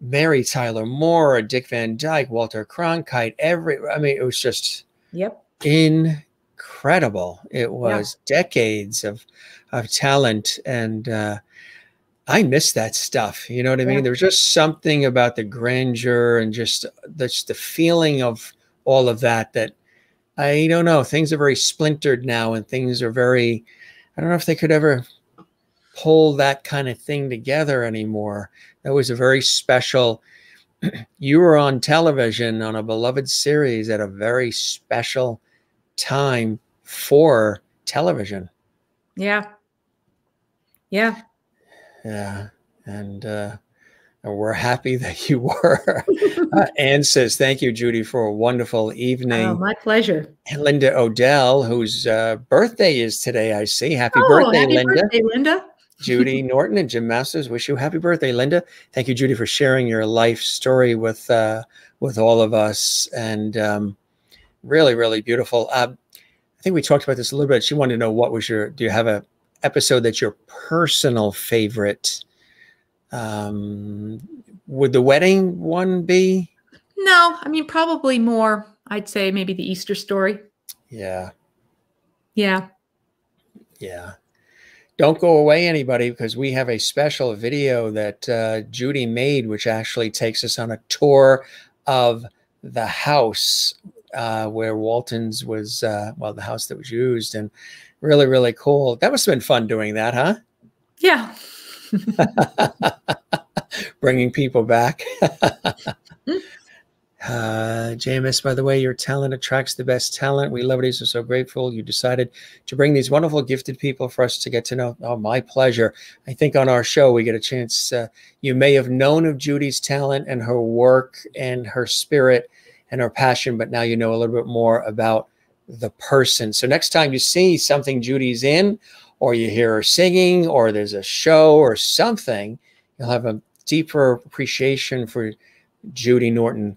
Mary Tyler Moore, Dick Van Dyke, Walter Cronkite, every I mean, it was just Yep. incredible. It was decades of of talent and uh I miss that stuff. You know what I mean? Yeah. There was just something about the grandeur and just uh, the, just the feeling of all of that that I don't know. Things are very splintered now and things are very, I don't know if they could ever pull that kind of thing together anymore. That was a very special, [CLEARS THROAT] you were on television on a beloved series at a very special time for television. Yeah. Yeah. Yeah, and uh, we're happy [LAUGHS] that you were. uh, Anne says, "Thank you, Judy, for a wonderful evening." Oh, my pleasure. and Linda Odell, whose uh, birthday is today, I see. Happy oh, birthday, happy Linda! birthday, Linda. Judy [LAUGHS] Norton and Jim Masters wish you happy birthday, Linda. Thank you, Judy, for sharing your life story with uh, with all of us, and um, really, really beautiful. Um, I think we talked about this a little bit. She wanted to know what was your. Do you have a episode that's your personal favorite? Um, would the wedding one be? No, I mean probably more. I'd say maybe the Easter story. Yeah, Yeah. yeah. Don't go away, anybody, because we have a special video that uh, Judy made, which actually takes us on a tour of the house uh, where Walton's was, uh, well, the house that was used, and really, really cool. That must have been fun doing that, huh? [LAUGHS] Yeah. Bringing people back. [LAUGHS] Uh, JMS, by the way, your talent attracts the best talent. We love it. We're so grateful you decided to bring these wonderful, gifted people for us to get to know. Oh, my pleasure. I think on our show, we get a chance. Uh, you may have known of Judy's talent and her work and her spirit and her passion, but now you know a little bit more about the person. So next time you see something Judy's in, or you hear her singing, or there's a show or something, you'll have a deeper appreciation for Judy Norton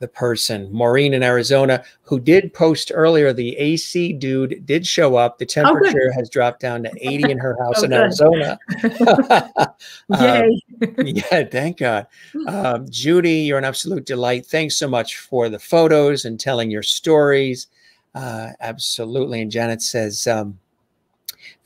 the person. Maureen in Arizona, who did post earlier, the AC dude did show up. The temperature has dropped down to 80 in her [LAUGHS] house Oh, in good. Arizona. [LAUGHS] [LAUGHS] Um, Yay. yeah, thank God. Um, Judy, you're an absolute delight. Thanks so much for the photos and telling your stories. Uh, absolutely. And Janet says, um,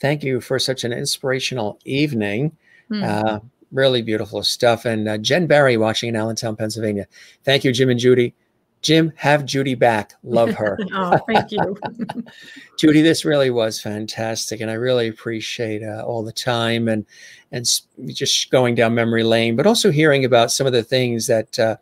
thank you for such an inspirational evening. Hmm. Uh, really beautiful stuff. And uh, Jen Barry watching in Allentown, Pennsylvania. Thank you, Jim and Judy. Jim, have Judy back. Love her. [LAUGHS] oh, thank you. [LAUGHS] [LAUGHS] Judy, this really was fantastic, and I really appreciate uh, all the time and and just going down memory lane, but also hearing about some of the things that uh,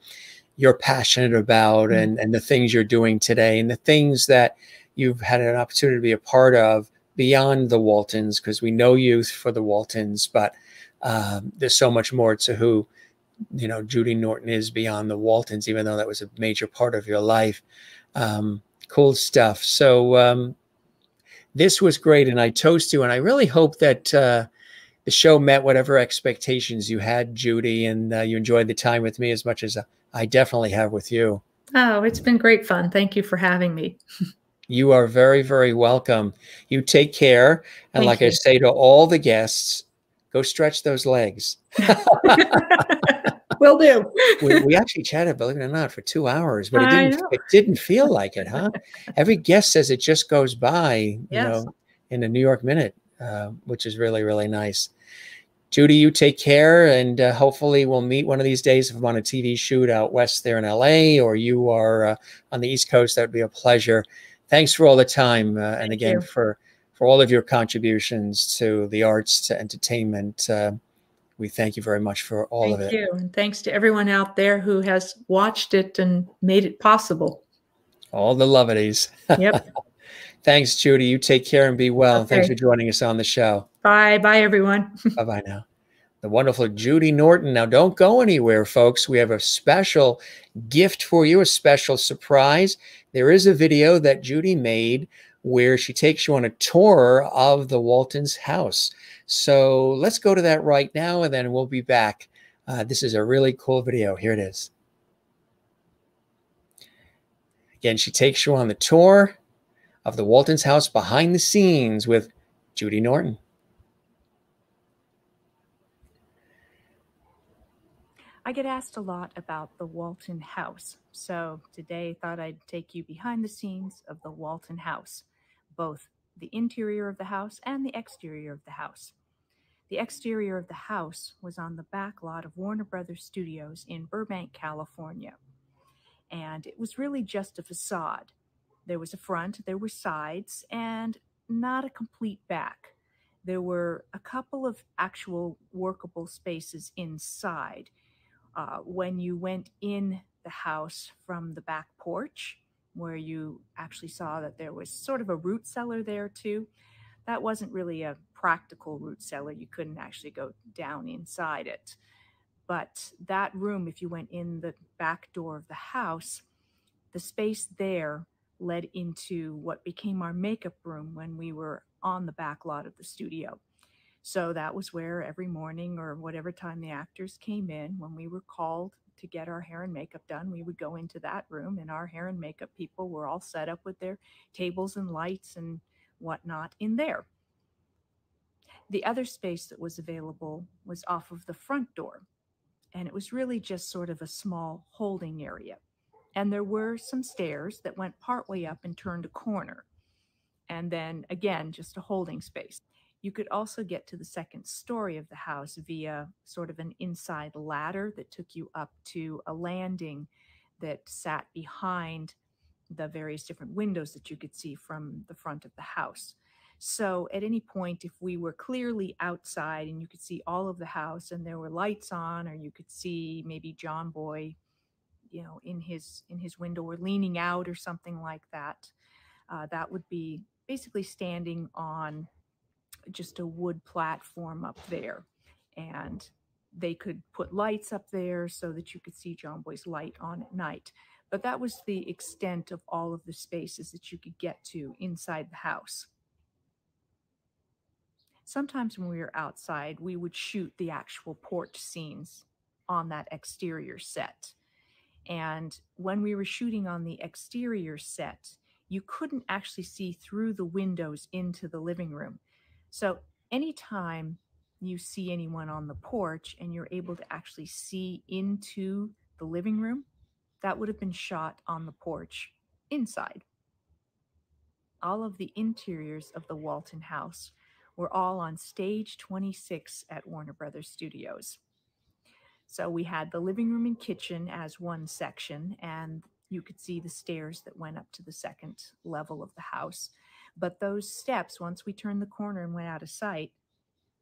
you're passionate about Mm. and and the things you're doing today, and the things that you've had an opportunity to be a part of beyond the Waltons, because we know youth for the Waltons, but um, there's so much more to who you know Judy Norton is beyond the Waltons, even though that was a major part of your life. Um, cool stuff. So um, this was great, and I toast you, and I really hope that uh, the show met whatever expectations you had, Judy, and uh, you enjoyed the time with me as much as I definitely have with you. Oh, it's been great fun. Thank you for having me. You are very, very welcome. You take care, and Thank like I say to all the guests, go stretch those legs. [LAUGHS] Will do. we, we actually chatted, believe it or not, for two hours, but it didn't. It didn't feel like it, huh? Every guest says it just goes by, you know, in a New York minute, uh, which is really, really nice. Judy, you take care, and uh, hopefully we'll meet one of these days if I'm on a TV shoot out west there in LA, or you are uh, on the East Coast. That would be a pleasure. Thanks for all the time, uh, and again you. for for all of your contributions to the arts, to entertainment. Uh, we thank you very much for all thank of it. Thank you. And thanks to everyone out there who has watched it and made it possible. All the lovities. Yep. [LAUGHS] Thanks, Judy. You take care and be well. Okay. Thanks for joining us on the show. Bye. Bye, everyone. [LAUGHS] bye bye now. The wonderful Judy Norton. Now, don't go anywhere, folks. We have a special gift for you, a special surprise. There is a video that Judy made where she takes you on a tour of the Waltons house. So let's go to that right now and then we'll be back. Uh, this is a really cool video. Here it is. Again, she takes you on the tour of the Waltons house behind the scenes with Judy Norton. I get asked a lot about the Walton house. So today I thought I'd take you behind the scenes of the Walton house both the interior of the house and the exterior of the house. The exterior of the house was on the back lot of Warner Brothers Studios in Burbank, California. And it was really just a facade. There was a front, there were sides, and not a complete back. There were a couple of actual workable spaces inside. Uh, when you went in the house from the back porch, where you actually saw that there was sort of a root cellar there too. That wasn't really a practical root cellar. You couldn't actually go down inside it. But that room, if you went in the back door of the house, the space there led into what became our makeup room when we were on the back lot of the studio. So that was where every morning or whatever time the actors came in, when we were called to get our hair and makeup done, we would go into that room, and our hair and makeup people were all set up with their tables and lights and whatnot in there. The other space that was available was off of the front door, and it was really just sort of a small holding area. And there were some stairs that went partway up and turned a corner. And then again, just a holding space. You could also get to the second story of the house via sort of an inside ladder that took you up to a landing that sat behind the various different windows that you could see from the front of the house. So at any point, if we were clearly outside and you could see all of the house and there were lights on, or you could see maybe John Boy, you know, in his in his window or leaning out or something like that, uh, that would be basically standing on just a wood platform up there. And they could put lights up there so that you could see John Boy's light on at night. But that was the extent of all of the spaces that you could get to inside the house. Sometimes when we were outside, we would shoot the actual porch scenes on that exterior set. And when we were shooting on the exterior set, you couldn't actually see through the windows into the living room. So anytime you see anyone on the porch and you're able to actually see into the living room, that would have been shot on the porch inside. All of the interiors of the Walton house were all on stage 26 at Warner Brothers Studios. So we had the living room and kitchen as one section, and you could see the stairs that went up to the second level of the house. But those steps, once we turned the corner and went out of sight,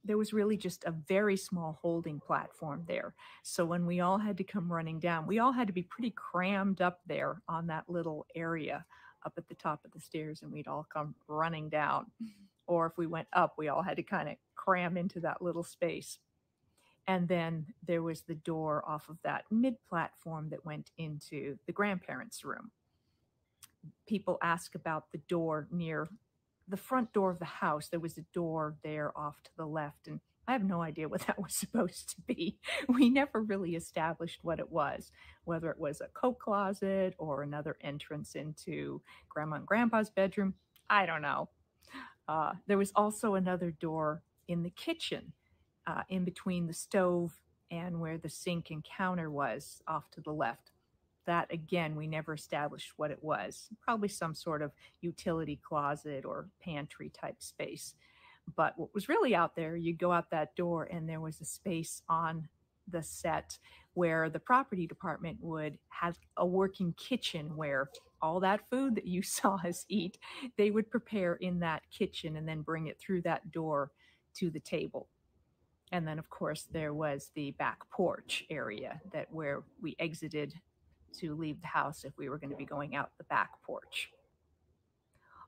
there was really just a very small holding platform there. So when we all had to come running down, we all had to be pretty crammed up there on that little area up at the top of the stairs, and we'd all come running down. Mm-hmm. Or if we went up, we all had to kind of cram into that little space. And then there was the door off of that mid platform that went into the grandparents' room. People ask about the door near the front door of the house, there was a door there off to the left. And I have no idea what [LAUGHS] that was supposed to be. We never really established what it was, whether it was a coat closet or another entrance into grandma and grandpa's bedroom. I don't know. Uh, there was also another door in the kitchen, uh, in between the stove and where the sink and counter was off to the left that again we never established what it was probably some sort of utility closet or pantry type space but what was really out there you'd go out that door and there was a space on the set where the property department would have a working kitchen where all that food that you [LAUGHS] saw us eat, they would prepare in that kitchen and then bring it through that door to the table. And then, of course, there was the back porch area that where we exited to leave the house if we were going to be going out the back porch.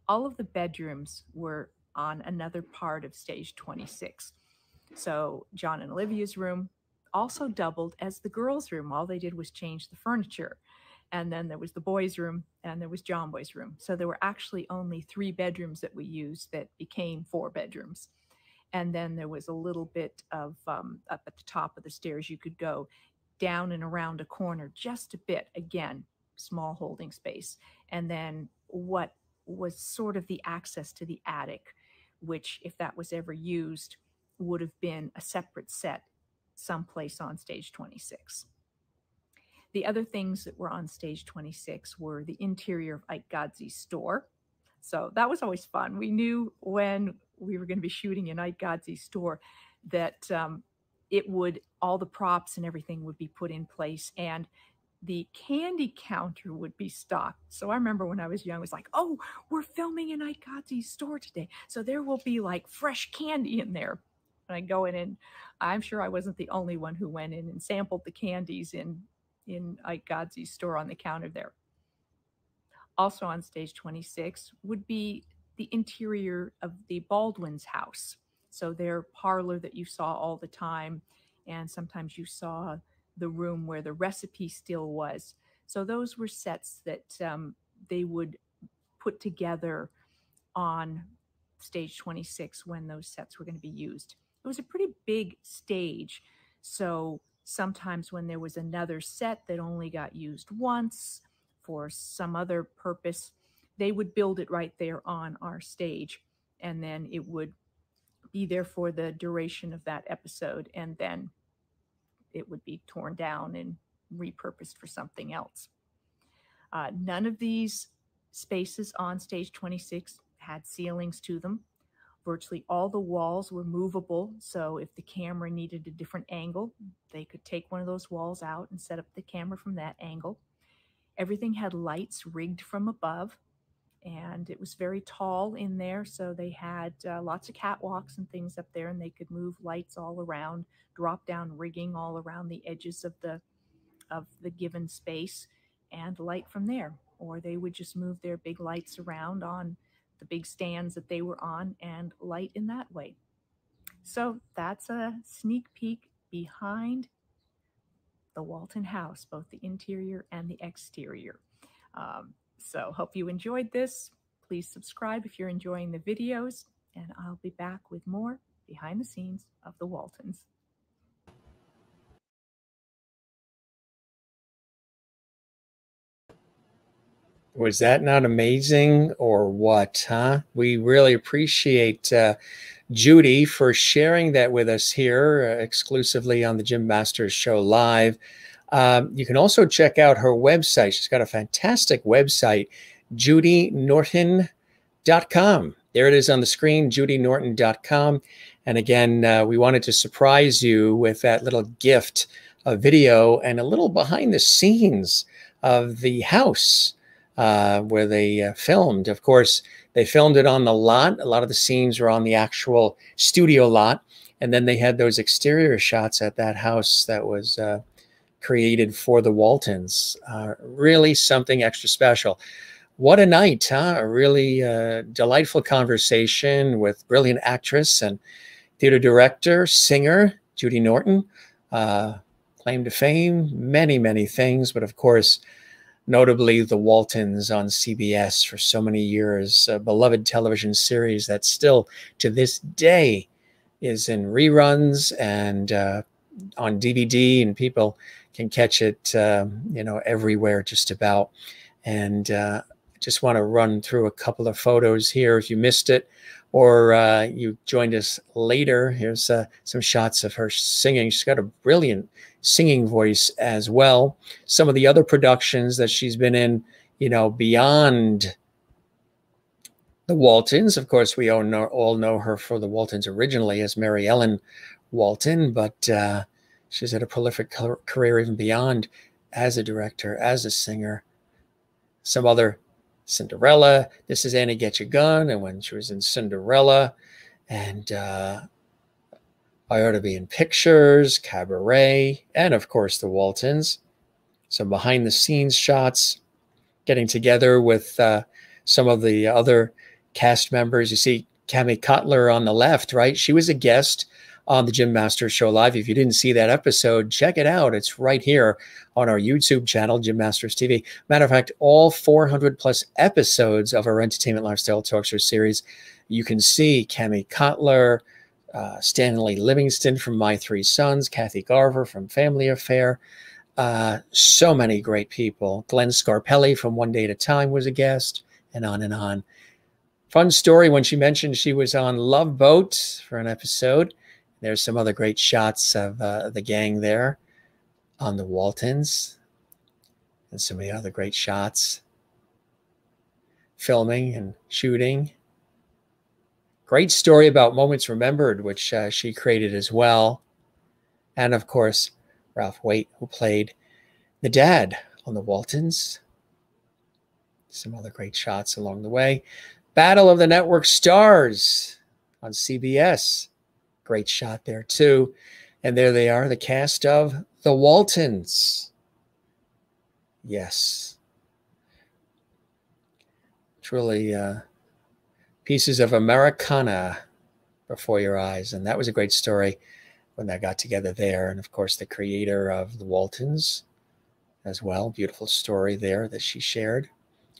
All of the bedrooms were on another part of stage 26. So John and Olivia's room also doubled as the girls' room. All they did was change the furniture. And then there was the boys' room and there was John Boy's room. So there were actually only three bedrooms that we used that became four bedrooms. And then there was a little bit of um, up at the top of the stairs you could go down and around a corner just a bit. Again, small holding space. And then what was sort of the access to the attic, which, if that was ever used, would have been a separate set someplace on stage 26. The other things that were on stage 26 were the interior of Ike Godsey's store. So that was always fun. We knew when we were going to be shooting in Ike Godsey's store that um, it would, all the props and everything would be put in place. And the candy counter would be stocked. So I remember when I was young, it was like, oh, we're filming in Godsey's store today. So there will be like fresh candy in there. And I go in and I'm sure I wasn't the only one who went in and sampled the candies in in Godsey's store on the counter there. Also on stage 26 would be the interior of the Baldwin's house. So their parlor that you saw all the time, and sometimes you saw the room where the recipe still was. So those were sets that um, they would put together on stage 26 when those sets were going to be used. It was a pretty big stage. So sometimes when there was another set that only got used once for some other purpose, they would build it right there on our stage. And then it would be there for the duration of that episode. And then it would be torn down and repurposed for something else. Uh, none of these spaces on stage 26 had ceilings to them. Virtually all the walls were movable. So if the camera needed a different angle, they could take one of those walls out and set up the camera from that angle. Everything had lights rigged from above and it was very tall in there. So they had uh, lots of catwalks and things up there, and they could move lights all around, drop down rigging all around the edges of the of the given space, and light from there. Or they would just move their big lights around on the big stands that they were on and light in that way. So that's a sneak peek behind the Walton House, both the interior and the exterior. Um, so hope you enjoyed this. Please subscribe if you're enjoying the videos, and I'll be back with more behind the scenes of the Waltons. Was that not amazing or what, huh? We really appreciate uh, Judy for sharing that with us here uh, exclusively on the Jim Masters Show Live. Um, you can also check out her website. She's got a fantastic website, judynorton.com. There it is on the screen, judynorton.com. And again, uh, we wanted to surprise you with that little gift of video and a little behind the scenes of the house uh, where they uh, filmed. Of course, they filmed it on the lot. A lot of the scenes were on the actual studio lot. And then they had those exterior shots at that house that was uh, created for the Waltons. Uh, really something extra special. What a night, huh? A really uh, delightful conversation with brilliant actress and theater director, singer Judy Norton. Uh, claim to fame, many, many things, but of course, notably the Waltons on CBS for so many years, a beloved television series that still to this day is in reruns and uh, on DVD, and people can catch it, uh, you know, everywhere just about. And uh, just want to run through a couple of photos here if you missed it or uh, you joined us later. Here's uh, some shots of her singing. She's got a brilliant singing voice as well. Some of the other productions that she's been in, you know, beyond the Waltons. Of course, we all know, all know her for the Waltons originally as Mary Ellen Walton, but uh, She's had a prolific career even beyond as a director, as a singer. Some other Cinderella. This is Annie Get Your Gun, and when she was in Cinderella, and uh, I Ought to Be in Pictures, Cabaret, and of course the Waltons. Some behind the scenes shots, getting together with uh, some of the other cast members. You see Kami Cotler on the left, right? She was a guest on the Jim Masters Show Live. If you didn't see that episode, check it out. It's right here on our YouTube channel, Jim Masters TV. Matter of fact, all 400 plus episodes of our Entertainment Lifestyle Talk Show series, you can see Kami Cotler, uh, Stanley Livingston from My Three Sons, Kathy Garver from Family Affair. Uh, so many great people. Glenn Scarpelli from One Day at a Time was a guest, and on and on. Fun story when she mentioned she was on Love Boat for an episode. There's some other great shots of uh, the gang there on the Waltons and some of the other great shots filming and shooting. Great story about Moments Remembered, which uh, she created as well. And of course, Ralph Waite, who played the dad on the Waltons. Some other great shots along the way. Battle of the Network Stars on CBS. Great shot there, too. And there they are, the cast of The Waltons. Yes. Truly uh, pieces of Americana before your eyes. And that was a great story when that got together there. And of course, the creator of The Waltons as well. Beautiful story there that she shared.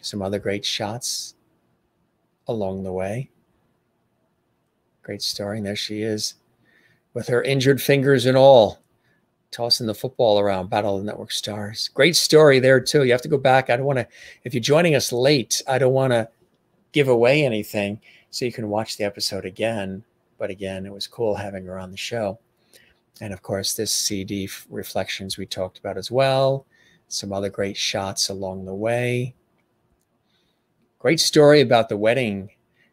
Some other great shots along the way. Great story. And there she is with her injured fingers and all, tossing the football around, Battle of the Network Stars. Great story there, too. You have to go back. I don't want to, if you're joining us late, I don't want to give away anything so you can watch the episode again. But again, it was cool having her on the show. And of course, this CD reflections we talked about as well. Some other great shots along the way. Great story about the wedding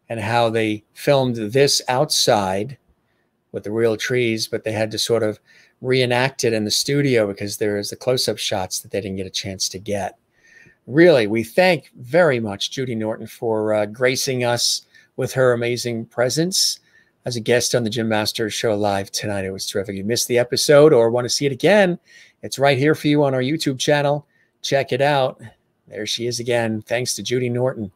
and how they filmed this outside with the real trees, but they had to sort of reenact it in the studio because there is the close-up shots that they didn't get a chance to get. Really, we thank very much Judy Norton for uh, gracing us with her amazing presence as a guest on the Jim Masters Show live tonight. It was terrific. If You missed the episode or want to see it again? It's right here for you on our YouTube channel. Check it out. There she is again. Thanks to Judy Norton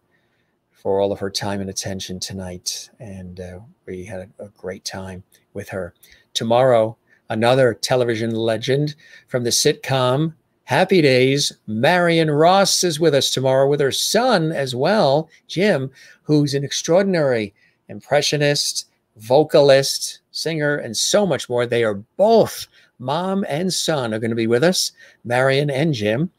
for all of her time and attention tonight. And uh, we had a, a great time with her. Tomorrow, another television legend from the sitcom Happy Days. Marion Ross is with us tomorrow with her son as well, Jim, who's an extraordinary impressionist, vocalist, singer, and so much more. They are both mom and son are going to be with us, Marion and Jim.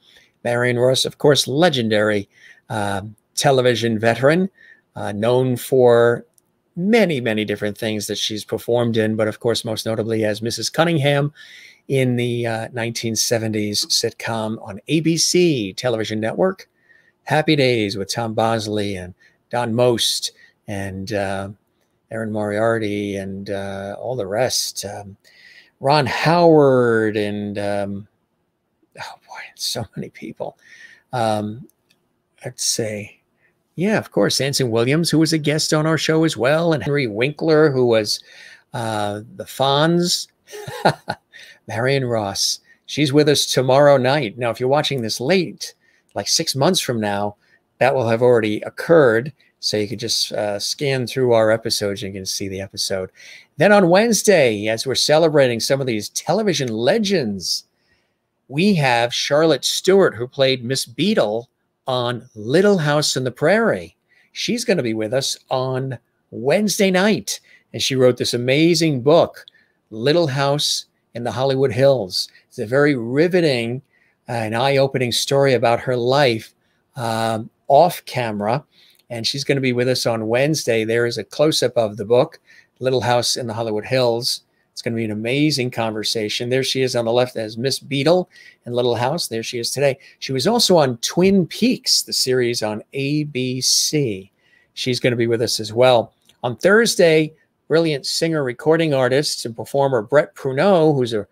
Marion Ross, of course, legendary uh, television veteran, uh, known for many, many different things that she's performed in, but of course, most notably as Mrs. Cunningham in the uh, 1970s sitcom on ABC television network, Happy Days with Tom Bosley and Don Most and uh, Erin Moriarty and uh, all the rest. Um, Ron Howard and um, oh boy, so many people. Um, I'd say yeah, of course. Anson Williams, who was a guest on our show as well, and Henry Winkler, who was uh, the Fonz. [LAUGHS] Marion Ross, she's with us tomorrow night. Now, if you're watching this late, like six months from now, that will have already occurred. So you can just uh, scan through our episodes and you can see the episode. Then on Wednesday, as we're celebrating some of these television legends, we have Charlotte Stewart, who played Miss Beadle on Little House in the Prairie. She's going to be with us on Wednesday night. And she wrote this amazing book, Little House in the Hollywood Hills. It's a very riveting and eye opening story about her life um, off camera. And she's going to be with us on Wednesday. There is a close up of the book, Little House in the Hollywood Hills. It's going to be an amazing conversation. There she is on the left as Miss Beadle in Little House. There she is today. She was also on Twin Peaks, the series on ABC. She's going to be with us as well. On Thursday, brilliant singer, recording artist, and performer Brett Pruneau, who's a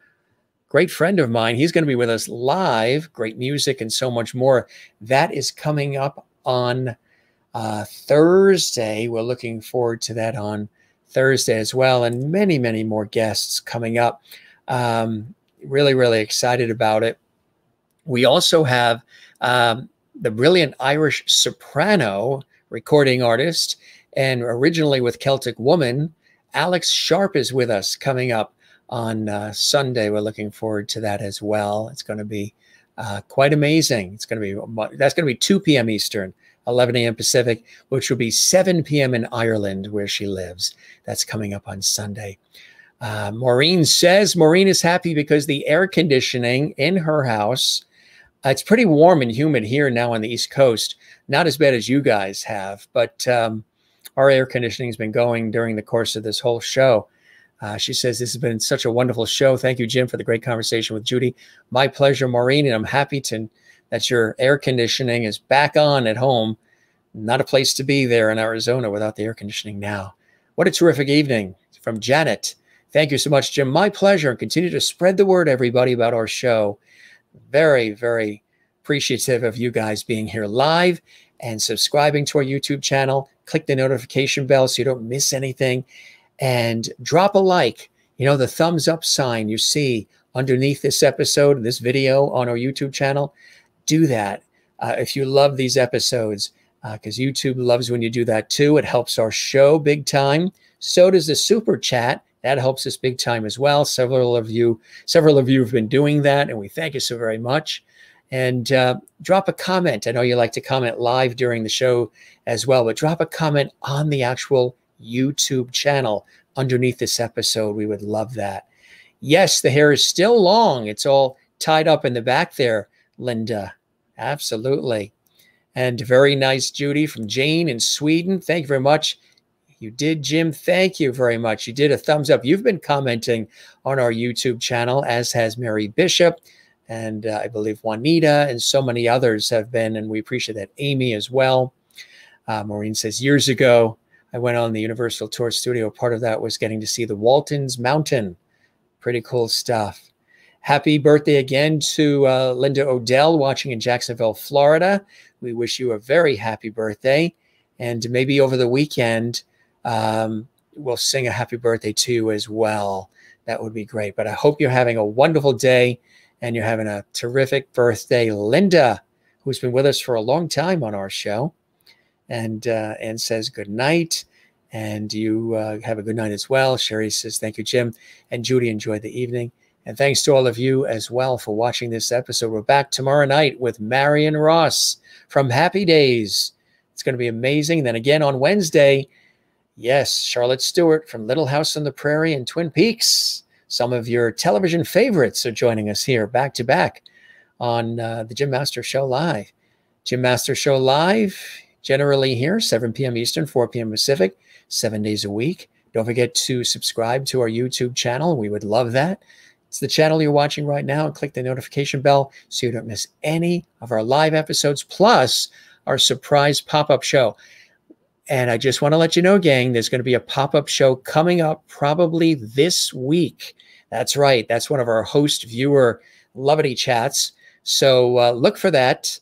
great friend of mine. He's going to be with us live, great music and so much more. That is coming up on uh, Thursday. We're looking forward to that on Thursday as well, and many, many more guests coming up. Um, really, really excited about it. We also have um, the brilliant Irish soprano recording artist and originally with Celtic Woman. Alex Sharpe is with us coming up on uh, Sunday. We're looking forward to that as well. It's going to be uh, quite amazing. It's going to be that's going to be 2 p.m. Eastern, 11 a.m. Pacific, which will be 7 p.m. in Ireland where she lives. That's coming up on Sunday. Uh, Maureen says Maureen is happy because the air conditioning in her house. Uh, it's pretty warm and humid here now on the East Coast. Not as bad as you guys have, but um, our air conditioning has been going during the course of this whole show. Uh, she says, This has been such a wonderful show. Thank you, Jim, for the great conversation with Judy. My pleasure, Maureen. And I'm happy to that your air conditioning is back on at home. Not a place to be there in Arizona without the air conditioning now. What a terrific evening from Janet. Thank you so much, Jim. My pleasure. And continue to spread the word, everybody, about our show. Very, very appreciative of you guys being here live and subscribing to our YouTube channel. Click the notification bell so you don't miss anything and drop a like. You know, the thumbs up sign you see underneath this episode, this video on our YouTube channel. Do that uh, if you love these episodes, because uh, YouTube loves when you do that too. It helps our show big time. So does the super chat. That helps us big time as well. Several of you, several of you have been doing that, and we thank you so very much. And uh, drop a comment. I know you like to comment live during the show as well, but drop a comment on the actual YouTube channel underneath this episode. We would love that. Yes, the hair is still long. It's all tied up in the back there, Linda. Absolutely. And very nice, Judy from Jane in Sweden. Thank you very much. You did, Jim. Thank you very much. You did a thumbs up. You've been commenting on our YouTube channel, as has Mary Bishop. And uh, I believe Juanita and so many others have been. And we appreciate that. Amy as well. Uh, Maureen says, years ago, I went on the Universal Tour Studio. Part of that was getting to see the Waltons Mountain. Pretty cool stuff. Happy birthday again to uh, Linda Odell watching in Jacksonville, Florida. We wish you a very happy birthday. And maybe over the weekend, um, we'll sing a happy birthday to you as well. That would be great. But I hope you're having a wonderful day and you're having a terrific birthday. Linda, who's been with us for a long time on our show and uh, and says good night. And you uh, have a good night as well. Sherry says thank you, Jim, and Judy. Enjoy the evening, and thanks to all of you as well for watching this episode. We're back tomorrow night with Marion Ross from Happy Days. It's going to be amazing. Then again on Wednesday, yes, Charlotte Stewart from Little House on the Prairie and Twin Peaks. Some of your television favorites are joining us here back to back on uh, the Jim Master Show Live. Jim Master Show Live generally here, 7 p.m. Eastern, 4 p.m. Pacific, seven days a week. Don't forget to subscribe to our YouTube channel. We would love that. The channel you're watching right now. And click the notification bell so you don't miss any of our live episodes, plus our surprise pop up show. And I just want to let you know, gang, there's going to be a pop up show coming up probably this week. That's right. That's one of our host viewer levity chats. So uh, look for that.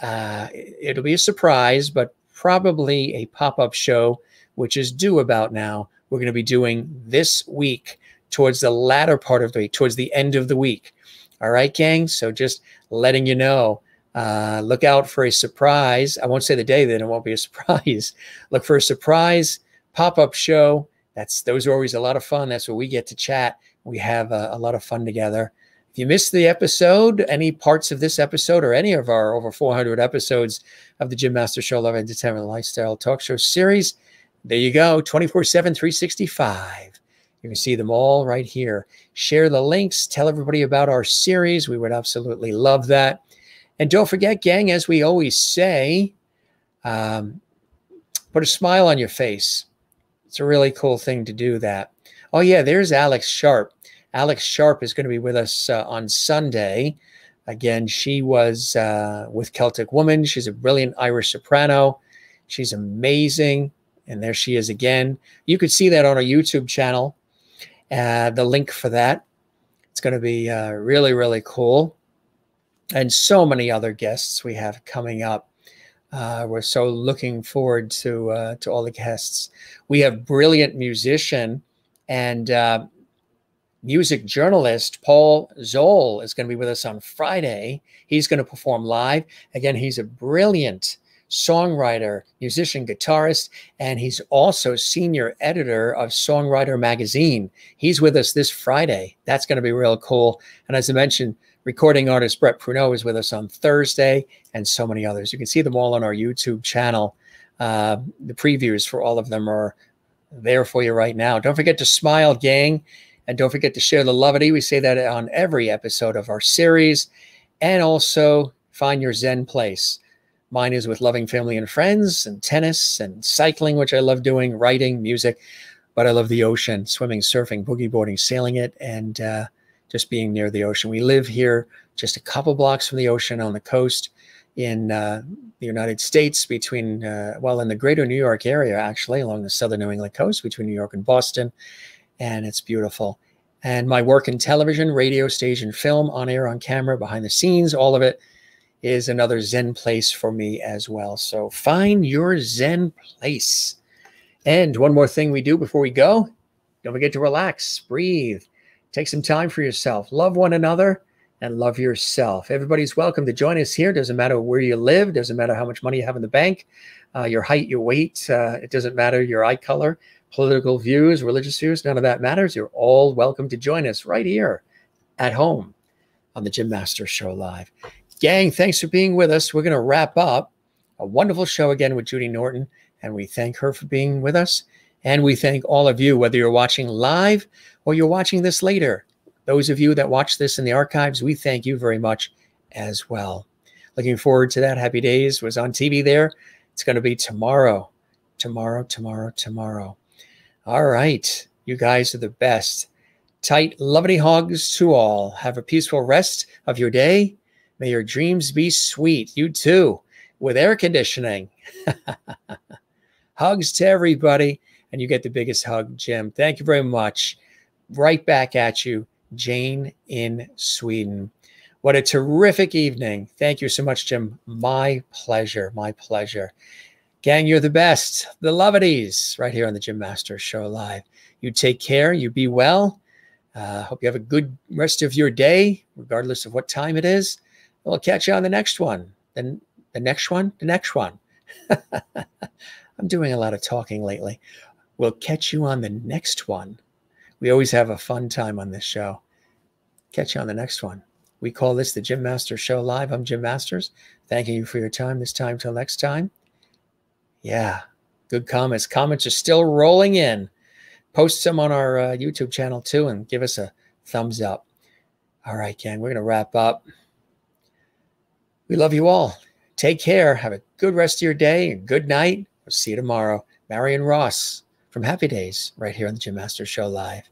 Uh, it'll be a surprise, but probably a pop up show, which is due about now. We're going to be doing this week towards the latter part of the week, towards the end of the week. All right, gang. So just letting you know. Uh, look out for a surprise. I won't say the day, then it won't be a [LAUGHS] surprise. look for a surprise pop up show. That's those are always a lot of fun. That's where we get to chat. We have a, a lot of fun together. If you missed the episode, any parts of this episode or any of our over 400 episodes of the Jim Master Show Love Entertainment Lifestyle Talk Show series, there you go 24 7, 365. You can see them all right here. Share the links, tell everybody about our series. We would absolutely love that. And don't forget, gang, as we always say, um, put a smile on your face. It's a really cool thing to do that. Oh, yeah, there's Alex Sharpe. Alex Sharpe is going to be with us uh, on Sunday. Again, she was uh, with Celtic Woman. She's a brilliant Irish soprano. She's amazing. And there she is again. You could see that on our YouTube channel, uh, the link for that. It's going to be uh, really, really cool. And so many other guests we have coming up. Uh, we're so looking forward to uh, to all the guests. We have brilliant musician and uh, music journalist Paul Zoll is going to be with us on Friday. He's going to perform live. Again, he's a brilliant songwriter, musician, guitarist, and he's also senior editor of Songwriter Magazine. He's with us this Friday. That's going to be real cool. And as I mentioned, recording artist Brett Pruneau is with us on Thursday, and so many others. You can see them all on our YouTube channel. Uh, the previews for all of them are there for you right now. Don't forget to smile, gang, and don't forget to share the lovity. We say that on every episode of our series, and also find your Zen place. Mine is with loving family and friends, and tennis and cycling, which I love doing, writing, music. But I love the ocean, swimming, surfing, boogie boarding, sailing it, and uh, just being near the ocean. We live here just a couple blocks from the ocean on the coast in uh, the United States, between, uh, well, in the greater New York area, actually, along the southern New England coast between New York and Boston. And it's beautiful. And my work in television, radio, stage, and film, on air, on camera, behind the scenes, all of it is another Zen place for me as well. So find your Zen place. And one more thing we do before we go don't forget to relax, breathe, take some time for yourself, love one another, and love yourself. Everybody's welcome to join us here. Doesn't matter where you live, doesn't matter how much money you have in the bank, uh, your height, your weight, uh, it doesn't matter your eye color, political views, religious views, none of that matters. You're all welcome to join us right here at home on the Jim Master Show Live. Gang, thanks for being with us. We're going to wrap up a wonderful show again with Judy Norton, and we thank her for being with us. And we thank all of you, whether you're watching live or you're watching this later. Those of you that watch this in the archives, we thank you very much as well. Looking forward to that. Happy Days was on TV there. It's going to be tomorrow, tomorrow, tomorrow, tomorrow. All right. You guys are the best. Tight, lovely hogs to all. Have a peaceful rest of your day May your dreams be sweet. You too, with air conditioning. [LAUGHS] Hugs to everybody. And you get the biggest hug, Jim. Thank you very much. Right back at you, Jane in Sweden. What a terrific evening. Thank you so much, Jim. My pleasure. My pleasure. Gang, you're the best. The Lovities, right here on the Jim Masters Show Live. You take care. You be well. Uh, hope you have a good rest of your day, regardless of what time it is. We'll catch you on the next one. Then the next one, the next one. [LAUGHS] I'm doing a lot of talking lately. We'll catch you on the next one. We always have a fun time on this show. Catch you on the next one. We call this the Jim Masters Show Live. I'm Jim Masters. Thanking you for your time this time till next time. Yeah, good comments. Comments are still rolling in. Post some on our uh, YouTube channel too and give us a thumbs up. All right, gang, we're going to wrap up. We love you all. Take care. Have a good rest of your day and good night. We'll see you tomorrow. Marion Ross from Happy Days right here on the Jim Master Show Live.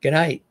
Good night.